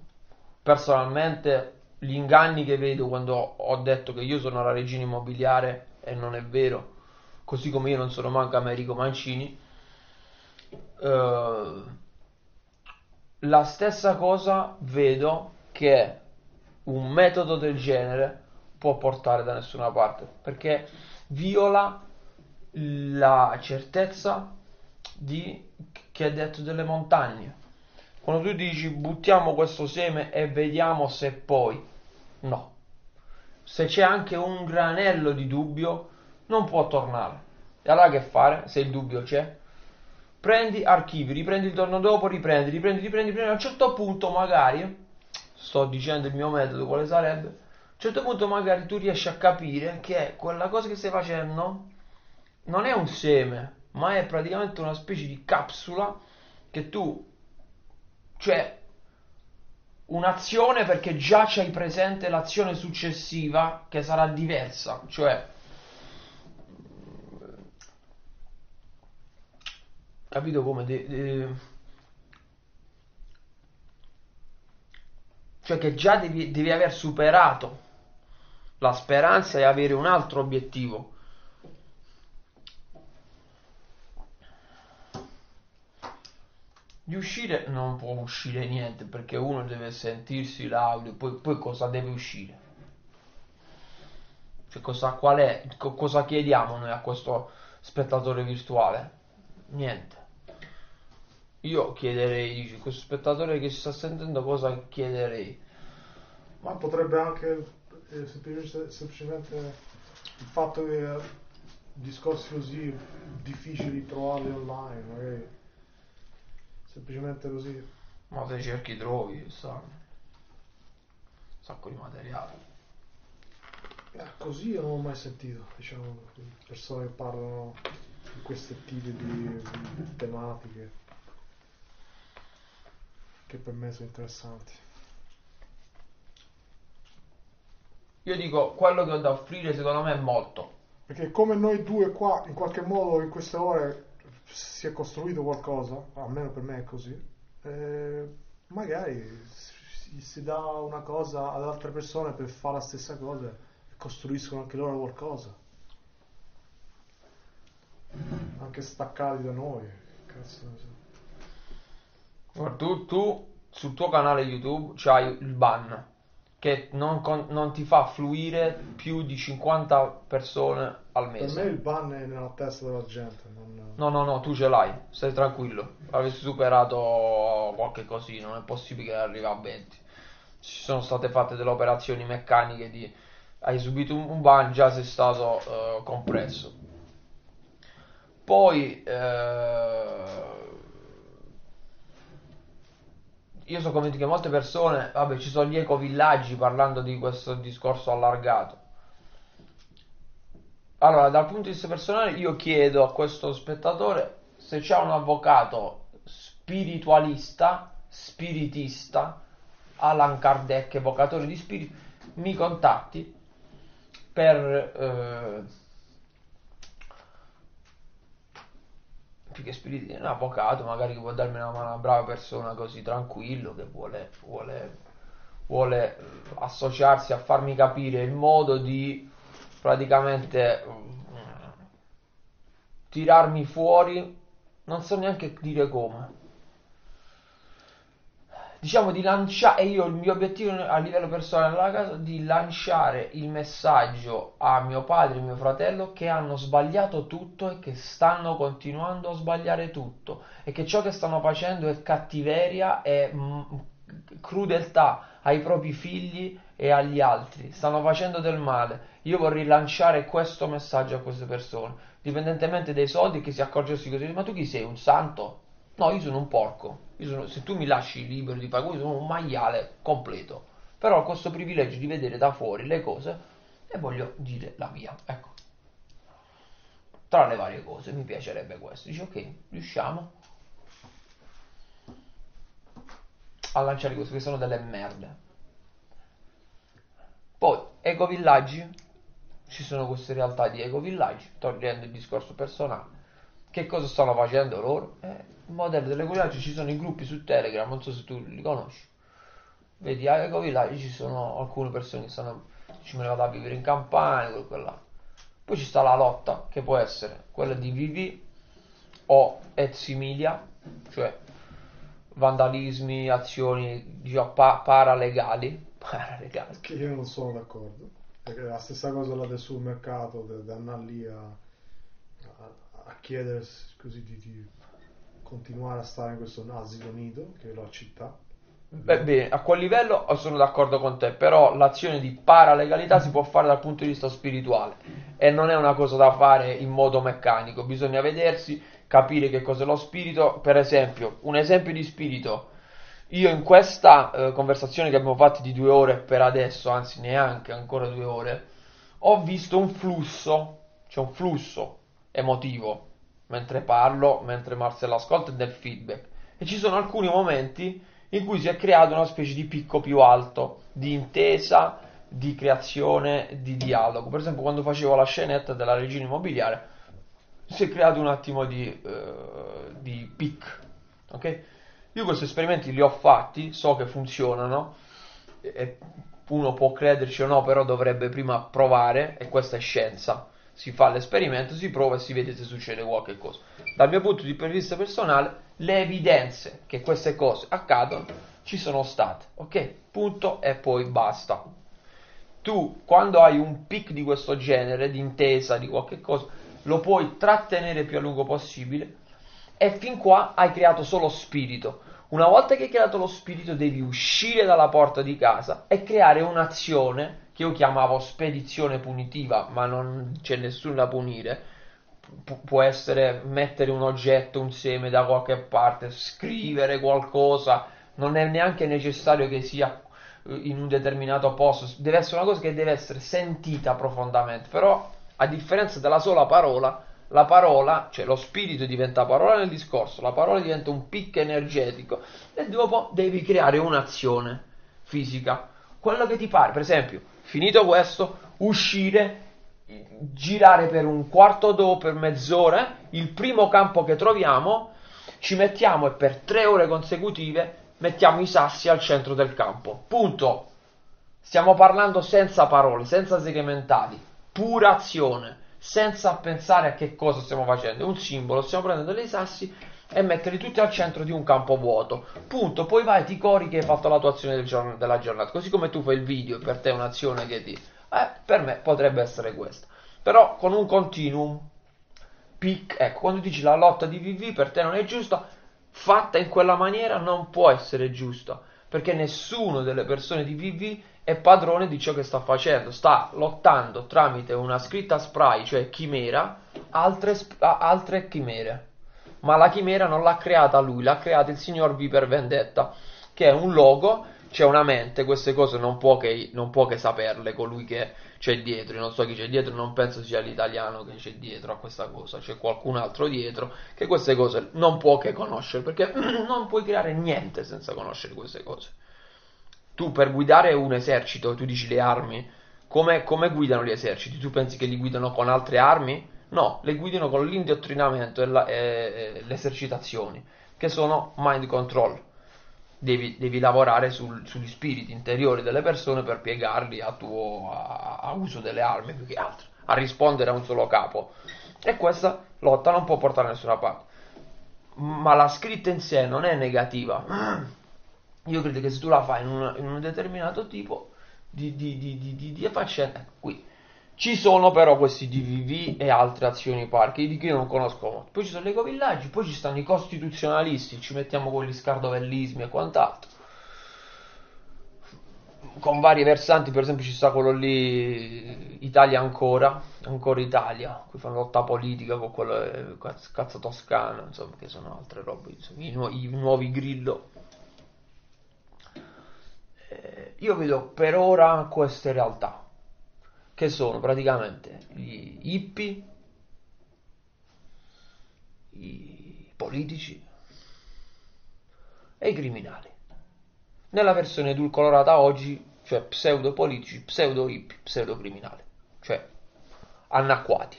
personalmente gli inganni che vedo quando ho detto che io sono la regina immobiliare e non è vero così come io non sono manco Americo Mancini, eh, la stessa cosa vedo che un metodo del genere può portare da nessuna parte, perché viola la certezza di, che è detto delle montagne. Quando tu dici buttiamo questo seme e vediamo se poi, no. Se c'è anche un granello di dubbio, non può tornare. E allora che fare se il dubbio c'è? Prendi, archivi, riprendi il giorno dopo, riprendi, riprendi, riprendi, riprendi. A un certo punto magari, sto dicendo il mio metodo quale sarebbe, a un certo punto magari tu riesci a capire che quella cosa che stai facendo non è un seme, ma è praticamente una specie di capsula che tu, cioè un'azione perché già c'hai presente l'azione successiva che sarà diversa, cioè capito come de- de- cioè che già devi, devi aver superato la speranza e avere un altro obiettivo. Di uscire non può uscire niente perché uno deve sentirsi l'audio poi, poi cosa deve uscire? Cioè cosa, è, co- cosa chiediamo noi a questo spettatore virtuale? Niente io chiederei, dici, questo spettatore che si sta sentendo cosa chiederei? Ma potrebbe anche eh, semplicemente, semplicemente il fatto che discorsi così difficili trovarli online, magari semplicemente così. Ma se cerchi trovi, sa, un sacco di materiale. Eh, così io non ho mai sentito, diciamo, persone che parlano di questi tipi di tematiche che per me sono interessanti. Io dico, quello che ho da offrire secondo me è molto. Perché come noi due qua, in qualche modo in queste ore si è costruito qualcosa, almeno per me è così, eh, magari si si, dà una cosa ad altre persone per fare la stessa cosa e costruiscono anche loro qualcosa. Anche staccati da noi. Cazzo ne so. Tu, tu sul tuo canale YouTube c'hai il ban che non, con- non ti fa fluire più di 50 persone al Per mese. me il ban è nella testa della gente. Non... No, no, no, tu ce l'hai, stai tranquillo. Avessi superato qualche cosina, non è possibile che arrivi a 20. Ci sono state fatte delle operazioni meccaniche di... Hai subito un un ban, già sei stato eh, compresso. Poi... eh, Io so convinto che molte persone, vabbè, ci sono gli ecovillaggi parlando di questo discorso allargato. Allora, dal punto di vista personale, io chiedo a questo spettatore se c'è un avvocato spiritualista, spiritista, Allan Kardec, evocatore di spiriti, mi contatti per eh, più che spiriti, un avvocato magari che può darmi una mano, una brava persona così tranquillo che vuole, vuole, vuole eh, associarsi a farmi capire il modo di praticamente mm, tirarmi fuori, non so neanche dire come. Diciamo di lanciare, e io il mio obiettivo a livello personale casa, di lanciare il messaggio a mio padre e mio fratello che hanno sbagliato tutto e che stanno continuando a sbagliare tutto e che ciò che stanno facendo è cattiveria e crudeltà ai propri figli e agli altri, stanno facendo del male. Io vorrei lanciare questo messaggio a queste persone, dipendentemente dai soldi, che si accorgesse così, ma tu chi sei, un santo? No, io sono un porco. Io sono- se tu mi lasci libero di fare questo, sono un maiale completo. Però ho questo privilegio di vedere da fuori le cose e voglio dire la mia. Ecco. Tra le varie cose mi piacerebbe questo. Dici ok, riusciamo a lanciare questo, che sono delle merde. Poi, ecovillaggi, ci sono queste realtà di ecovillaggi, togliendo il discorso personale. Che cosa stanno facendo loro? Eh, modello dell'ecovillaggi ci sono i gruppi su Telegram, non so se tu li conosci. Vedi, a ecovillaggi ci sono alcune persone che stanno, ci me ne vado a vivere in campagna, quello, là. Poi ci sta la lotta, che può essere quella di vivi o et similia, cioè vandalismi, azioni diciamo, pa- paralegali, paralegali. Che io non sono d'accordo. Perché la stessa cosa là del supermercato, di andare lì a, a, a chiedere s- così di, di continuare a stare in questo asilo nido, che è la città. Beh, bene, a quel livello sono d'accordo con te, però l'azione di paralegalità si può fare dal punto di vista spirituale e non è una cosa da fare in modo meccanico, bisogna vedersi, capire che cos'è lo spirito. Per esempio, un esempio di spirito, io in questa eh, conversazione che abbiamo fatto di due ore per adesso, anzi neanche ancora due ore, ho visto un flusso, c'è un flusso emotivo mentre parlo, mentre Marcella ascolta e del feedback. E ci sono alcuni momenti in cui si è creato una specie di picco più alto di intesa, di creazione, di dialogo. Per esempio, quando facevo la scenetta della regina immobiliare, si è creato un attimo di, eh, di pic. Ok? Io questi esperimenti li ho fatti, so che funzionano, e uno può crederci o no, però dovrebbe prima provare, e questa è scienza. Si fa l'esperimento, si prova e si vede se succede qualche cosa. Dal mio punto di vista personale, le evidenze che queste cose accadono ci sono state, ok? Punto e poi basta. Tu, quando hai un pic di questo genere, di intesa, di qualche cosa, lo puoi trattenere più a lungo possibile e fin qua hai creato solo spirito. Una volta che hai creato lo spirito devi uscire dalla porta di casa e creare un'azione che io chiamavo spedizione punitiva, ma non c'è nessuno da punire. Pu- può essere mettere un oggetto, un seme da qualche parte, scrivere qualcosa, non è neanche necessario che sia eh, in un determinato posto, deve essere una cosa che deve essere sentita profondamente, però a differenza della sola parola, la parola, cioè lo spirito diventa parola nel discorso, la parola diventa un picco energetico e dopo devi creare un'azione fisica, quello che ti pare, per esempio, finito questo, uscire, girare per un quarto d'ora, per mezz'ora, il primo campo che troviamo, ci mettiamo e per tre ore consecutive mettiamo i sassi al centro del campo. Punto. Stiamo parlando senza parole, senza segmentali, pura azione, senza pensare a che cosa stiamo facendo. È un simbolo, stiamo prendendo dei sassi e metterli tutti al centro di un campo vuoto. Punto. Poi vai, ti cori che hai fatto la tua azione del giorno, della giornata. Così come tu fai il video, per te è un'azione che ti... Eh, per me potrebbe essere questa. Però con un continuum. Pic, ecco, quando dici la lotta di VV per te non è giusta, fatta in quella maniera non può essere giusta. Perché nessuno delle persone di VV è padrone di ciò che sta facendo. Sta lottando tramite una scritta spray, cioè chimera, altre, altre chimere ma la chimera non l'ha creata lui, l'ha creata il signor Viper Vendetta, che è un logo, c'è una mente, queste cose non può che, non può che saperle colui che c'è dietro, io non so chi c'è dietro, non penso sia l'italiano che c'è dietro a questa cosa, c'è qualcun altro dietro che queste cose non può che conoscere, perché non puoi creare niente senza conoscere queste cose. Tu per guidare un esercito, tu dici le armi, come, come guidano gli eserciti? Tu pensi che li guidano con altre armi? No, le guidino con l'indottrinamento e, la, e, le esercitazioni, che sono mind control. Devi, devi lavorare sul, sugli spiriti interiori delle persone per piegarli a tuo a, a uso delle armi più che altro, a rispondere a un solo capo. E questa lotta non può portare da nessuna parte. Ma la scritta in sé non è negativa. Io credo che se tu la fai in, una, in un determinato tipo di, di, di, di, di faccenda, qui ci sono però questi DVV e altre azioni parchi di cui non conosco molto. Poi ci sono gli ecovillaggi, poi ci stanno i costituzionalisti, ci mettiamo con gli scardovellismi e quant'altro. Con vari versanti, per esempio ci sta quello lì Italia ancora, ancora Italia, qui fanno lotta politica con quello eh, cazzo toscano, insomma, che sono altre robe, insomma, i, nu- i nuovi grillo. Eh, io vedo per ora queste realtà che sono praticamente gli hippie, i politici e i criminali. Nella versione edulcorata oggi, cioè pseudo politici, pseudo hippie, pseudo criminali, cioè anacquati.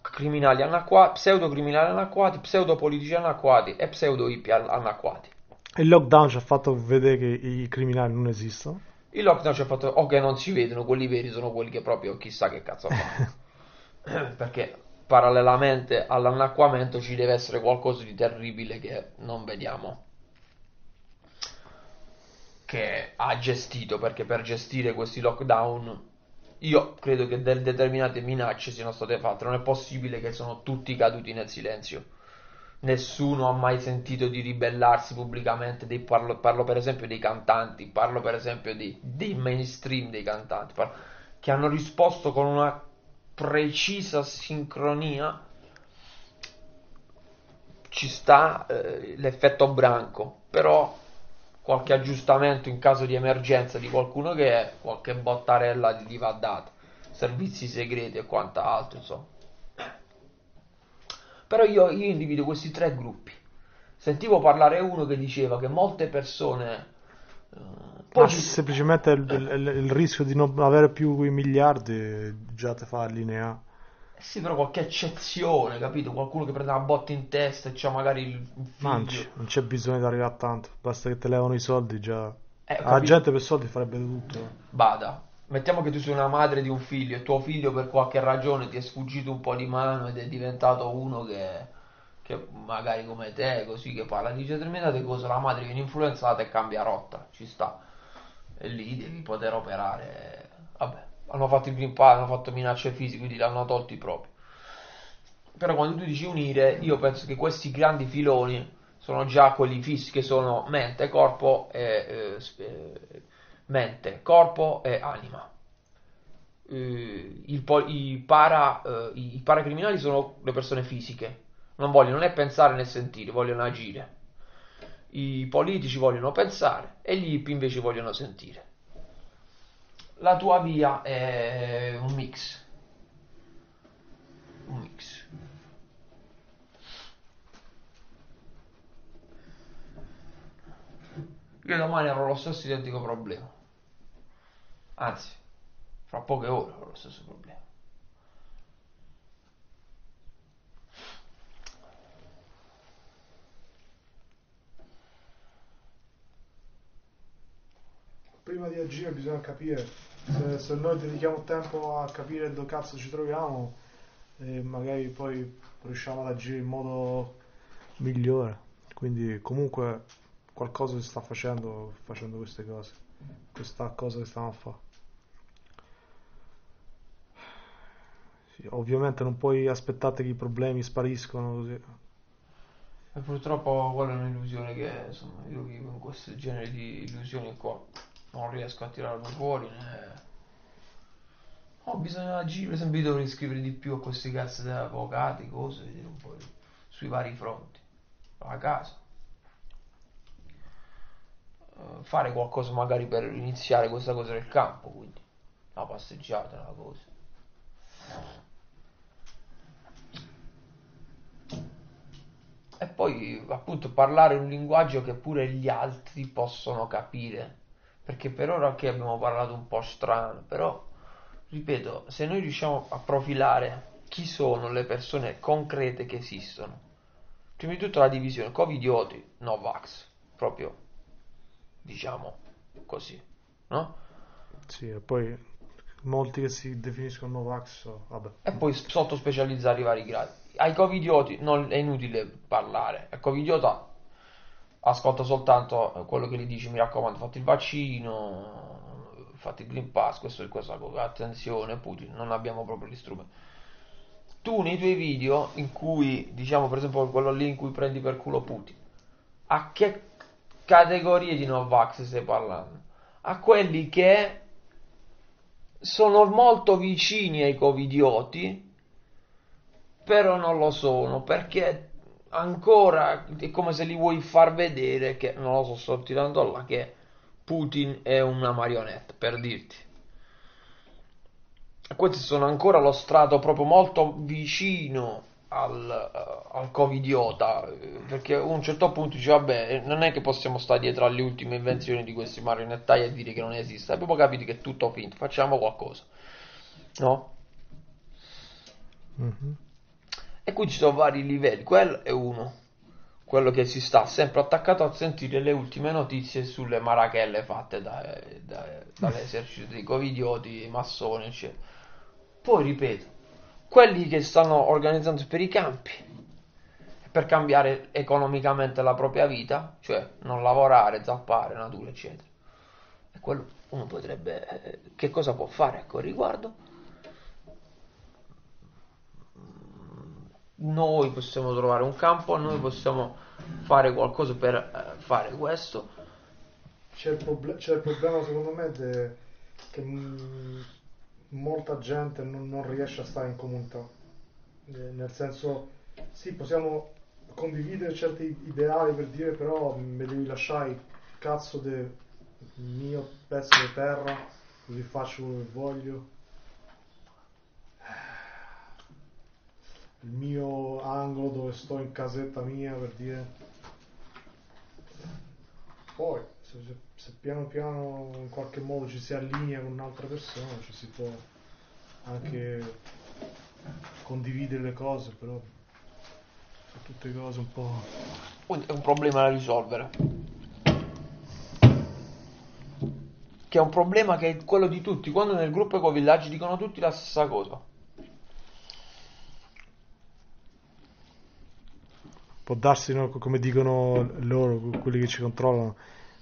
Criminali anacquati, pseudo criminali anacquati, pseudo politici anacquati e pseudo hippie anacquati. Il lockdown ci ha fatto vedere che i criminali non esistono. Il lockdown ci ha fatto, o che non si vedono, quelli veri sono quelli che proprio chissà che cazzo fanno. Perché parallelamente all'annacquamento ci deve essere qualcosa di terribile che non vediamo. Che ha gestito, perché per gestire questi lockdown io credo che determinate minacce siano state fatte. Non è possibile che sono tutti caduti nel silenzio nessuno ha mai sentito di ribellarsi pubblicamente, dei, parlo, parlo, per esempio dei cantanti, parlo per esempio dei, dei mainstream dei cantanti, parlo, che hanno risposto con una precisa sincronia, ci sta eh, l'effetto branco, però qualche aggiustamento in caso di emergenza di qualcuno che è, qualche bottarella gli va data, servizi segreti e quant'altro, insomma. Però io, io individuo questi tre gruppi. Sentivo parlare uno che diceva che molte persone... Uh, poi ci... semplicemente il, il, il, rischio di non avere più quei miliardi già ti fa allineare. Eh sì, però qualche eccezione, capito? Qualcuno che prende una botta in testa e c'ha magari il. Non, non c'è bisogno di arrivare a tanto, basta che te levano i soldi già. Eh, La gente per soldi farebbe tutto. Bada, Mettiamo che tu sei una madre di un figlio e tuo figlio per qualche ragione ti è sfuggito un po' di mano ed è diventato uno che, che magari come te, così, che parla di determinate cose, la madre viene influenzata e cambia rotta, ci sta. E lì devi poter operare. Vabbè, hanno fatto il Green Pass, hanno fatto minacce fisiche, quindi l'hanno tolti proprio. Però quando tu dici unire, io penso che questi grandi filoni sono già quelli fissi che sono mente, corpo e... Eh, mente, corpo e anima. Uh, il, i, para, uh, i, paracriminali sono le persone fisiche, non vogliono né pensare né sentire, vogliono agire. I politici vogliono pensare e gli hippie invece vogliono sentire. La tua via è un mix. Un mix. Io domani avrò lo stesso identico problema. Anzi, fra poche ore avrò lo stesso problema. Prima di agire bisogna capire se, se noi dedichiamo tempo a capire dove cazzo ci troviamo e magari poi riusciamo ad agire in modo migliore. Quindi comunque qualcosa si sta facendo facendo queste cose. Questa cosa che stiamo a fare. Sì, ovviamente non puoi aspettare che i problemi spariscono così. E purtroppo quella è un'illusione che insomma io vivo in questo genere di illusioni qua. Non riesco a tirarlo fuori né. Oh, bisogna agire, esempio io dovrei scrivere di più a questi cazzo di avvocati, cose, vedere un po' sui vari fronti. A casa. Eh, fare qualcosa magari per iniziare questa cosa nel campo, quindi una passeggiata, una cosa. E poi appunto parlare un linguaggio che pure gli altri possono capire. Perché per ora che abbiamo parlato un po' strano, però ripeto, se noi riusciamo a profilare chi sono le persone concrete che esistono, prima di tutto la divisione covidioti, Novax, proprio diciamo così, no? Sì, e poi molti che si definiscono Novax, vabbè. E poi sotto specializzare i vari gradi. Ai covidioti non è inutile parlare, il covidiota ascolta soltanto quello che gli dici, mi raccomando, fate il vaccino, fate il Green Pass, questo è questa cosa, attenzione Putin, non abbiamo proprio gli strumenti. Tu nei tuoi video in cui, diciamo per esempio quello lì in cui prendi per culo Putin, a che categorie di Novax stai parlando? A quelli che sono molto vicini ai covidioti, però non lo sono, perché ancora è come se li vuoi far vedere che, non lo so, sto tirando là, che Putin è una marionetta, per dirti. Questi sono ancora lo strato proprio molto vicino al, uh, al covidiota perché a un certo punto dice vabbè non è che possiamo stare dietro alle ultime invenzioni di questi marionettai e dire che non esiste abbiamo capito che è tutto finto facciamo qualcosa no? Mm-hmm. e qui ci sono vari livelli quello è uno quello che si sta sempre attaccato a sentire le ultime notizie sulle marachelle fatte da, da, dall'esercito dei covidioti massoni eccetera poi ripeto quelli che stanno organizzando per i campi per cambiare economicamente la propria vita, cioè non lavorare, zappare, natura, eccetera. E quello uno potrebbe... Eh, che cosa può fare ecco, al riguardo? Noi possiamo trovare un campo, noi possiamo fare qualcosa per eh, fare questo. C'è il, proble- c'è il problema secondo me de- che... Molta gente non, non, riesce a stare in comunità. Nel senso, sì, possiamo condividere certi ideali per dire, però mi devi lasciare il cazzo del mio pezzo di terra, così faccio quello che voglio. Il mio angolo dove sto in casetta mia per dire. Poi, se, se piano piano in qualche modo ci si allinea con un'altra persona, ci si può anche condividere le cose, però sono tutte cose un po'... È un problema da risolvere. Che è un problema che è quello di tutti. Quando nel gruppo Ecovillaggi dicono tutti la stessa cosa. Può darsi, no, come dicono loro, quelli che ci controllano,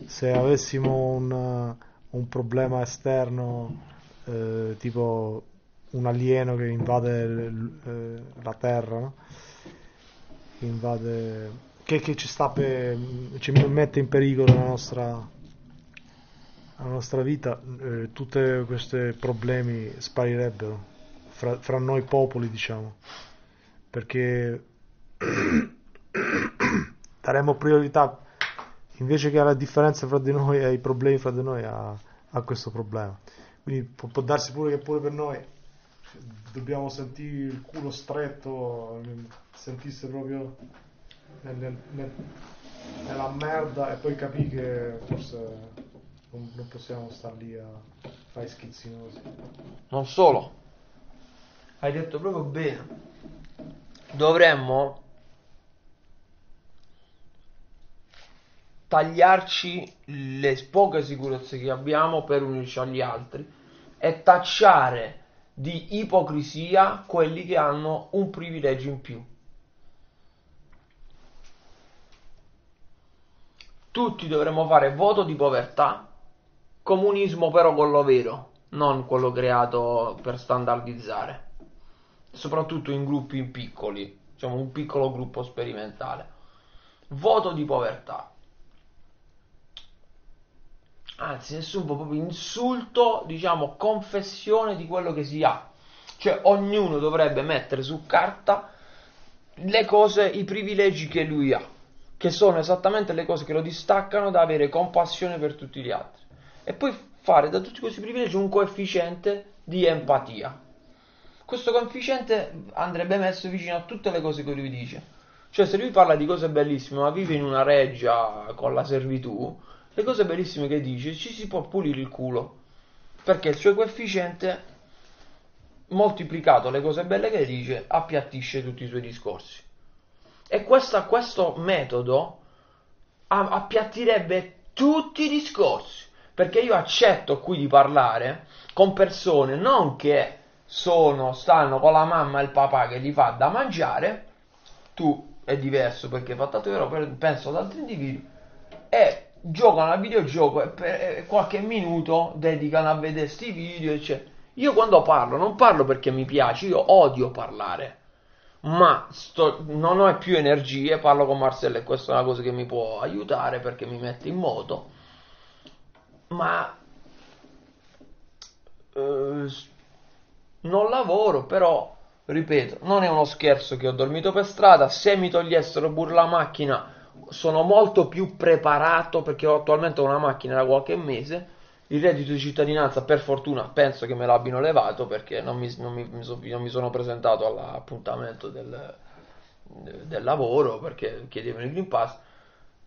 se avessimo un, un problema esterno, eh, tipo un alieno che invade eh, la Terra, no? che invade, che, che ci per, ci mette in pericolo la nostra, la nostra vita, eh, tutti questi problemi sparirebbero fra, fra noi popoli, diciamo, perché daremmo priorità invece che alla differenza fra di noi e ai problemi fra di noi a, a questo problema. Quindi può, può, darsi pure che pure per noi dobbiamo sentire il culo stretto, sentirsi proprio nel, nel, nel, nella merda e poi capire che forse non, non possiamo stare lì a fare schizzinosi. Non solo, hai detto proprio bene, dovremmo tagliarci le poche sicurezze che abbiamo per unirci agli altri e tacciare di ipocrisia quelli che hanno un privilegio in più. Tutti dovremmo fare voto di povertà, comunismo però quello vero, non quello creato per standardizzare, soprattutto in gruppi piccoli, diciamo un piccolo gruppo sperimentale. Voto di povertà. Anzi, nessun proprio insulto, diciamo, confessione di quello che si ha. Cioè, ognuno dovrebbe mettere su carta le cose, i privilegi che lui ha che sono esattamente le cose che lo distaccano da avere compassione per tutti gli altri. E poi fare da tutti questi privilegi un coefficiente di empatia. Questo coefficiente andrebbe messo vicino a tutte le cose che lui dice. Cioè, se lui parla di cose bellissime, ma vive in una reggia con la servitù, le cose bellissime che dice ci si può pulire il culo. Perché il suo coefficiente, moltiplicato le cose belle che dice, appiattisce tutti i suoi discorsi. E questa, questo metodo appiattirebbe tutti i discorsi. Perché io accetto qui di parlare con persone non che sono, stanno con la mamma e il papà che gli fa da mangiare, tu è diverso perché fa tanto vero, penso ad altri individui, e giocano al videogioco e per qualche minuto dedicano a vedere questi video. Eccetera. Io quando parlo non parlo perché mi piace, io odio parlare ma sto, non ho più energie, parlo con Marcello e questa è una cosa che mi può aiutare perché mi mette in moto, ma eh, non lavoro, però, ripeto, non è uno scherzo che ho dormito per strada, se mi togliessero pure la macchina sono molto più preparato perché ho attualmente una macchina da qualche mese il reddito di cittadinanza, per fortuna, penso che me l'abbiano levato perché non mi, non mi, non mi sono presentato all'appuntamento del, del, lavoro perché chiedevano il Green Pass.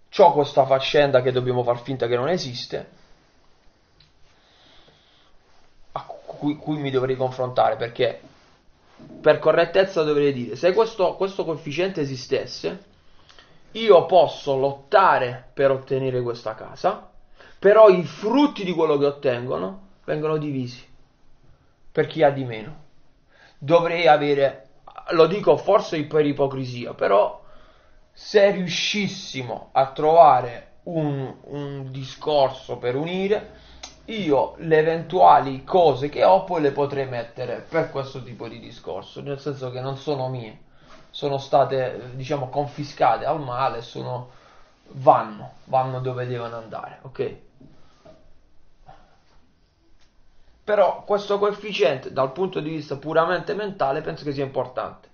C'ho questa faccenda che dobbiamo far finta che non esiste, a cui, cui mi dovrei confrontare perché per correttezza dovrei dire se questo, questo coefficiente esistesse, io posso lottare per ottenere questa casa però i frutti di quello che ottengono vengono divisi per chi ha di meno. Dovrei avere, lo dico forse per ipocrisia, però se riuscissimo a trovare un, un discorso per unire, io le eventuali cose che ho poi le potrei mettere per questo tipo di discorso, nel senso che non sono mie, sono state diciamo confiscate al male, sono, vanno, vanno dove devono andare, ok? Però questo coefficiente dal punto di vista puramente mentale penso che sia importante.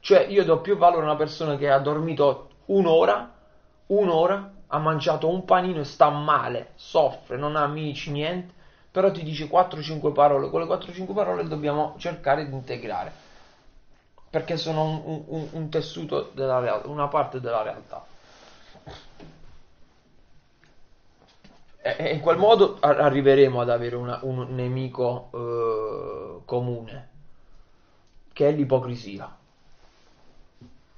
Cioè io do più valore a una persona che ha dormito un'ora, un'ora, ha mangiato un panino e sta male, soffre, non ha amici, niente, però ti dice 4-5 parole, quelle 4-5 parole dobbiamo cercare di integrare, perché sono un, un, un tessuto della realtà, una parte della realtà. E in quel modo arriveremo ad avere una, un nemico eh, comune, che è l'ipocrisia.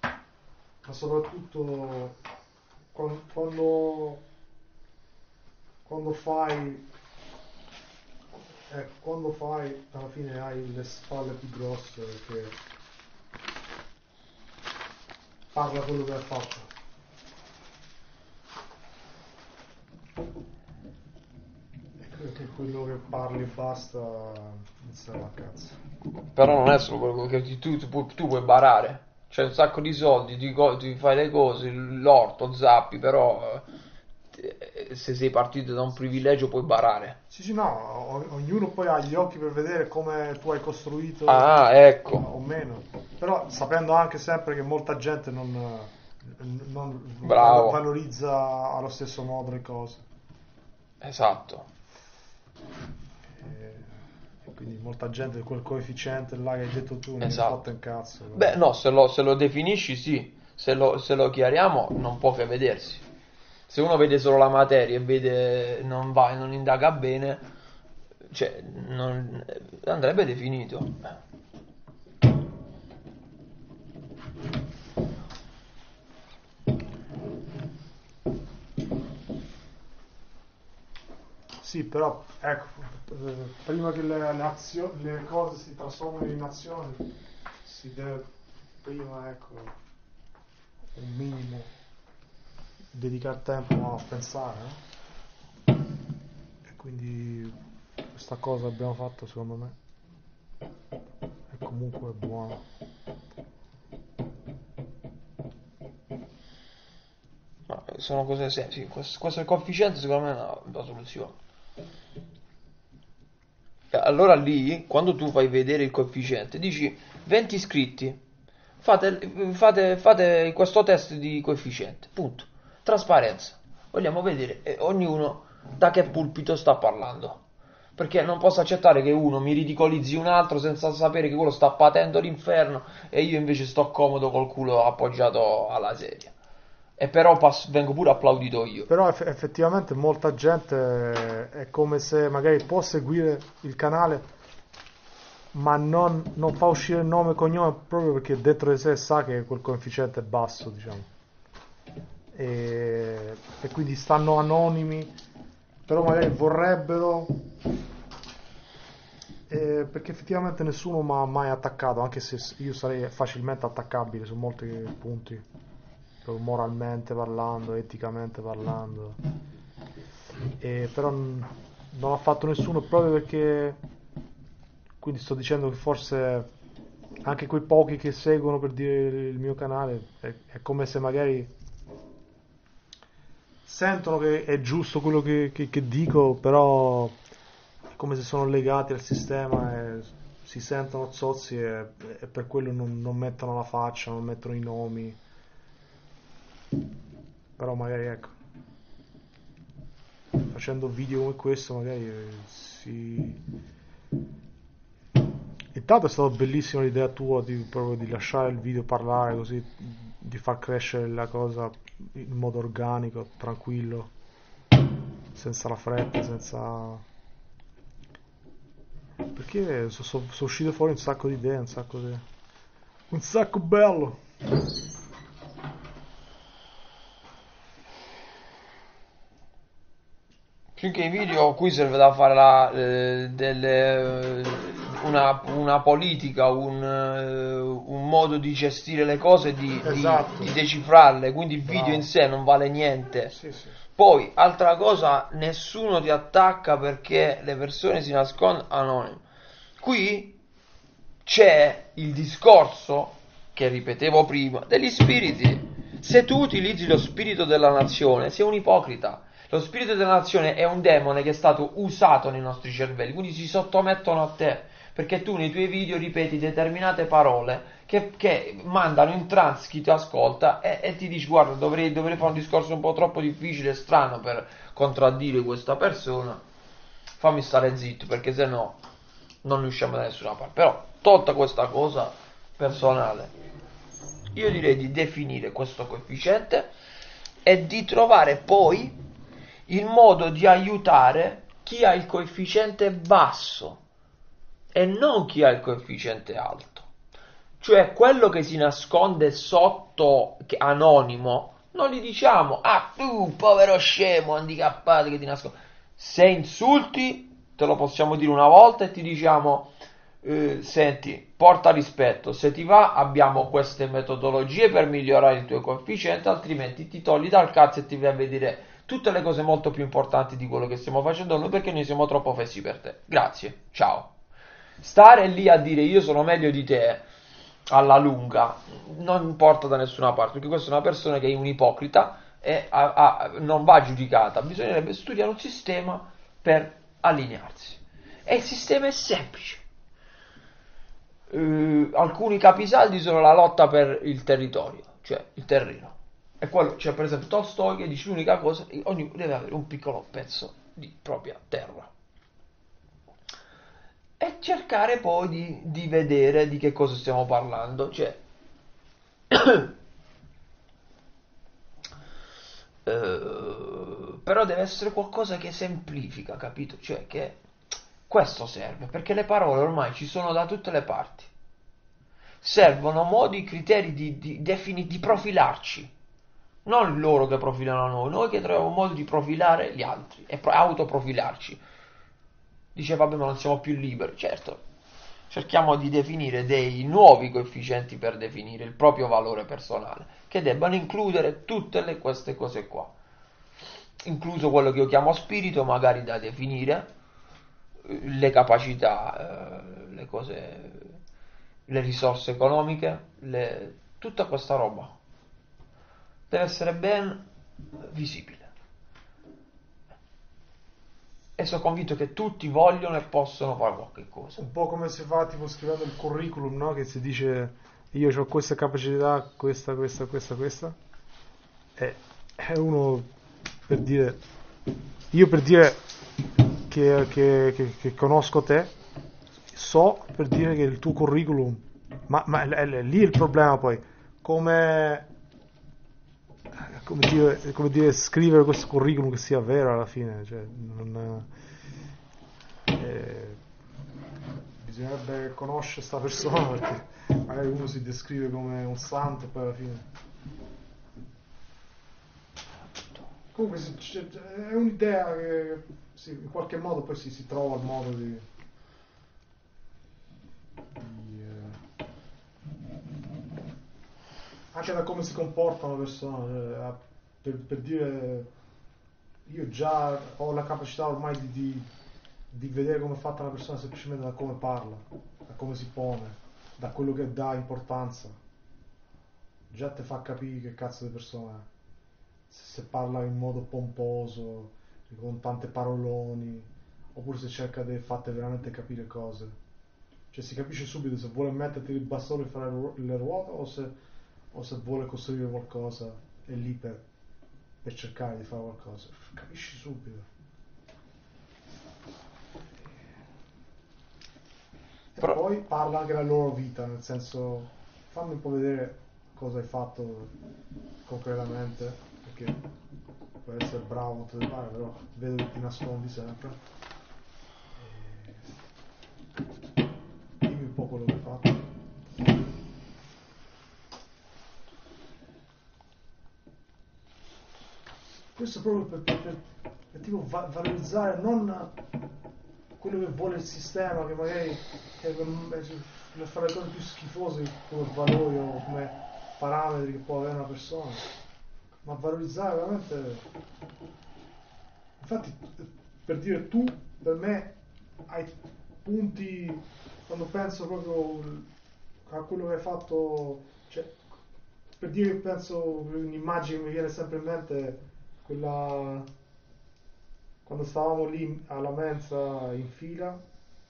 Ma soprattutto quando, quando fai eh, quando fai alla fine hai le spalle più grosse che parla quello che hai fatto che quello che parli e basta non serve a cazzo. Però non è solo quello che tu, tu, tu puoi barare. C'è un sacco di soldi, ti, ti fai le cose, l'orto, zappi, però eh, se sei partito da un privilegio puoi barare. Sì, sì, no, ognuno poi ha gli occhi per vedere come tu hai costruito ah, ecco. o meno. Però sapendo anche sempre che molta gente non, non valorizza allo stesso modo le cose. Esatto. E quindi molta gente quel coefficiente là che hai detto tu non esatto. fatto in cazzo. Beh, no, se lo, se lo definisci sì, se lo, se lo, chiariamo non può che vedersi. Se uno vede solo la materia e vede non va e non indaga bene, cioè non, andrebbe definito. Sì, però, ecco, eh, prima che le, le, le cose si trasformino in azioni, si deve prima, ecco, un minimo dedicare tempo a pensare. E quindi questa cosa abbiamo fatto, secondo me, è comunque buona. Sono cose semplici. Questo, questo coefficiente secondo me è una, una soluzione. E Allora lì, quando tu fai vedere il coefficiente, dici 20 iscritti, fate, fate, fate questo test di coefficiente, punto. Trasparenza. Vogliamo vedere eh, ognuno da che pulpito sta parlando. Perché non posso accettare che uno mi ridicolizzi un altro senza sapere che quello sta patendo l'inferno e io invece sto comodo col culo appoggiato alla sedia. E però pass- vengo pure applaudito io. Però eff- effettivamente molta gente è come se magari può seguire il canale, ma non, non fa uscire il nome e cognome proprio perché dentro di sé sa che quel coefficiente è basso, diciamo. E, e quindi stanno anonimi, però magari vorrebbero, eh, perché effettivamente nessuno mi ha mai attaccato, anche se io sarei facilmente attaccabile su molti punti, moralmente parlando, eticamente parlando. E però non l'ha fatto nessuno proprio perché quindi sto dicendo che forse anche quei pochi che seguono per dire il mio canale è, è come se magari sentono che è giusto quello che, che- che dico, però è come se sono legati al sistema e si sentono zozzi e, e per quello non, non mettono la faccia, non mettono i nomi. Però magari ecco, facendo video come questo magari eh, si... Intanto è stata bellissima l'idea tua di, proprio di lasciare il video parlare così, di far crescere la cosa in modo organico, tranquillo, senza la fretta, senza... Perché sono uscite fuori un sacco di idee, un sacco di... Un sacco bello! Più che i video, qui serve da fare la, eh, delle, eh, una, una politica, un, eh, un modo di gestire le cose, di, di- Esatto. di decifrarle, quindi il video Bravo. in sé non vale niente. Sì, sì. Poi, altra cosa, nessuno ti attacca perché le persone si nascondono anonime. Qui c'è il discorso che ripetevo prima degli spiriti. Se tu utilizzi lo spirito della nazione, sei un ipocrita. Lo spirito della nazione è un demone che è stato usato nei nostri cervelli, quindi si sottomettono a te, perché tu nei tuoi video ripeti determinate parole che, che mandano in trance chi ti ascolta e, e ti dici guarda dovrei, dovrei fare un discorso un po' troppo difficile e strano per contraddire questa persona, fammi stare zitto perché se no non riusciamo da nessuna parte. Però, tolta questa cosa personale, io direi di definire questo coefficiente e di trovare poi il modo di aiutare chi ha il coefficiente basso e non chi ha il coefficiente alto. Cioè quello che si nasconde sotto che- anonimo, non gli diciamo, ah tu povero scemo handicappato che ti nascondi. Se insulti, te lo possiamo dire una volta e ti diciamo, eh, senti, porta rispetto, se ti va abbiamo queste metodologie per migliorare il tuo coefficiente, altrimenti ti togli dal cazzo e ti vai a vedere tutte le cose molto più importanti di quello che stiamo facendo noi perché noi siamo troppo fessi per te. Grazie, ciao. Stare lì a dire io sono meglio di te alla lunga non porta da nessuna parte perché questa è una persona che è un ipocrita e ha- ha- non va giudicata. Bisognerebbe studiare un sistema per allinearsi. E il sistema è semplice. Eh, alcuni capisaldi sono la lotta per il territorio, cioè il terreno. E quello, c'è per esempio Tolstoi che dice l'unica cosa, ognuno deve avere un piccolo pezzo di propria terra. E cercare poi di, di vedere di che cosa stiamo parlando. Cioè, eh, però deve essere qualcosa che semplifica, capito? Cioè che questo serve, perché le parole ormai ci sono da tutte le parti. Servono modi, criteri di, di, defini- di profilarci. Non loro che profilano noi, noi che troviamo modo di profilare gli altri e pro- autoprofilarci. Dice, vabbè, ma non siamo più liberi. Certo, cerchiamo di definire dei nuovi coefficienti per definire il proprio valore personale, che debbano includere tutte le, queste cose qua. Incluso quello che io chiamo spirito, magari da definire, le capacità, eh, le cose, le risorse economiche, le, tutta questa roba deve essere ben visibile. E sono convinto che tutti vogliono e possono fare qualche cosa. Un po' come si fa tipo scrivendo il curriculum, no? Che si dice io ho questa capacità, questa, questa, questa, questa. E, e uno per dire, io per dire che, che, che, che conosco te, so per dire che il tuo curriculum, ma, ma è, è, lì il problema poi, come, come, dire, come dire, scrivere questo curriculum che sia vero alla fine, cioè, non, eh, bisognerebbe conoscere questa persona perché magari uno si descrive come un santo poi alla fine... Comunque è un'idea che sì, in qualche modo poi si, si trova il modo di, di eh, anche da come si comporta una persona, cioè, per, per, dire io già ho la capacità ormai di, di, di vedere come è fatta una persona semplicemente da come parla, da come si pone, da quello che dà importanza. Già ti fa capire che cazzo di persona è. Se, se parla in modo pomposo, con tante paroloni, oppure se cerca di farti veramente capire cose. Cioè si capisce subito se vuole metterti il bastone e fare le ruote o se, o se vuole costruire qualcosa è lì per, per cercare di fare qualcosa. Capisci subito. E Però... poi parla anche della loro vita, nel senso fammi un po' vedere cosa hai fatto concretamente, perché per essere bravo te pare, però vedo che ti nascondi sempre. E... Dimmi un po' quello che hai fatto. Questo proprio per, per, per, tipo va- valorizzare non quello che vuole il sistema, che magari che per fare le cose più schifose come valori o come parametri che può avere una persona. Ma valorizzare veramente infatti per dire tu per me hai punti quando penso proprio a quello che hai fatto cioè, per dire penso un'immagine che mi viene sempre in mente quella quando stavamo lì alla mensa in fila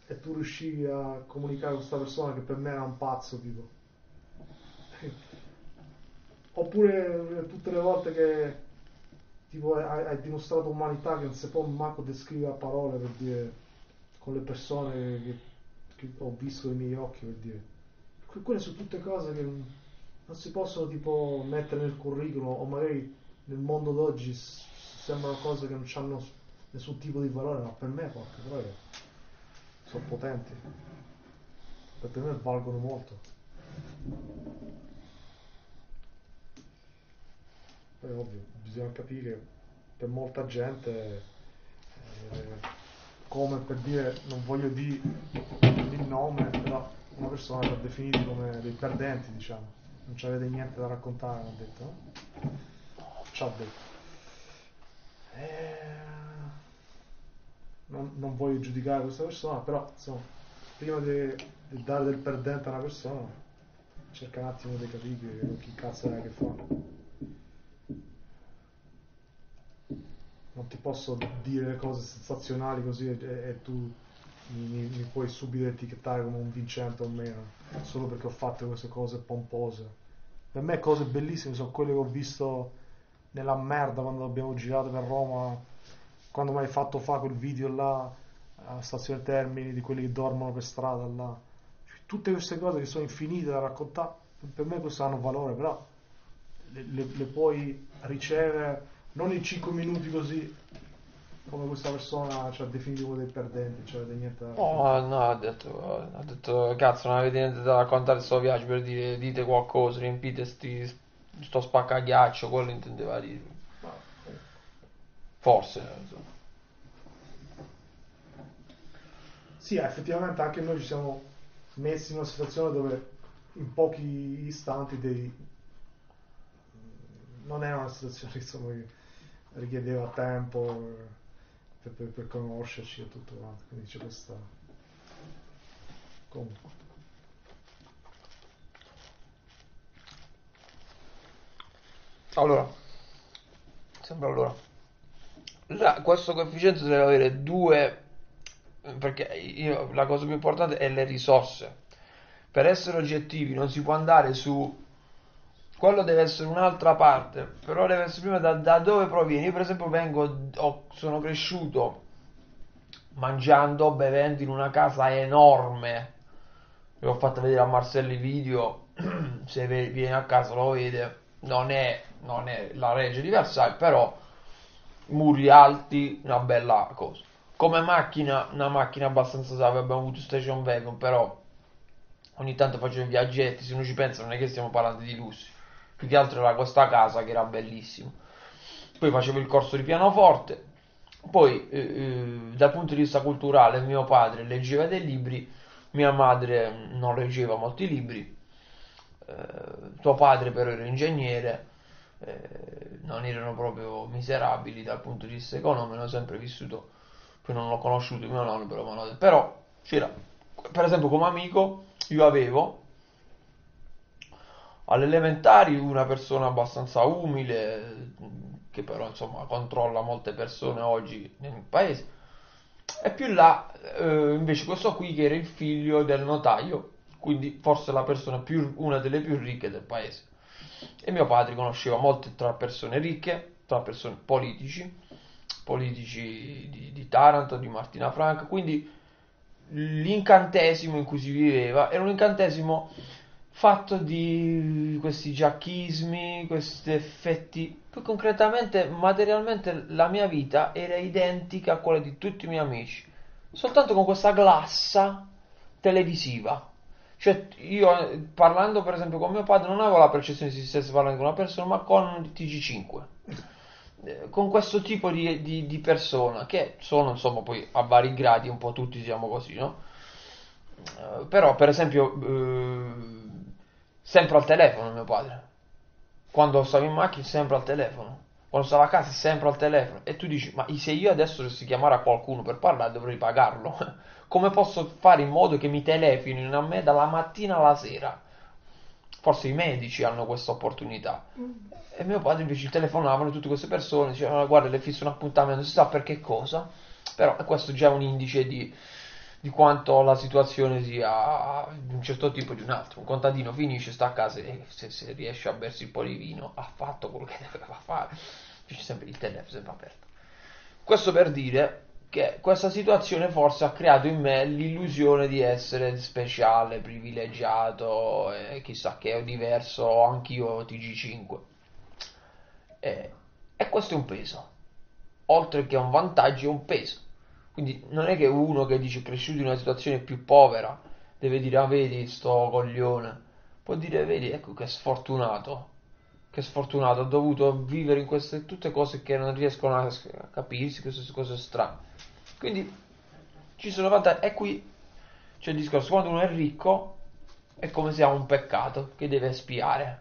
e tu riuscivi a comunicare con questa persona che per me era un pazzo tipo Oppure tutte le volte che tipo, hai, hai, dimostrato umanità che non si può manco descrivere a parole per dire con le persone che, che ho visto nei miei occhi per dire. Que- quelle sono tutte cose che non, non si possono tipo mettere nel curriculum o magari nel mondo d'oggi sembrano cose che non hanno nessun tipo di valore, ma per me porca troia sono potenti. Per me valgono molto. Poi ovvio, bisogna capire per molta gente eh, come per dire, non voglio dire il nome, però una persona li ha definiti come dei perdenti, diciamo. Non ci avete niente da raccontare, ha detto, no? Detto. Eh, non, non, voglio giudicare questa persona, però insomma, prima di, di, dare del perdente a una persona, cerca un attimo di capire chi cazzo è che fa. non ti posso dire cose sensazionali così e, e tu mi, mi, puoi subito etichettare come un vincente o meno, solo perché ho fatto queste cose pompose. Per me cose bellissime sono quelle che ho visto nella merda quando abbiamo girato per Roma, quando mi hai fatto fare quel video là a Stazione Termini di quelli che dormono per strada là. Cioè, tutte queste cose che sono infinite da raccontare, per me questo hanno valore, però le, le, le puoi ricevere non in 5 minuti così come questa persona ci ha definito uno dei perdenti, cioè niente da... Oh, no, ha detto, ha detto, cazzo, non avete niente da raccontare del suo viaggio per dire, dite qualcosa, riempite sti sto spaccaghiaccio, quello intendeva dire. Forse. insomma. Sì, effettivamente anche noi ci siamo messi in una situazione dove in pochi istanti devi... non è una situazione insomma, che richiedeva tempo per, per- per conoscerci e tutto quanto, quindi c'è questa... Comunque. Allora, sembra allora. La- questo coefficiente deve avere due, perché io- la cosa più importante è le risorse. Per essere oggettivi non si può andare su, quello deve essere un'altra parte, però deve essere prima da, da dove provieni. Io per esempio vengo, ho- sono cresciuto mangiando, bevendo in una casa enorme. Vi ho fatto vedere a Marcello i video, se viene a casa lo vede, non è, non è la Reggia di Versailles, però muri alti, una bella cosa. Come macchina, una macchina abbastanza savia, abbiamo avuto station wagon, però ogni tanto facevo i viaggetti, se uno ci pensa non è che stiamo parlando di lussi, più che altro era questa casa che era bellissima. Poi facevo il corso di pianoforte, poi eh, eh, dal punto di vista culturale mio padre leggeva dei libri, mia madre non leggeva molti libri, eh, tuo padre però era ingegnere, eh, non erano proprio miserabili dal punto di vista economico, hanno sempre vissuto, poi non l'ho conosciuto mio nonno, però, l'hanno detto. però c'era, per esempio come amico, io avevo alle elementari una persona abbastanza umile, che però insomma controlla molte persone oggi nel paese, e più là eh, invece questo qui che era il figlio del notaio, quindi forse la persona più, una delle più ricche del paese. E mio padre conosceva molte tra persone ricche, tra persone politici, politici di, di Taranto, di Martina Franca, quindi l'incantesimo in cui si viveva era un incantesimo fatto di questi giacchismi, questi effetti. Poi concretamente, materialmente, la mia vita era identica a quella di tutti i miei amici, soltanto con questa glassa televisiva. Cioè, io eh, parlando per esempio con mio padre non avevo la percezione che si stesse parlando con una persona, ma con il TG5. Eh, Con questo tipo di, di- di persona, che sono insomma poi a vari gradi, un po' tutti siamo così, no? Eh, però, per esempio, eh, sempre al telefono mio padre. Quando stavo in macchina, sempre al telefono. Quando stavo a casa, sempre al telefono. E tu dici, ma se io adesso dovessi chiamare a qualcuno per parlare, dovrei pagarlo. Come posso fare in modo che mi telefonino a me dalla mattina alla sera? Forse i medici hanno questa opportunità. E mio padre invece telefonavano tutte queste persone, dicevano guarda le fisso un appuntamento, non si sa per che cosa, però questo già è un indice di, di quanto la situazione sia di un certo tipo o di un altro. Un contadino finisce, sta a casa e se, se riesce a bersi un po' di vino ha fatto quello che doveva fare, c'è sempre il telefono sempre aperto. Questo per dire che questa situazione forse ha creato in me l'illusione di essere speciale, privilegiato e chissà che ho diverso anch'io TG5. E, e questo è un peso, oltre che un vantaggio è un peso. Quindi non è che uno che dice cresciuto in una situazione più povera deve dire ah vedi sto coglione, può dire vedi ecco che sfortunato, che sfortunato, ho dovuto vivere in queste tutte cose che non riescono a, capirsi, queste cose strane. Quindi ci sono vantaggi. E qui c'è il discorso, quando uno è ricco è come se ha un peccato che deve espiare.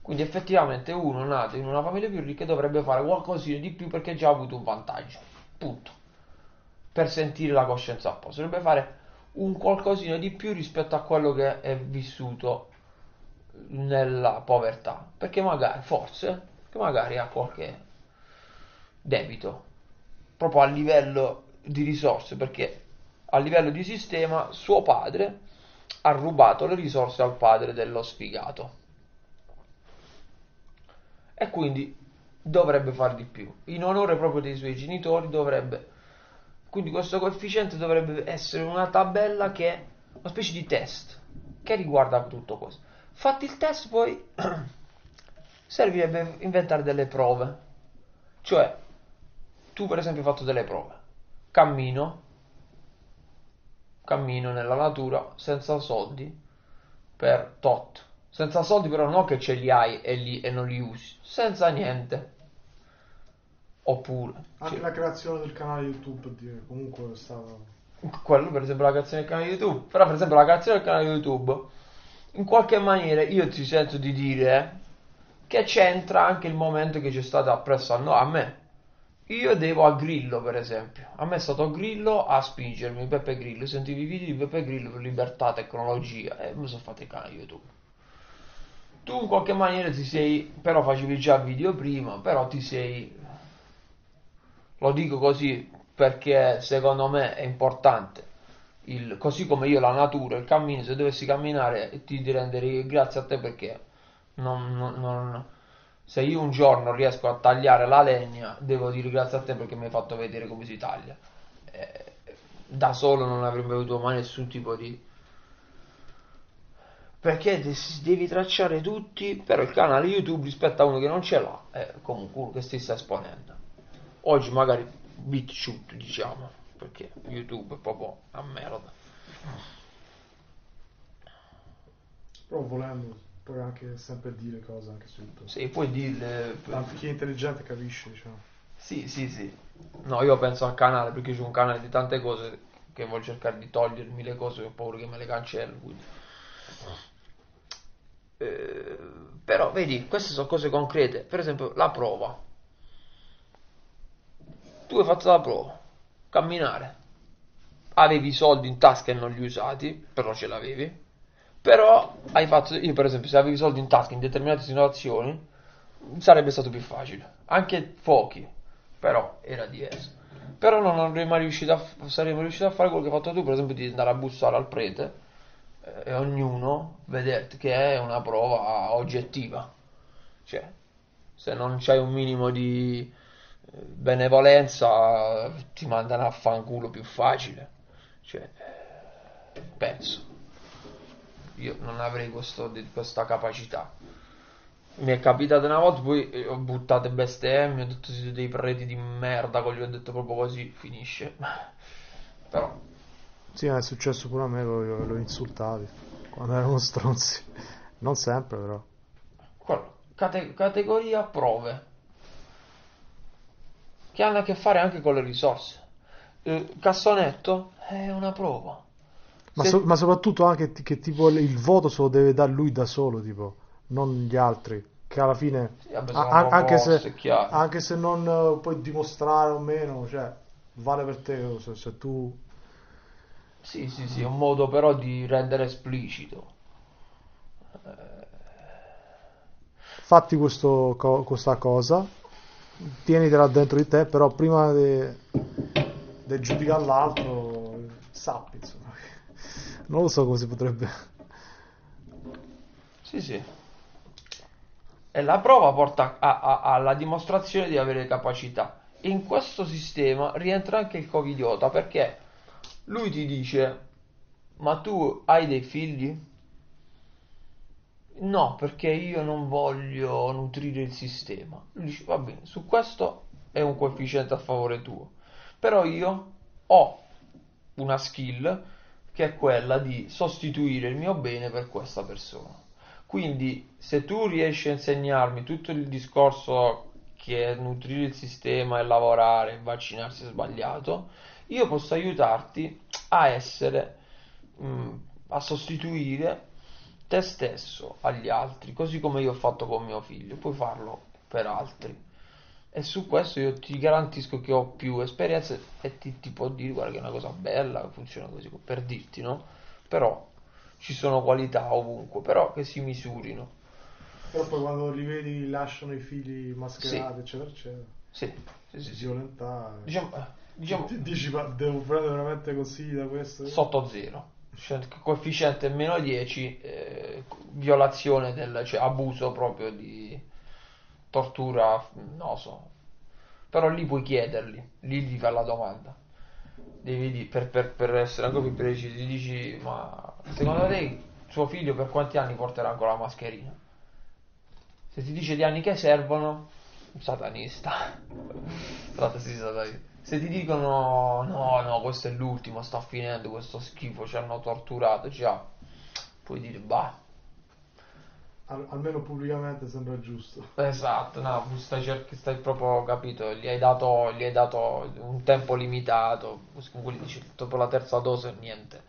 Quindi effettivamente uno nato in una famiglia più ricca dovrebbe fare qualcosina di più perché già ha avuto un vantaggio. Punto. Per sentire la coscienza a posto. Dovrebbe fare un qualcosina di più rispetto a quello che è vissuto nella povertà. Perché magari, forse, che magari ha qualche debito. Proprio a livello di risorse. Perché a livello di sistema suo padre ha rubato le risorse al padre dello sfigato e quindi dovrebbe fare di più. In onore proprio dei suoi genitori dovrebbe... Quindi questo coefficiente dovrebbe essere una tabella che è una specie di test che riguarda tutto questo. Fatti il test poi servirebbe inventare delle prove. Cioè, tu per esempio hai fatto delle prove. Cammino, cammino nella natura senza soldi per tot Senza soldi però non che ce li hai e, li, e non li usi, senza niente. Oppure... Anche cioè, la creazione del canale YouTube dire, comunque è stata... quello per esempio la creazione del canale YouTube. Però per esempio la creazione del canale YouTube, in qualche maniera io ti sento di dire che c'entra anche il momento che c'è stato appresso a, no, a me. Io devo a Grillo, per esempio. A me è stato Grillo a spingermi, Beppe Grillo. Sentivi i video di Beppe Grillo per libertà, tecnologia e mi sono fatto il canale YouTube. Tu in qualche maniera ti sei, però facevi già video prima, però ti sei... Lo dico così perché secondo me è importante. Il, così come io la natura, il cammino, se dovessi camminare ti renderei grazie a te perché non, non, non se io un giorno riesco a tagliare la legna, devo dire grazie a te perché mi hai fatto vedere come si taglia. Eh, da solo non avrebbe avuto mai nessun tipo di... Perché devi tracciare tutti, però il canale YouTube rispetto a uno che non ce l'ha, è comunque uno che si sta esponendo. Oggi magari BitChute diciamo, perché YouTube è proprio una merda. Però volendo puoi anche sempre dire cose anche su YouTube. Sì, puoi dirle. Tanto chi è intelligente capisce, diciamo. Sì, sì, sì. No, io penso al canale perché c'è un canale di tante cose che voglio cercare di togliermi le cose, ho paura che me le cancello. Quindi. Eh, però vedi, queste sono cose concrete. Per esempio, la prova. Tu hai fatto la prova, camminare. Avevi i soldi in tasca e non li usati, però ce l'avevi però hai fatto, io per esempio, se avevi soldi in tasca in determinate situazioni, sarebbe stato più facile. Anche pochi, però era diverso. Però non avrei mai riuscito a, saremmo riusciti a fare quello che hai fatto tu, per esempio, di andare a bussare al prete eh, e ognuno vederti che è una prova oggettiva. Cioè, se non c'hai un minimo di benevolenza, ti mandano a fanculo più facile. Cioè, penso io non avrei questo, questa capacità. Mi è capitato una volta, poi eh, ho buttato bestemmi, ho detto siete dei preti di merda, gli ho detto proprio così, finisce. Però... Sì, è successo pure a me, l'ho, l'ho insultato quando erano stronzi. Non sempre, però. Quello, cate- categoria prove. Che hanno a che fare anche con le risorse. Eh, cassonetto è una prova. Ma, so, ma, soprattutto anche che tipo il voto se lo deve dare lui da solo, tipo, non gli altri. Che alla fine, sì, a, anche, se, anche, se, non uh, puoi dimostrare o meno, cioè, vale per te se, se tu... Sì, sì, sì, è un modo però di rendere esplicito. Fatti questo, co, questa cosa, tienitela dentro di te, però prima di giudicare l'altro, sappi, insomma. Non lo so come si potrebbe... Sì, sì. E la prova porta alla dimostrazione di avere capacità. In questo sistema rientra anche il covidiota perché lui ti dice: Ma tu hai dei figli? No, perché io non voglio nutrire il sistema. Lui dice: Va bene, su questo è un coefficiente a favore tuo. Però io ho una skill che è quella di sostituire il mio bene per questa persona. Quindi se tu riesci a insegnarmi tutto il discorso che nutrire il sistema e lavorare, vaccinarsi è sbagliato, io posso aiutarti a essere, mh, mm, a sostituire te stesso agli altri, così come io ho fatto con mio figlio, puoi farlo per altri e su questo io ti garantisco che ho più esperienze e ti, ti può dire guarda che è una cosa bella, funziona così, per dirti, no? Però ci sono qualità ovunque, però che si misurino. Però poi quando li vedi lasciano i figli mascherati, sì. eccetera, eccetera. Sì, sì, sì. Violentare. Diciamo, eh, diciamo, dici, ma devo prendere veramente consigli da questo? Sotto zero. Cioè, coefficiente meno 10, eh, violazione del, cioè abuso proprio di tortura, non so. Però lì puoi chiederli, lì gli fai la domanda. Devi, per, per, per essere ancora più precisi, dici, ma secondo te suo figlio per quanti anni porterà ancora la mascherina? Se ti dice gli anni che servono, un satanista. Se ti dicono no, no, questo è l'ultimo, sta finendo questo schifo, ci hanno torturato, già, puoi dire bah. al- almeno pubblicamente sembra giusto. Esatto, no, stai, cerc- stai proprio capito, gli hai dato, gli hai dato un tempo limitato, quelli dici dopo la terza dose niente,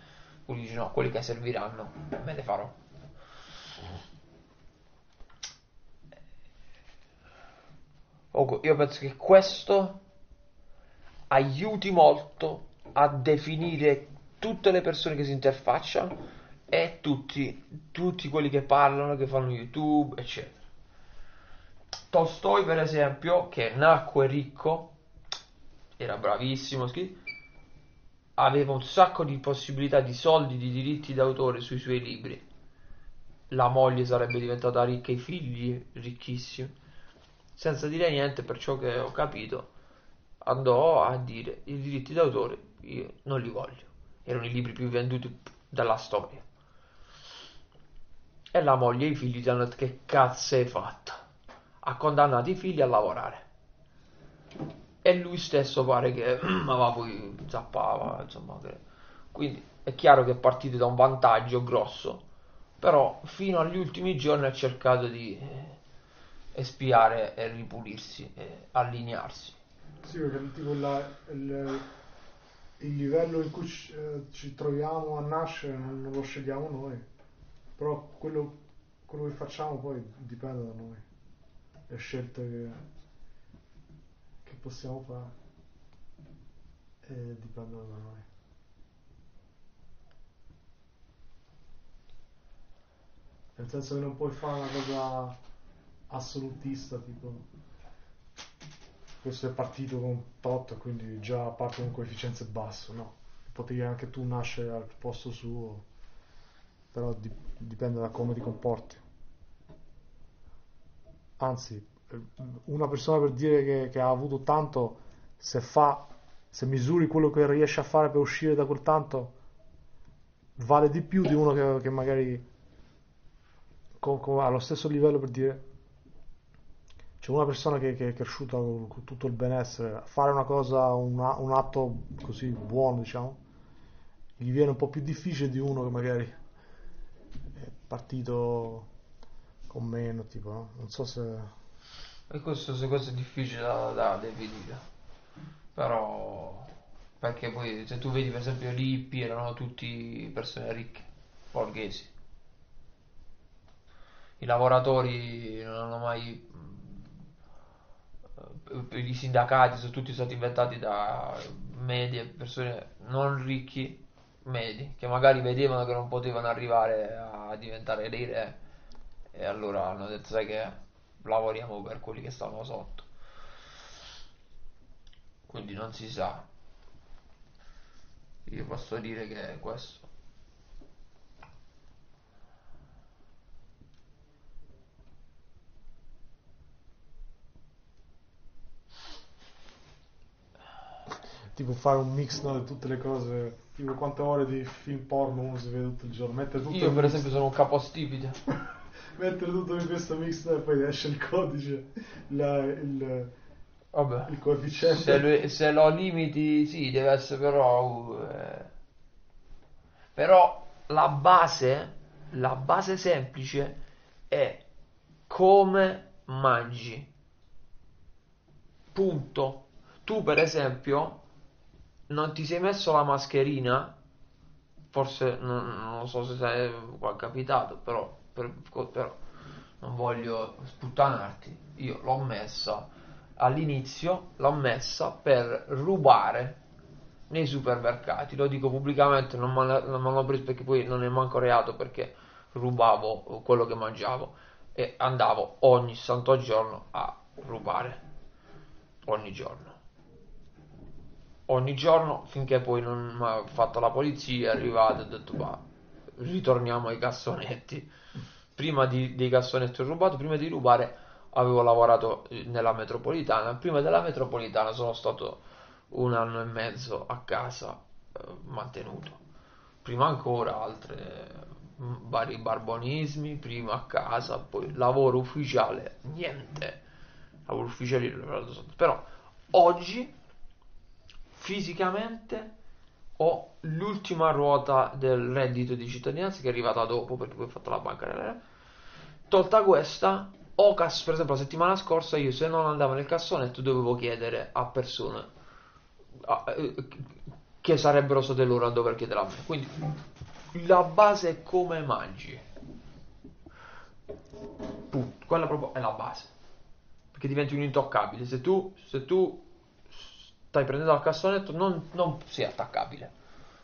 quelli dici no, quelli che serviranno me ne farò. Io penso che questo aiuti molto a definire tutte le persone che si interfacciano e tutti, tutti quelli che parlano, che fanno YouTube, eccetera. Tolstoi, per esempio, che nacque ricco, era bravissimo, aveva un sacco di possibilità di soldi, di diritti d'autore sui suoi libri. La moglie sarebbe diventata ricca, i figli ricchissimi. Senza dire niente, per ciò che ho capito, andò a dire i diritti d'autore io non li voglio. Erano i libri più venduti della storia. E la moglie e i figli ti hanno detto che cazzo hai fatto? Ha condannato i figli a lavorare. E lui stesso pare che, ma poi zappava, insomma. Che... Quindi è chiaro che è partito da un vantaggio grosso, però fino agli ultimi giorni ha cercato di espiare e ripulirsi e allinearsi. Sì, perché tipo la, il, il, livello in cui ci, eh, ci troviamo a nascere non, non lo scegliamo noi però quello, quello che facciamo poi dipende da noi, le scelte che, che possiamo fare e dipendono da noi. Nel senso che non puoi fare una cosa assolutista, tipo questo è partito con tot, quindi già parte con coefficienze basso, no? Potevi anche tu nascere al posto suo però dipende da come ti comporti. Anzi, una persona per dire che, che ha avuto tanto, se fa, se misuri quello che riesce a fare per uscire da quel tanto, vale di più di uno che, che magari con, con, allo stesso livello per dire c'è una persona che, che, è cresciuta con tutto il benessere, fare una cosa, un, un atto così buono, diciamo, gli viene un po' più difficile di uno che magari partito con meno, tipo, no? non so se... E questo, questo è difficile da, da definire, però perché poi se tu vedi per esempio gli erano tutti persone ricche, borghesi. I lavoratori non hanno mai i sindacati sono tutti stati inventati da medie persone non ricchi medi che magari vedevano che non potevano arrivare a diventare dei re e allora hanno detto sai che lavoriamo per quelli che stanno sotto. Quindi non si sa. Io posso dire che è questo tipo fare un mix no, di tutte le cose tipo quante ore di film porno uno si vede tutto il giorno mettere tutto io per esempio sono un capostipite mettere tutto in questo mix e poi esce il codice la, il, Vabbè. il coefficiente se, lui, se, lo limiti sì deve essere però eh. però la base la base semplice è come mangi punto tu per esempio non ti sei messo la mascherina, forse non, non so se è capitato, però, per, però non voglio sputtanarti, io l'ho messa all'inizio, l'ho messa per rubare nei supermercati, lo dico pubblicamente, non me l'ho preso perché poi non è manco reato perché rubavo quello che mangiavo e andavo ogni santo giorno a rubare ogni giorno ogni giorno finché poi non ha fatto la polizia, è arrivato e ho detto va, ritorniamo ai cassonetti. Prima di, dei cassonetti ho rubato, prima di rubare avevo lavorato eh, nella metropolitana, prima della metropolitana sono stato un anno e mezzo a casa eh, mantenuto. Prima ancora altre vari barbonismi, prima a casa, poi lavoro ufficiale, niente. Lavoro ufficiale, però oggi fisicamente ho l'ultima ruota del reddito di cittadinanza che è arrivata dopo perché poi ho fatto la banca Tolta questa, o cas- per esempio la settimana scorsa io se non andavo nel cassonetto dovevo chiedere a persone a- eh, che sarebbero state loro a dover chiedere a me. Quindi la base è come mangi. Put- quella proprio è la base. Perché diventi un intoccabile. Se tu, se tu stai prendendo al cassonetto non, non sei attaccabile.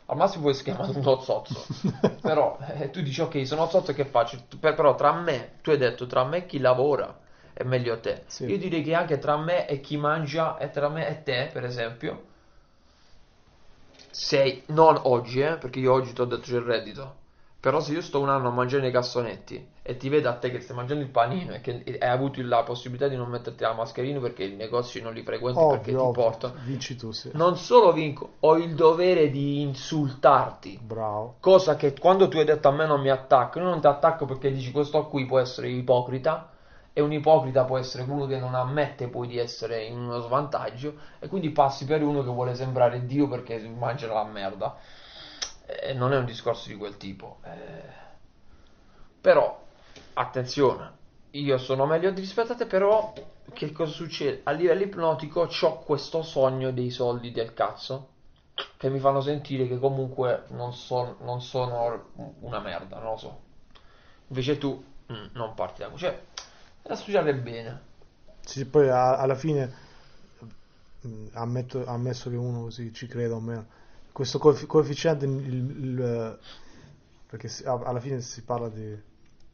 Al massimo puoi chiamare un ozzozzo. però eh, tu dici ok, sono ozzozzo che faccio? Per- però tra me, tu hai detto tra me e chi lavora è meglio te. Sì. Io direi che anche tra me e chi mangia e tra me e te, per esempio, sei non oggi, eh, perché io oggi ti ho detto c'è il reddito. Però se io sto un anno a mangiare nei cassonetti e ti vedo a te che stai mangiando il panino e che hai avuto la possibilità di non metterti la mascherina perché i negozi non li frequenti perché Ovvio, ti ovvio. portano, Vinci tu, sì. non solo vinco, ho il dovere di insultarti. Bravo. Cosa che quando tu hai detto a me non mi attacco, io non ti attacco perché dici questo qui può essere ipocrita e un ipocrita può essere uno che non ammette poi di essere in uno svantaggio e quindi passi per uno che vuole sembrare Dio perché mangia la merda. E non è un discorso di quel tipo. Eh, Però, attenzione, io sono meglio rispetto a te, però che cosa succede? A livello ipnotico ho questo sogno dei soldi del cazzo che mi fanno sentire che comunque non, so- non sono una merda, non lo so. Invece tu mm, non parti da qui. Cioè, da studiare bene. Sì, poi a- alla fine mh, ammetto, ammesso che uno così ci creda o meno, questo coef- coefficiente, il- il- perché si- alla fine si parla di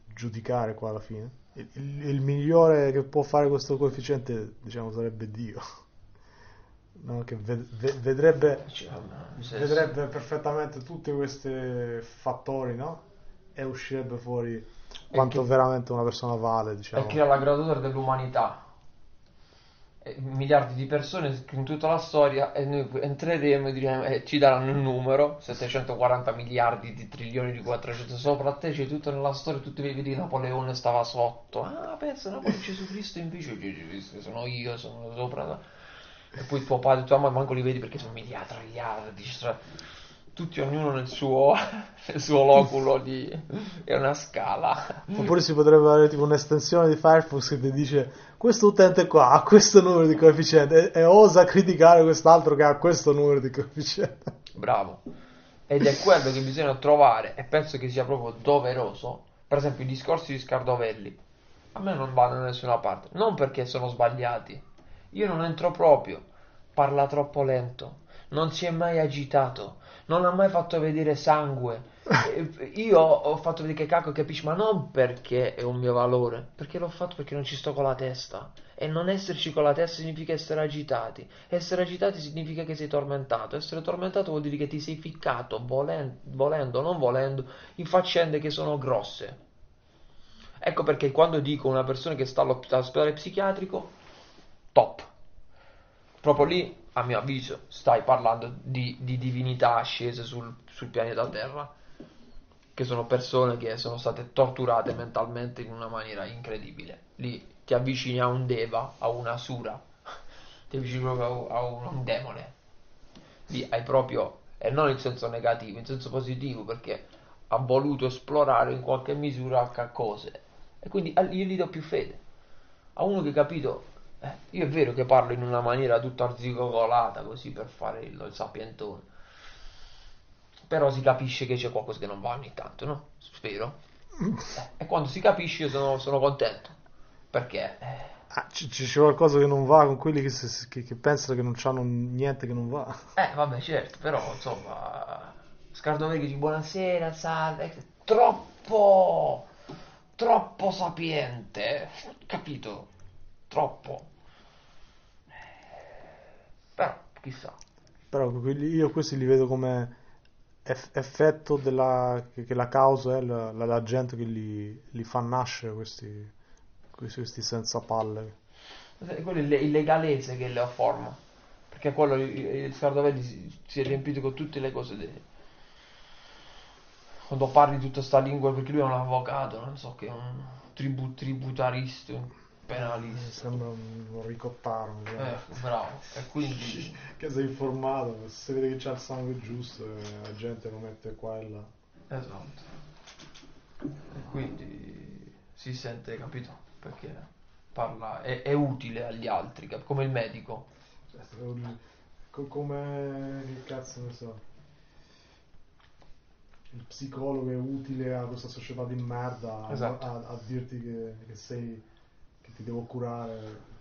giudicare qua alla fine, il, il- il migliore che può fare questo coefficiente, diciamo, sarebbe Dio, no? Che ved- ve- vedrebbe, se- vedrebbe perfettamente tutti questi fattori, no? E uscirebbe fuori quanto che- veramente una persona vale, diciamo. e crea la graduatoria dell'umanità. E miliardi di persone in tutta la storia e noi entreremo e, diremo, e ci daranno un numero 740 miliardi di trilioni di 400 sopra a te c'è tutto nella storia tutti vedi che Napoleone stava sotto. Ah pensa Napoli Gesù Cristo invece Gesù Cristo sono io sono sopra. E poi tuo padre e tua mamma manco li vedi perché sono miliardi cioè, tutti ognuno nel suo, nel suo loculo di è una scala. Oppure si potrebbe avere tipo un'estensione di Firefox che ti dice questo utente qua ha questo numero di coefficiente e, e osa criticare quest'altro che ha questo numero di coefficiente. Bravo. Ed è quello che bisogna trovare e penso che sia proprio doveroso. Per esempio i discorsi di Scardovelli a me non vanno da nessuna parte, non perché sono sbagliati. Io non entro proprio. Parla troppo lento, non si è mai agitato, non ha mai fatto vedere sangue. Eh, Io ho fatto vedere che cacchio capisci, ma non perché è un mio valore, perché l'ho fatto perché non ci sto con la testa. E non esserci con la testa significa essere agitati. Essere agitati significa che sei tormentato. Essere tormentato vuol dire che ti sei ficcato, volen- volendo o non volendo, in faccende che sono grosse. Ecco perché quando dico una persona che sta all'ospedale psichiatrico, top. Proprio lì, a mio avviso, stai parlando di, di divinità scese sul, sul pianeta Terra, che sono persone che sono state torturate mentalmente in una maniera incredibile. Lì ti avvicini a un deva, a una sura, ti avvicini proprio a un, a un demone. Lì hai proprio, e non in senso negativo, in senso positivo, perché ha voluto esplorare in qualche misura ca- cose. E quindi io gli do più fede. A uno che capito, eh, io è vero che parlo in una maniera tutta arzigogolata così per fare il, il sapientone. Però si capisce che c'è qualcosa che non va ogni tanto, no? Spero. Eh, e quando si capisce io sono, sono contento. Perché? eh, Ah, c- c'è qualcosa che non va con quelli che, si- che- che pensano che non hanno niente che non va. Eh, vabbè, certo, però, insomma, Scardovelli dice buonasera, salve, eh, troppo, troppo sapiente, capito? Troppo. Però, chissà. Però io questi li vedo come effetto della, che, la causa è la, la- la gente che li, li fa nascere questi, questi, questi senza palle. Eh, Quello è il il legalese che le forma. Perché quello, il, il Scardovelli si, si è riempito con tutte le cose de- Quando parli tutta sta lingua, perché lui è un avvocato, non so che è un tribu- tributarista, Mi penalista. sembra un, ricottaro. Eh, bravo. E quindi Che sei informato, se vede che c'ha il sangue giusto, eh, la gente lo mette qua e là. Esatto. E quindi si sente, capito? Perché parla, è, è utile agli altri, cap- come il medico. Cioè, co- come che cazzo ne so. Il psicologo è utile a questa società di merda a- Esatto. a, a dirti che, che sei ti devo curare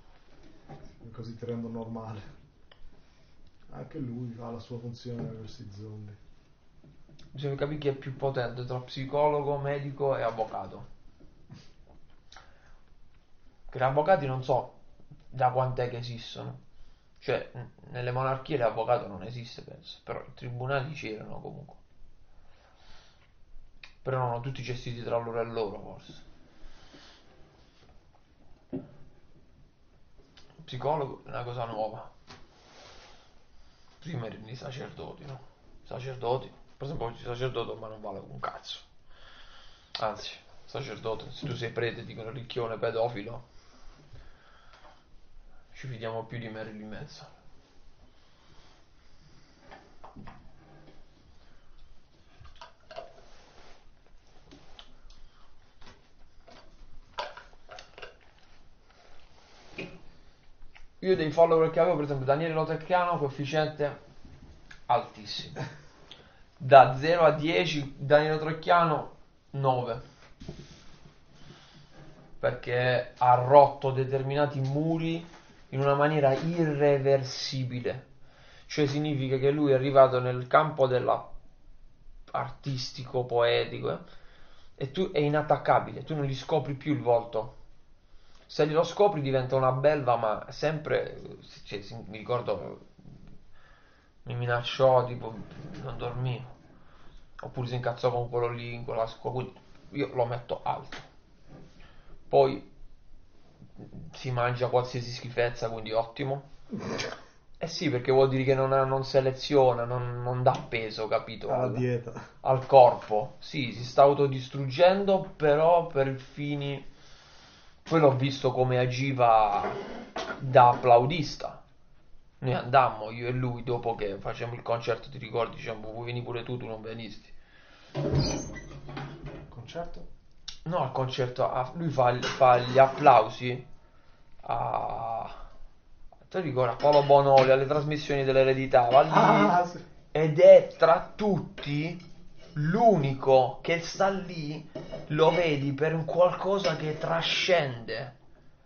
così ti rendo normale. Anche lui fa la sua funzione per questi zombie. Bisogna capire chi è più potente tra psicologo, medico e avvocato. Che gli avvocati non so da quant'è che esistono. Cioè, nelle monarchie l'avvocato non esiste, penso. Però i tribunali c'erano comunque. Però erano tutti gestiti tra loro e loro, forse. Psicologo è una cosa nuova. Prima erano i sacerdoti, no? Sacerdoti. Per esempio oggi sacerdote ma non vale un cazzo. Anzi, sacerdote, se tu sei prete dicono ricchione pedofilo, ci fidiamo più di Marilyn Manson. Io dei follower che avevo, per esempio Daniele Lotecchiano, coefficiente altissimo. Da 0 a 10 Daniele Trecchiano 9 perché ha rotto determinati muri in una maniera irreversibile. Cioè significa che lui è arrivato nel campo della artistico poetico eh, e tu è inattaccabile tu non gli scopri più il volto se glielo scopri diventa una belva ma sempre cioè, mi ricordo mi minacciò tipo non dormivo. Oppure si incazzò con quello lì in quella scuola quindi io lo metto alto. Poi si mangia qualsiasi schifezza quindi ottimo. Eh sì perché vuol dire che non, ha- non seleziona non, non dà peso capito? Alla al, dieta. al corpo. Sì si sta autodistruggendo però per fini poi l'ho visto come agiva da applaudista noi andammo io e lui dopo che facemmo il concerto ti ricordi diciamo vuoi venire pure tu tu non venisti Concerto? No, al concerto a- lui fa, fa gli applausi a. Te lo ricordi? A Paolo Bonoli alle trasmissioni dell'eredità. Va lì Ah, sì. ed è tra tutti l'unico che sta lì, lo vedi per un qualcosa che trascende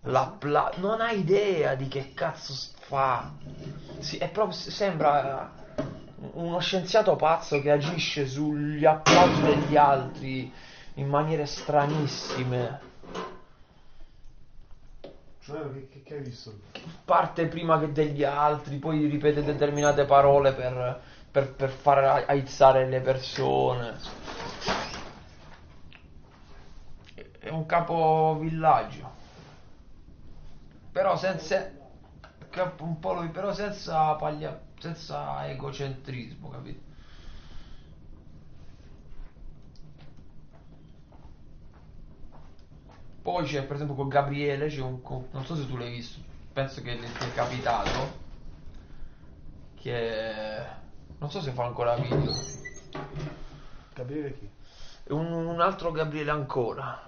l'applauso. Non hai idea di che cazzo fa. Sì, è proprio, sembra uno scienziato pazzo che agisce sugli applausi degli altri in maniere stranissime. Cioè, che, che- che hai visto? Parte prima che degli altri, poi ripete determinate parole per, per, per far aizzare le persone. È un capo villaggio. Però senza. Un po' lui, però senza paglia, senza egocentrismo, capito? Poi c'è per esempio con Gabriele, c'è un, co- non so se tu l'hai visto, penso che ti è capitato, che non so se fa ancora video, Capire chi? Un, un altro Gabriele ancora,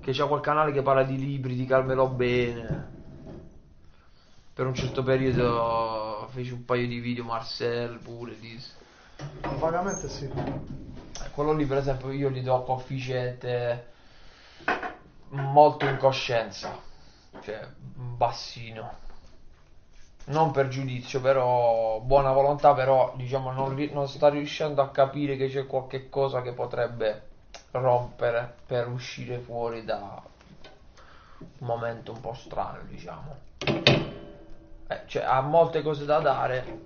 che c'ha quel canale che parla di libri, di Carmelo Bene, per un certo periodo fece un paio di video Marcel pure, di... Vagamente sì. Quello lì per esempio io gli do coefficiente molto in coscienza, cioè bassino. Non per giudizio, però buona volontà, però diciamo non, ri- non sta riuscendo a capire che c'è qualche cosa che potrebbe rompere per uscire fuori da un momento un po' strano, diciamo. Eh, cioè ha molte cose da dare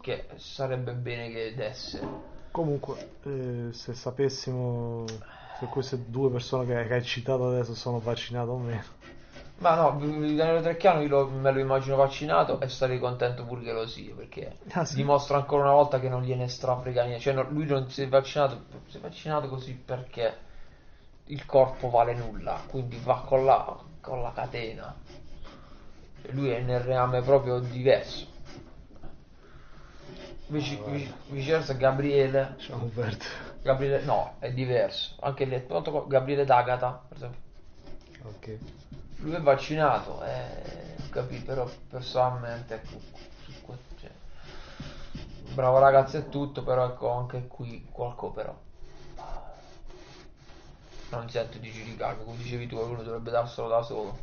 che sarebbe bene che desse. Comunque, eh, se sapessimo se queste due persone che, che hai citato adesso sono vaccinate o meno. Ma no, Daniele Trecchiano io lo- me lo immagino vaccinato e sarei contento pure che lo sia, perché Ah, sì? dimostra ancora una volta che non gliene strafrega niente. Cioè, no, lui non si è vaccinato, si è vaccinato così perché il corpo vale nulla, quindi va con la, con la catena. Cioè, lui è nel reame proprio diverso. Vici- Ah, vic- viceversa Gabriele, perdere. Gabriele, no, è diverso. Anche lì, pronto, Gabriele D'Agata, per esempio. Ok. Lui è vaccinato, eh, capito, però personalmente, ecco, su cioè, bravo ragazzo e tutto, però ecco, anche qui qualcosa però. Non sento di giudicare, come dicevi tu, uno dovrebbe darselo da solo.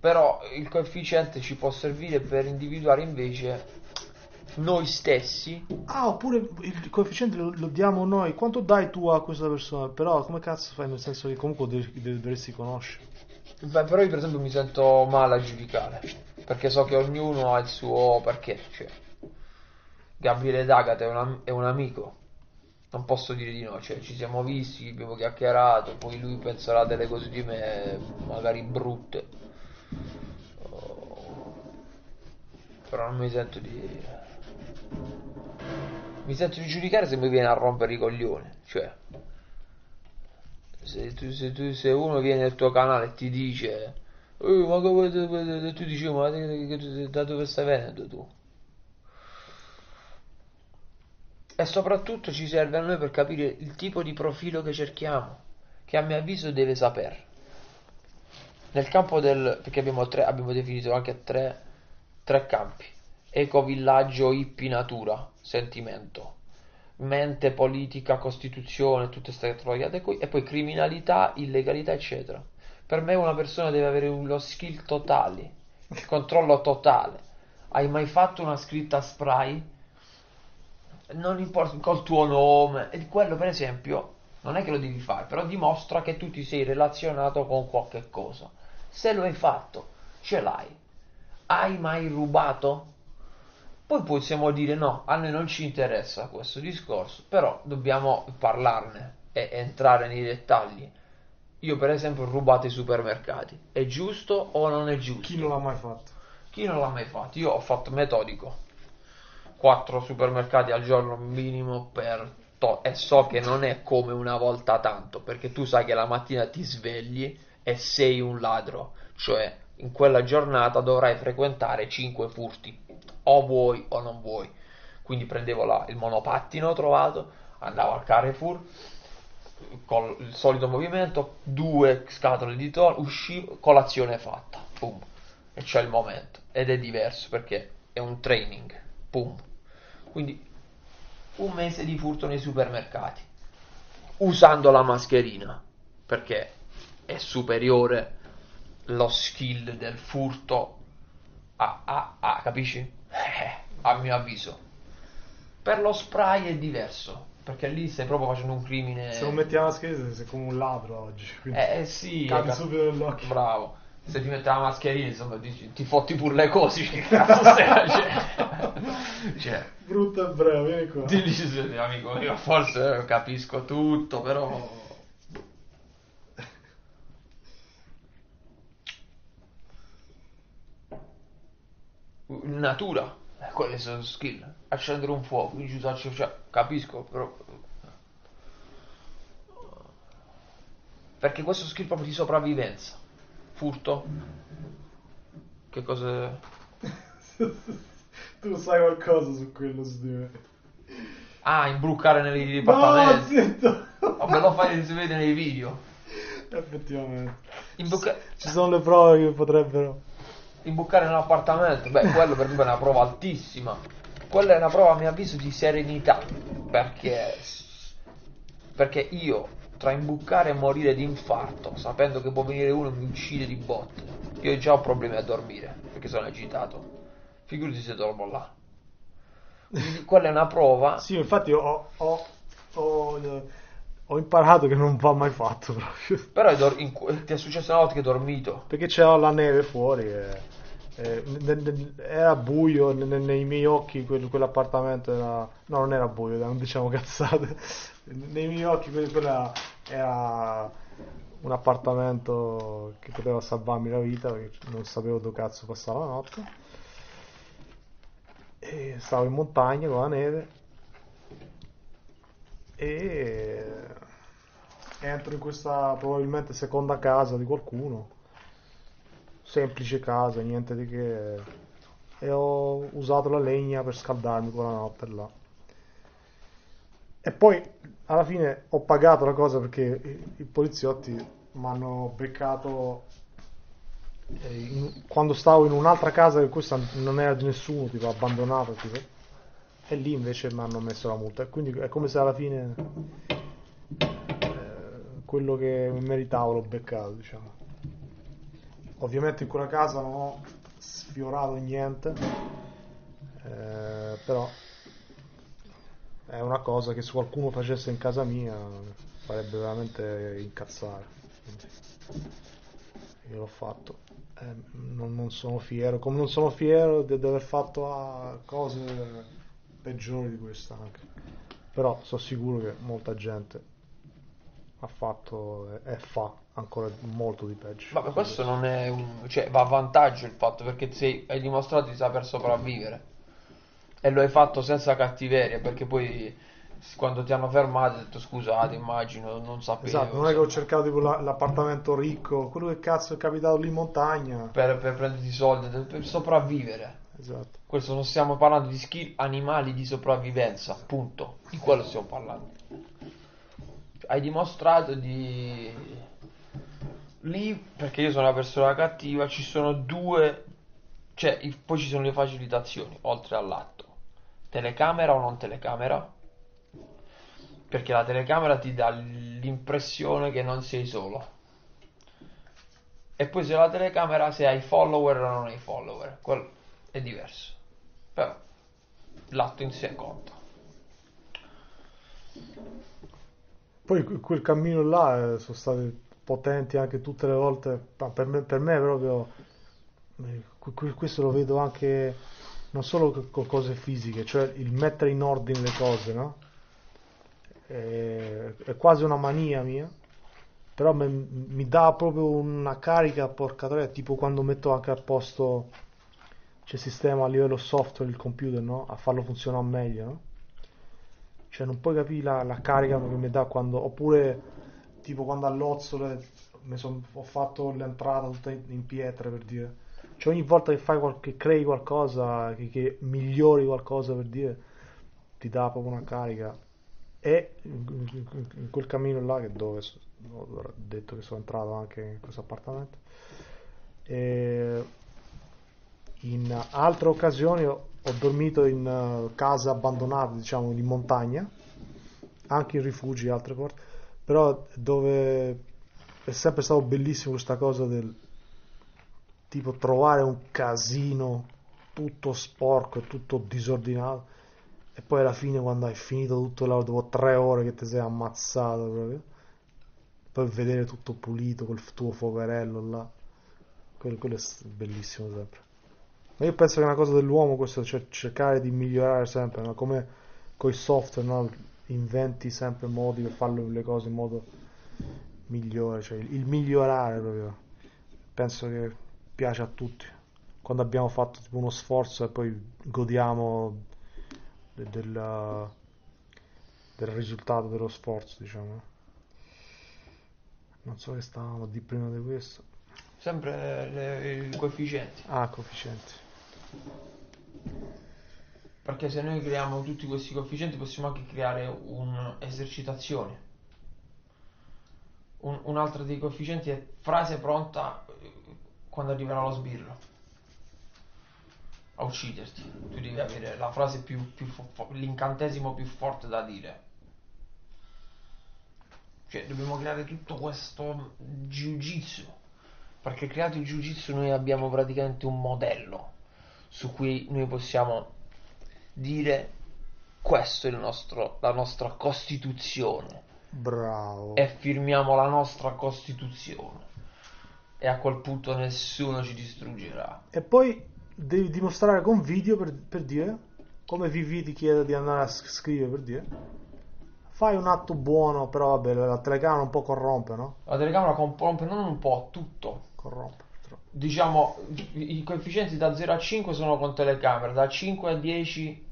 Però il coefficiente ci può servire per individuare invece noi stessi Ah, oppure il coefficiente lo, lo diamo noi. Quanto dai tu a questa persona? Però come cazzo fai? Nel senso che comunque dovresti conoscere. Beh, però io per esempio mi sento male a giudicare, perché so che ognuno ha il suo perché, cioè, Gabriele D'Agata è è un amico, non posso dire di no, cioè, ci siamo visti, abbiamo chiacchierato, poi lui penserà delle cose di me, magari brutte, Oh, però non mi sento di... mi sento di giudicare se mi viene a rompere i coglioni, cioè... Se, tu, se, tu- se uno viene nel tuo canale e ti dice "Eh, ma come tu, dici ma che- che- da dove stai venendo tu? E soprattutto ci serve a noi per capire il tipo di profilo che cerchiamo che a mio avviso deve sapere nel campo del perché abbiamo, tre, abbiamo definito anche tre, tre campi eco villaggio hippie natura sentimento mente, politica, costituzione, tutte queste troiate qui, e poi criminalità, illegalità, eccetera. Per me una persona deve avere lo skill totale, il controllo totale. Hai mai fatto una scritta spray? Non importa col tuo nome, e quello per esempio non è che lo devi fare, però dimostra che tu ti sei relazionato con qualche cosa. Se lo hai fatto, ce l'hai. Hai mai rubato? Poi possiamo dire no, a noi non ci interessa questo discorso, però dobbiamo parlarne e entrare nei dettagli. Io per esempio ho rubato i supermercati, è giusto o non è giusto? Chi non l'ha mai fatto? Chi non l'ha mai fatto? Io ho fatto metodico. 4 supermercati al giorno minimo per to- e so che non è come una volta tanto, perché tu sai che la mattina ti svegli e sei un ladro, cioè in quella giornata dovrai frequentare 5 furti, o vuoi o non vuoi. Quindi prendevo la- il monopattino trovato, andavo al Carrefour con il solito movimento, due scatole di tonno, uscivo, colazione fatta, boom. E c'è il momento. Ed è diverso perché è un training, boom. Quindi un mese di furto nei supermercati, usando la mascherina, perché è superiore lo skill del furto a, a, a capisci? Eh, a mio avviso. Per lo spray è diverso, perché lì stai proprio facendo un crimine... Se non metti la mascherina sei come un ladro oggi. Eh, eh sì, cadi eh, subito nell'occhio. bravo. Se ti metti la mascherina, insomma, ti, ti fotti pure le cose, che cazzo stai facendo? cioè, Brutto e breve, vieni qua. ti dici, amico mio, forse capisco tutto, però... Natura, eh, quelle sono skill. Accendere un fuoco, cioè, capisco, però... Perché questo skill proprio di sopravvivenza. Furto. Che cosa... tu sai qualcosa su quello su di me. Ah, imbruccare nei No, dipartimenti. zitto! Vabbè, lo fai, si vede nei video. Effettivamente. Imbucca- Ci sono le prove che potrebbero... imbuccare nell'appartamento, beh, quello per me è una prova altissima. Quella è una prova, a mio avviso, di serenità. Perché, perché io, tra imbuccare e morire di infarto, sapendo che può venire uno e mi uccide di botte, io già ho problemi a dormire, perché sono agitato. Figurati se dormo là. Quindi quella è una prova. Sì, infatti ho, ho, ho, ho imparato che non va mai fatto proprio. Però dor- in- ti è successo una volta che hai dormito. Perché c'era la neve fuori e, e ne- era buio ne- ne- nei miei occhi quel- quell'appartamento era... No, non era buio, non diciamo cazzate. Nei miei occhi quel- quella era un appartamento che poteva salvarmi la vita perché non sapevo dove cazzo passare la notte. E stavo in montagna con la neve e entro in questa probabilmente seconda casa di qualcuno semplice casa, niente di che. e ho usato la legna per scaldarmi quella notte là. E poi alla fine ho pagato la cosa perché i, i poliziotti mi hanno beccato eh, in- quando stavo in un'altra casa che questa non era di nessuno, tipo abbandonata, tipo, e lì invece mi hanno messo la multa. E quindi è come se alla fine eh, quello che meritavo l'ho beccato, diciamo. Ovviamente in quella casa non ho sfiorato niente, eh, però è una cosa che se qualcuno facesse in casa mia farebbe veramente incazzare. Io l'ho fatto. Eh, non, non sono fiero, come non sono fiero di, di aver fatto ah, cose peggiori di questa anche. Però sono sicuro che molta gente ha fatto e, e fa ancora molto di peggio. Vabbè, questo non è un... cioè va a vantaggio il fatto perché sei, hai dimostrato di saper sopravvivere e lo hai fatto senza cattiveria perché poi quando ti hanno fermato hai detto scusate immagino non sapevo Esatto, non è che ho cercato tipo la- l'appartamento ricco, quello che cazzo è capitato lì in montagna. per, per prenderti i soldi per sopravvivere Esatto. questo non stiamo parlando di skill animali di sopravvivenza punto di quello stiamo parlando hai dimostrato di lì perché io sono una persona cattiva ci sono due cioè i- poi ci sono le facilitazioni oltre all'atto. Telecamera o non telecamera? Perché la telecamera ti dà l'impressione che non sei solo. E poi se la telecamera se hai follower o non hai follower quello è diverso. Però l'atto in sé conta. Poi que- quel cammino là eh, sono stati potenti anche tutte le volte, per me, per me proprio, eh, que- que- questo lo vedo anche non solo co- con cose fisiche, cioè il mettere in ordine le cose, no? È, è quasi una mania mia, però me- mi dà proprio una carica porca troia, tipo quando metto anche a posto, c'è il sistema a livello software, il computer, no? A farlo funzionare meglio, no? Cioè, non puoi capire la, la carica che mi dà quando. Oppure, tipo, quando all'Ozzole mi son- ho fatto l'entrata tutta in, pietre per dire. Cioè, ogni volta che fai qualche, crei qualcosa, che, che migliori qualcosa per dire, ti dà proprio una carica. E in, quel cammino là, che dove ho detto che sono entrato anche in questo appartamento, e in altre occasioni ho, ho dormito in eh, case abbandonate, diciamo, in montagna, anche in rifugi e altre porte, però dove è sempre stato bellissimo questa cosa del tipo trovare un casino tutto sporco e tutto disordinato e poi alla fine quando hai finito tutto là dopo tre ore che ti sei ammazzato proprio, poi vedere tutto pulito col tuo fuocherello là, quello, quello è bellissimo sempre. Ma io penso che è una cosa dell'uomo questo, cioè cercare di migliorare sempre, no? Come con i software, no? Inventi sempre modi per fare le cose in modo migliore, cioè il, il migliorare proprio. Penso che piace a tutti. Quando abbiamo fatto tipo uno sforzo e poi godiamo de- del, del risultato dello sforzo, diciamo. Non so che stavamo di prima di questo. sempre le- i coefficienti Ah, coefficienti. Perché se noi creiamo tutti questi coefficienti possiamo anche creare un'esercitazione Un- un altro dei coefficienti è frase pronta eh, quando arriverà lo sbirro a ucciderti. Tu devi avere la frase più, più fo- l'incantesimo più forte da dire. Cioè, dobbiamo creare tutto questo jiu-jitsu. Perché creato il jiu-jitsu noi abbiamo praticamente un modello su cui noi possiamo dire questo è il nostro, la nostra costituzione Bravo. e firmiamo la nostra Costituzione. E a quel punto nessuno ci distruggerà. E poi devi dimostrare con video per, per dire, come VV ti chiede di andare a scrivere per dire, fai un atto buono, però vabbè, la telecamera un po' corrompe, no? La telecamera corrompe non un po', tutto. Corrompe, purtroppo. Diciamo, i coefficienti da 0 a 5 sono con telecamera, da 5 a 10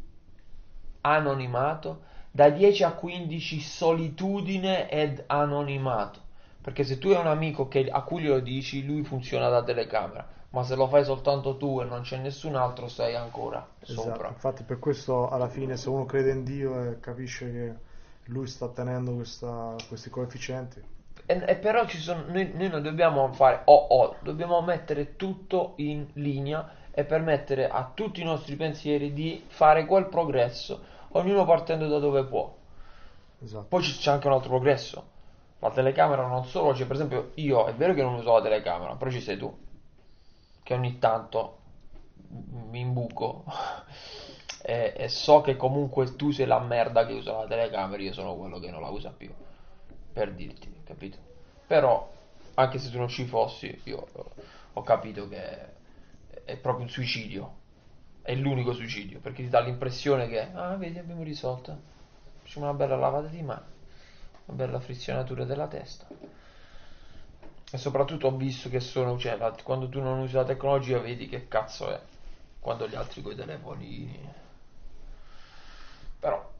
anonimato, da 10 a 15 solitudine ed anonimato. Perché se tu hai un amico che- a cui lo dici, lui funziona da telecamera. ma se lo fai soltanto tu e non c'è nessun altro sei ancora Esatto, sopra. infatti per questo alla fine se uno crede in Dio e capisce che lui sta tenendo questa- questi coefficienti, E, e però ci sono, noi, noi non dobbiamo fare o o, dobbiamo mettere tutto in linea e permettere a tutti i nostri pensieri di fare quel progresso, ognuno partendo da dove può. esatto. Poi c'è anche un altro progresso. La telecamera non solo, cioè per esempio io, è vero che non uso la telecamera, però ci sei tu, che ogni tanto mi imbuco e, e so che comunque tu sei la merda che usa la telecamera, io sono quello che non la usa più, per dirti, capito? Però, anche se tu non ci fossi, io ho capito che è proprio un suicidio, è l'unico suicidio, perché ti dà l'impressione che, ah vedi abbiamo risolto, facciamo una bella lavata di mano, una bella frizionatura della testa. E soprattutto ho visto che sono, cioè, la- quando tu non usi la tecnologia vedi che cazzo è, quando gli altri coi telefoni... Però,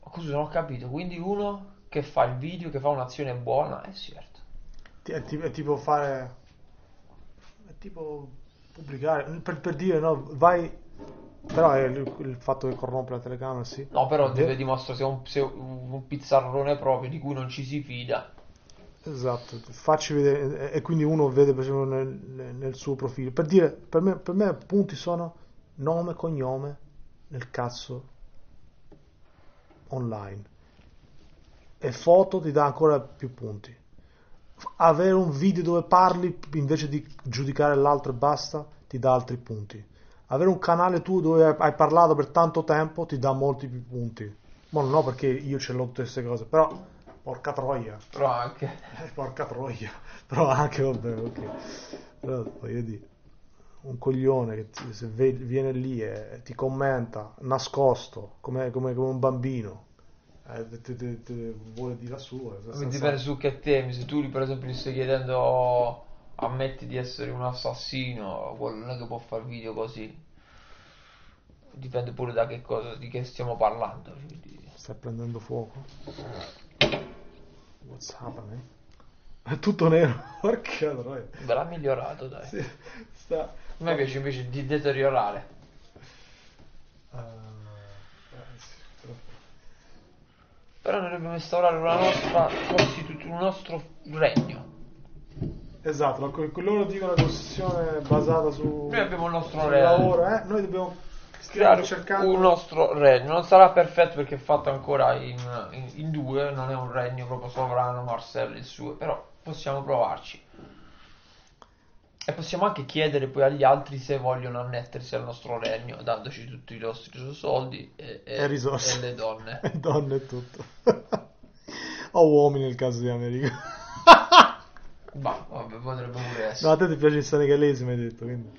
cosa non ho capito, quindi uno che fa il video, che fa un'azione buona, certo. È, ti- è tipo fare, è tipo pubblicare, per, per dire no, vai, però è il, il fatto che corrompe la telecamera, sì. No, però Ve- deve dimostrare se è un, se è un pizzarrone proprio di cui non ci si fida. Esatto, facci vedere, e e quindi uno vede per esempio nel, nel suo profilo. Per dire, per me, per me punti sono nome, cognome, nel cazzo online. E foto ti dà ancora più punti. Avere un video dove parli invece di giudicare l'altro e basta, ti dà altri punti. Avere un canale tu dove hai- parlato per tanto tempo ti dà molti più punti. Ma no perché io ce l'ho tutte queste cose, però porca troia. Però anche... Eh, porca troia, però anche vabbè, ok. Però voglio dire, un coglione che ti- se viene lì e ti commenta nascosto come, come- come un bambino, vuole dire la sua. Dipende su che temi, se tu per esempio gli stai chiedendo ammetti di essere un assassino, quello non è che può fare video così. Dipende pure da che cosa, di che stiamo parlando. Stai prendendo fuoco? What's happening? È tutto nero, porca troia. Ve l'ha migliorato, dai. Sì, sta... A me piace invece di deteriorare. Ah, eh, sì, però- Però noi dobbiamo instaurare una nostra costitu- un nostro regno. Esatto, la- loro dicono una costruzione basata su Noi abbiamo il nostro regno. lavoro, eh? Noi dobbiamo creare cercando un nostro regno. Non sarà perfetto perché è fatto ancora in, in- in due, non è un regno proprio sovrano, Marcello il suo, però possiamo provarci. E possiamo anche chiedere poi agli altri se vogliono annettersi al nostro regno, dandoci tutti i nostri soldi e, e- E risorse. e le donne. e donne e tutto. o uomini nel caso di America. Ma vabbè, potrebbe pure No, essere. a te ti piace il senegalese, mi hai detto, quindi.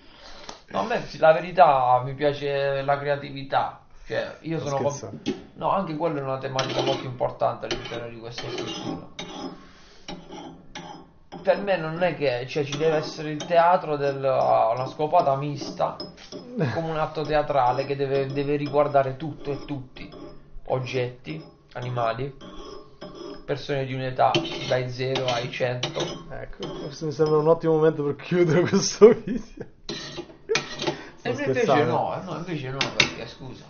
No, a me la verità mi piace la creatività. Cioè, io Sto sono. scherzando. No, anche quella è una tematica molto importante all'interno di questa struttura. Per me non è che cioè, ci deve essere il teatro della una scopata mista, come un atto teatrale che deve, deve riguardare tutto e tutti. Oggetti, animali, persone di un'età dai 0 ai 100. Ecco, questo mi sembra un ottimo momento per chiudere questo video. E invece no, eh, no, invece no, perché scusa.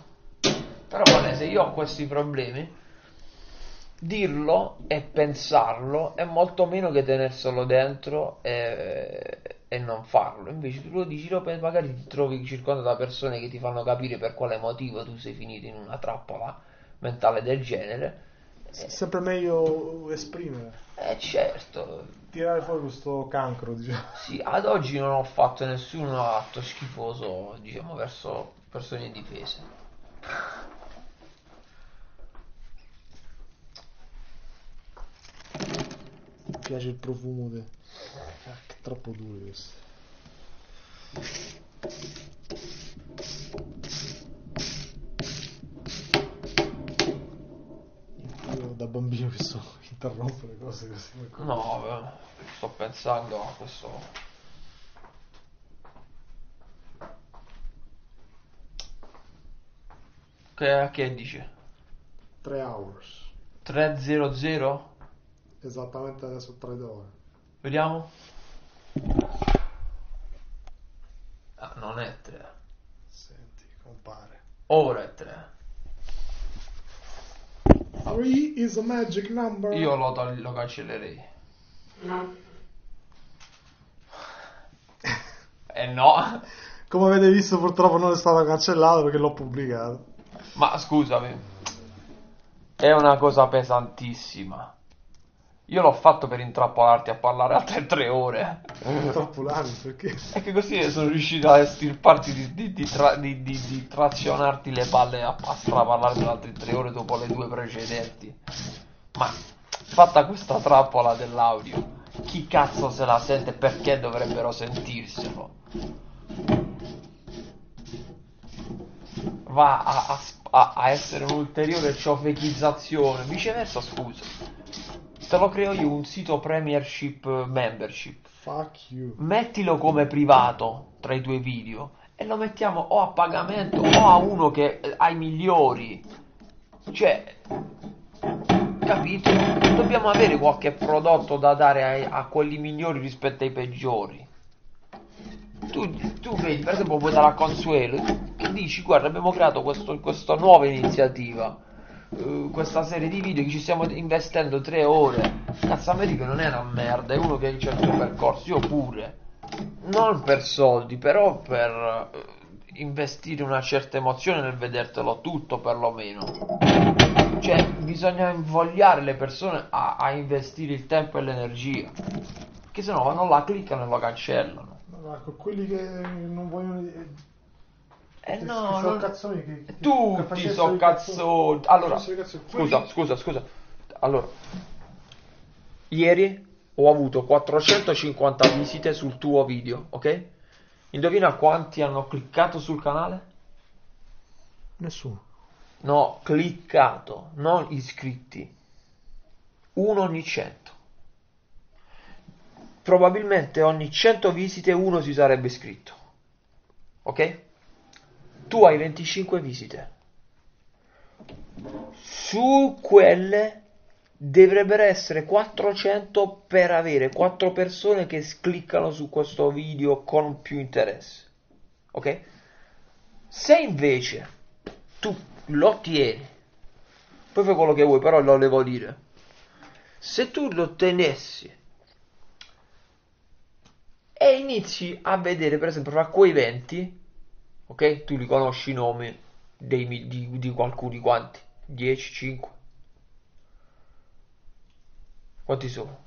Però se io ho questi problemi, dirlo e pensarlo è molto meno che tenerselo dentro e, e non farlo. Invece tu lo dici, lo magari ti trovi circondato da persone che ti fanno capire per quale motivo tu sei finito in una trappola mentale del genere. È sempre meglio esprimere, E certo, tirare fuori questo cancro, diciamo. sì, ad oggi non ho fatto nessun atto schifoso, diciamo, verso persone indifese. Mi piace il profumo de... Ah, che troppo duro questo. Io da bambino mi so interrompere le cose così. No, sto pensando a questo. Che, che dice? 3 hours. 300? esattamente adesso tre ore. Vediamo. Ah, non è tre. Senti, compare. Ora è tre. 3 is a magic number. Io lo, tog- lo cancellerei. No. eh no. Come avete visto purtroppo non è stato cancellato perché l'ho pubblicato. Ma scusami. È una cosa pesantissima. Io l'ho fatto per intrappolarti a parlare altre tre ore. Troppo largo perché... E che così sono riuscito a estirparti di, di, di, tra- di- di- di trazionarti le palle a, a straparlare per altre tre ore dopo le due precedenti. Ma fatta questa trappola dell'audio, chi cazzo se la sente e perché dovrebbero sentirselo? Va a, a- a- a essere un'ulteriore ciofechizzazione. Viceversa, scusa. Te lo creo io un sito Premiership Membership Fuck you. mettilo come privato tra i tuoi video e lo mettiamo o a pagamento o a uno che eh, ha i migliori. Cioè, capito? Dobbiamo avere qualche prodotto da dare ai- a, quelli migliori rispetto ai peggiori. Tu, tu vedi, per esempio, puoi dare a Consuelo che dici: Guarda, abbiamo creato questo- questa nuova iniziativa. Eh, questa serie di video che ci stiamo investendo tre ore. Cazzo, America non è una merda, è uno che ha il suo percorso, io pure. Non per soldi, però per eh, investire una certa emozione nel vedertelo tutto, perlomeno. Cioè, bisogna invogliare le persone a, a investire il tempo e l'energia. Perché sennò vanno là, cliccano e lo cancellano. Marco, quelli che non vogliono... Eh no, sono non- cazzoni che... che Tutti sono cazzoni. Allora, scusa, scusa, scusa. Allora, ieri ho avuto 450 visite sul tuo video, ok? Indovina quanti hanno cliccato sul canale? Nessuno. No, cliccato, non iscritti. Uno ogni 100. Probabilmente ogni 100 visite uno si sarebbe iscritto. Ok? Tu hai 25 visite. Su quelle dovrebbero essere 400 per avere 4 persone che cliccano su questo video con più interesse. Ok? Se invece tu lo ottieni, poi fai quello che vuoi, però lo devo dire. Se tu lo ottenessi e inizi a vedere, per esempio, fra quei 20, ok? Tu li conosci i nomi dei, di, di qualcuno, quanti? 10, 5? Quanti sono?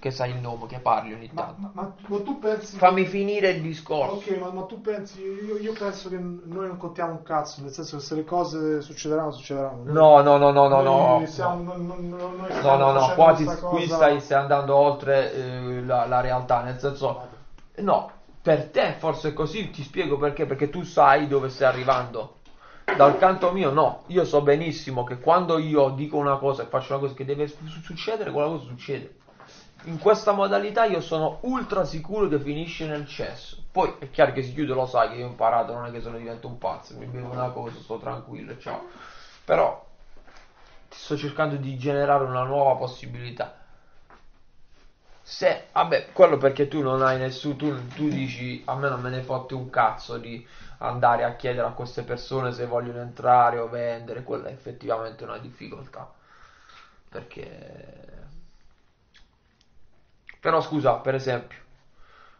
Che sai il nome, che parli ogni Ma, tanto. ma, ma- ma tu pensi... Fammi finire il discorso. Ok, ma, ma tu pensi... Io, io penso che noi non contiamo un cazzo, nel senso che se le cose succederanno, succederanno. No, no, no, no, no, noi no. siamo- noi- noi- noi No, no, no, qua ti, questa qui cosa- stai, stai andando oltre eh, la, la realtà, nel senso, no, per te forse è così, ti spiego perché, perché tu sai dove stai arrivando. Dal canto mio no, io so benissimo che quando io dico una cosa e faccio una cosa che deve su- succedere, quella cosa succede. In questa modalità io sono ultra sicuro che finisce nel cesso. Poi è chiaro che si chiude, lo sai che io ho imparato, non è che sono diventato un pazzo, mi bevo una cosa, sto tranquillo ciao. Però ti sto cercando di generare una nuova possibilità. Se, vabbè, quello perché tu non hai nessuno, tu, tu dici a me non me ne fotte un cazzo di andare a chiedere a queste persone se vogliono entrare o vendere, quella è effettivamente una difficoltà. Perché... Però scusa, per esempio,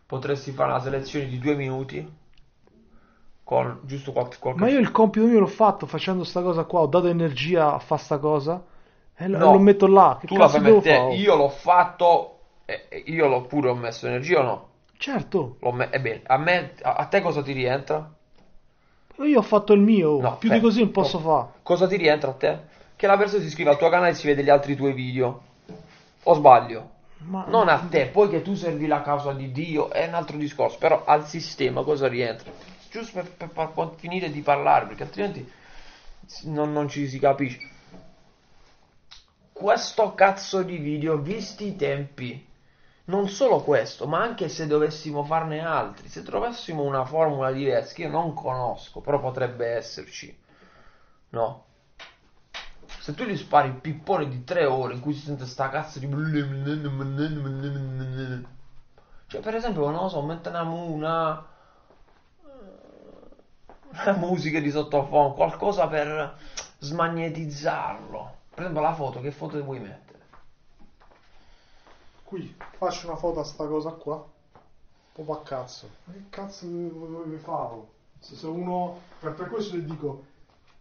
potresti fare una selezione di due minuti con giusto qualche... qualche... Ma io il compito mio l'ho fatto facendo sta cosa qua, ho dato energia a fare sta cosa e lo, No, lo metto là. Che tu la fai fare? io l'ho fatto, e- e io l'ho pure ho messo energia o no? Certo, L'ho me- ebbene, a me, a, a te cosa ti rientra? io ho fatto il mio, No, più eh, di così non posso no. fare. Cosa ti rientra a te? Che la persona si iscrive al tuo canale e si vede gli altri tuoi video. O sbaglio? Ma Non a te, poi che tu servi la causa di Dio è un altro discorso, però al sistema cosa rientra? Giusto per, per far finire di parlare, perché altrimenti non, non ci si capisce. Questo cazzo di video, visti i tempi, non solo questo, ma anche se dovessimo farne altri, se trovessimo una formula diversa che io non conosco, però potrebbe esserci, no? Se tu gli spari il pippone di tre ore in cui si sente sta cazzo di... Cioè, per esempio, non lo so, mettevamo una... musiche di sottofondo, qualcosa per smagnetizzarlo. Per esempio la foto, che foto vuoi mettere? Qui, faccio una foto a sta cosa qua. Proprio a cazzo. Ma che cazzo farlo? Se, se uno... Per, per questo ti dico...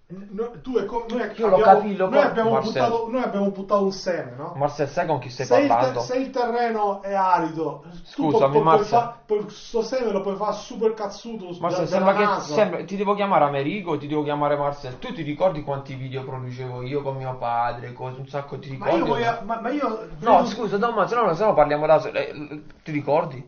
no- tu e co- noi abbiamo, capito, noi abbiamo, Marcel. buttato, noi abbiamo buttato un seme, no? Marcel, sai con chi stai se il, te- parlando? se il terreno è arido, tu Scusami, puoi Marcel. fa- puoi- sto seme lo puoi fare super cazzuto Ma dalla sembra che sembra- ti devo chiamare Amerigo, ti devo chiamare Marcel. Tu ti ricordi quanti video producevo io con mio padre? Cose, un sacco Ma ricordi? io, voglio, ma, ma io No, scusa, no, ma se no, se no parliamo da solo. Eh, Ti ricordi?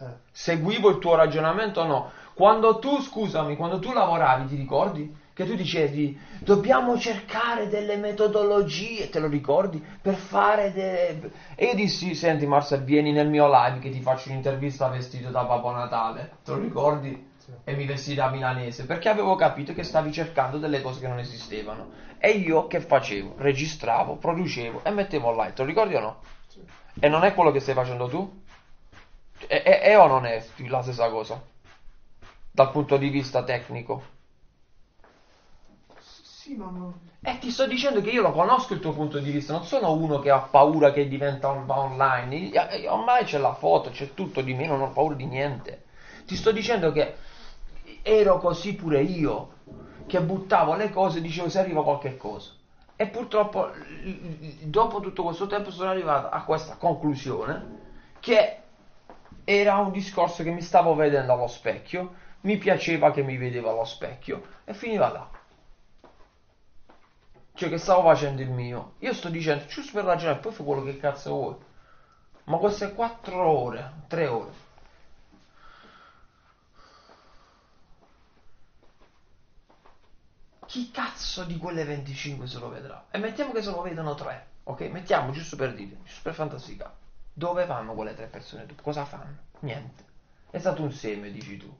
Eh, Seguivo il tuo ragionamento o no? Quando tu, scusami, quando tu lavoravi, ti ricordi? Che tu dicevi, dobbiamo cercare delle metodologie, te lo ricordi? Per fare delle... E io dissi, senti Marcel, vieni nel mio live che ti faccio un'intervista vestito da Babbo Natale. Te lo ricordi? Sì. E mi vestì da milanese, perché avevo capito che stavi cercando delle cose che non esistevano. E io che facevo? Registravo, producevo e mettevo online. Te lo ricordi o no? sì. E non è quello che stai facendo tu? È, è- è o non è la stessa cosa? Dal punto di vista tecnico. Sì, ma non... E ti sto dicendo che io lo conosco il tuo punto di vista, non sono uno che ha paura che diventa on- online. Eh, Ormai c'è la foto, c'è tutto di me, non ho paura di niente. Ti sto dicendo che ero così pure io, che buttavo le cose e dicevo se arriva qualche cosa. E purtroppo dopo tutto questo tempo sono arrivato a questa conclusione che era un discorso che mi stavo vedendo allo specchio, mi piaceva che mi vedevo allo specchio e finiva là. Cioè che stavo facendo il mio. Io sto dicendo, giusto per ragionare, poi fai quello che cazzo vuoi. Ma queste 4 ore, 3 ore. Chi cazzo di quelle 25 se lo vedrà? E mettiamo che se lo vedono 3, ok? Mettiamo giusto per dire, giusto per fantasticare. Dove vanno quelle 3 persone? Cosa fanno? Niente. È stato un seme, dici tu.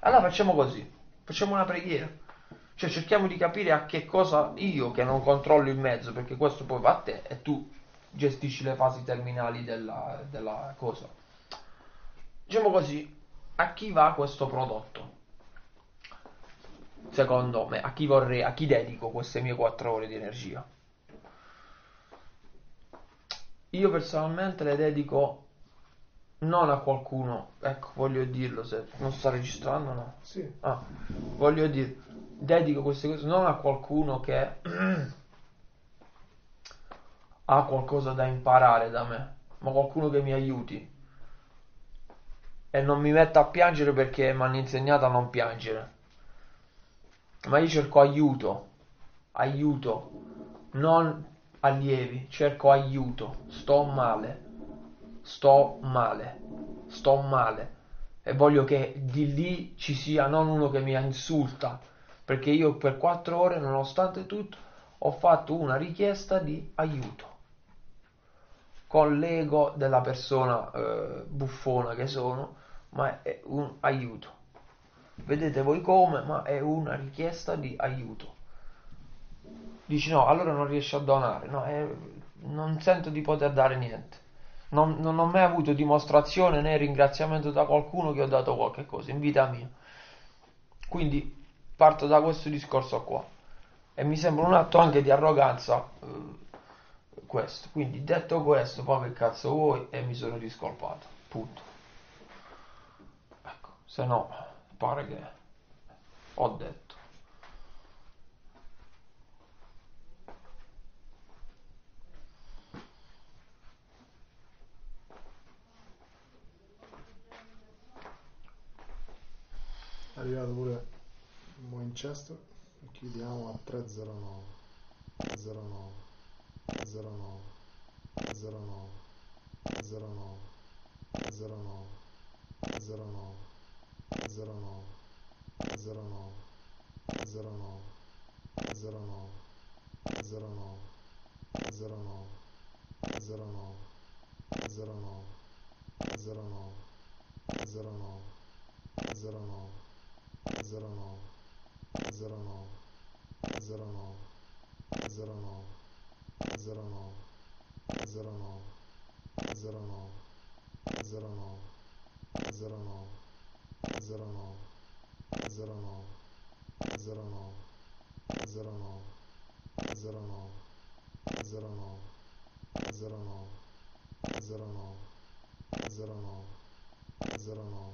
Allora facciamo così, facciamo una preghiera. Cioè cerchiamo di capire a che cosa io che non controllo il mezzo, perché questo poi va a te e tu gestisci le fasi terminali della, della cosa. Diciamo così, a chi va questo prodotto? Secondo me, a chi vorrei, a chi dedico queste mie 4 ore di energia? Io personalmente le dedico non a qualcuno, ecco, voglio dirlo, se non sta registrando, no? Sì. Ah, voglio dire, dedico queste cose non a qualcuno che ha qualcosa da imparare da me, ma qualcuno che mi aiuti. E non mi metta a piangere perché mi hanno insegnato a non piangere. Ma io cerco aiuto, aiuto, non allievi, cerco aiuto. Sto male, sto male, sto male. E voglio che di lì ci sia non uno che mi insulta, perché io per quattro ore, nonostante tutto, ho fatto una richiesta di aiuto. Con l'ego della persona eh, buffona che sono, ma è un aiuto. Vedete voi come, ma è una richiesta di aiuto. Dici no, allora non riesci a donare, no, eh, non sento di poter dare niente. Non, non ho mai avuto dimostrazione né ringraziamento da qualcuno che ho dato qualche cosa in vita mia. Quindi parto da questo discorso qua. E mi sembra un atto anche di arroganza eh, questo. Quindi detto questo, poi che cazzo vuoi e mi sono discolpato. Punto. Ecco, se no pare che ho detto. Arrivato pure Winchester. Chiudiamo a 309. 09. 09. 09. 09. 09. 09. 09. 09. 09. 09. 09. 09. 09. 09. 09. 09. 09 09 09 09 09 09 09 09 09 09 09 09 09 09 09 09 09 09 09 09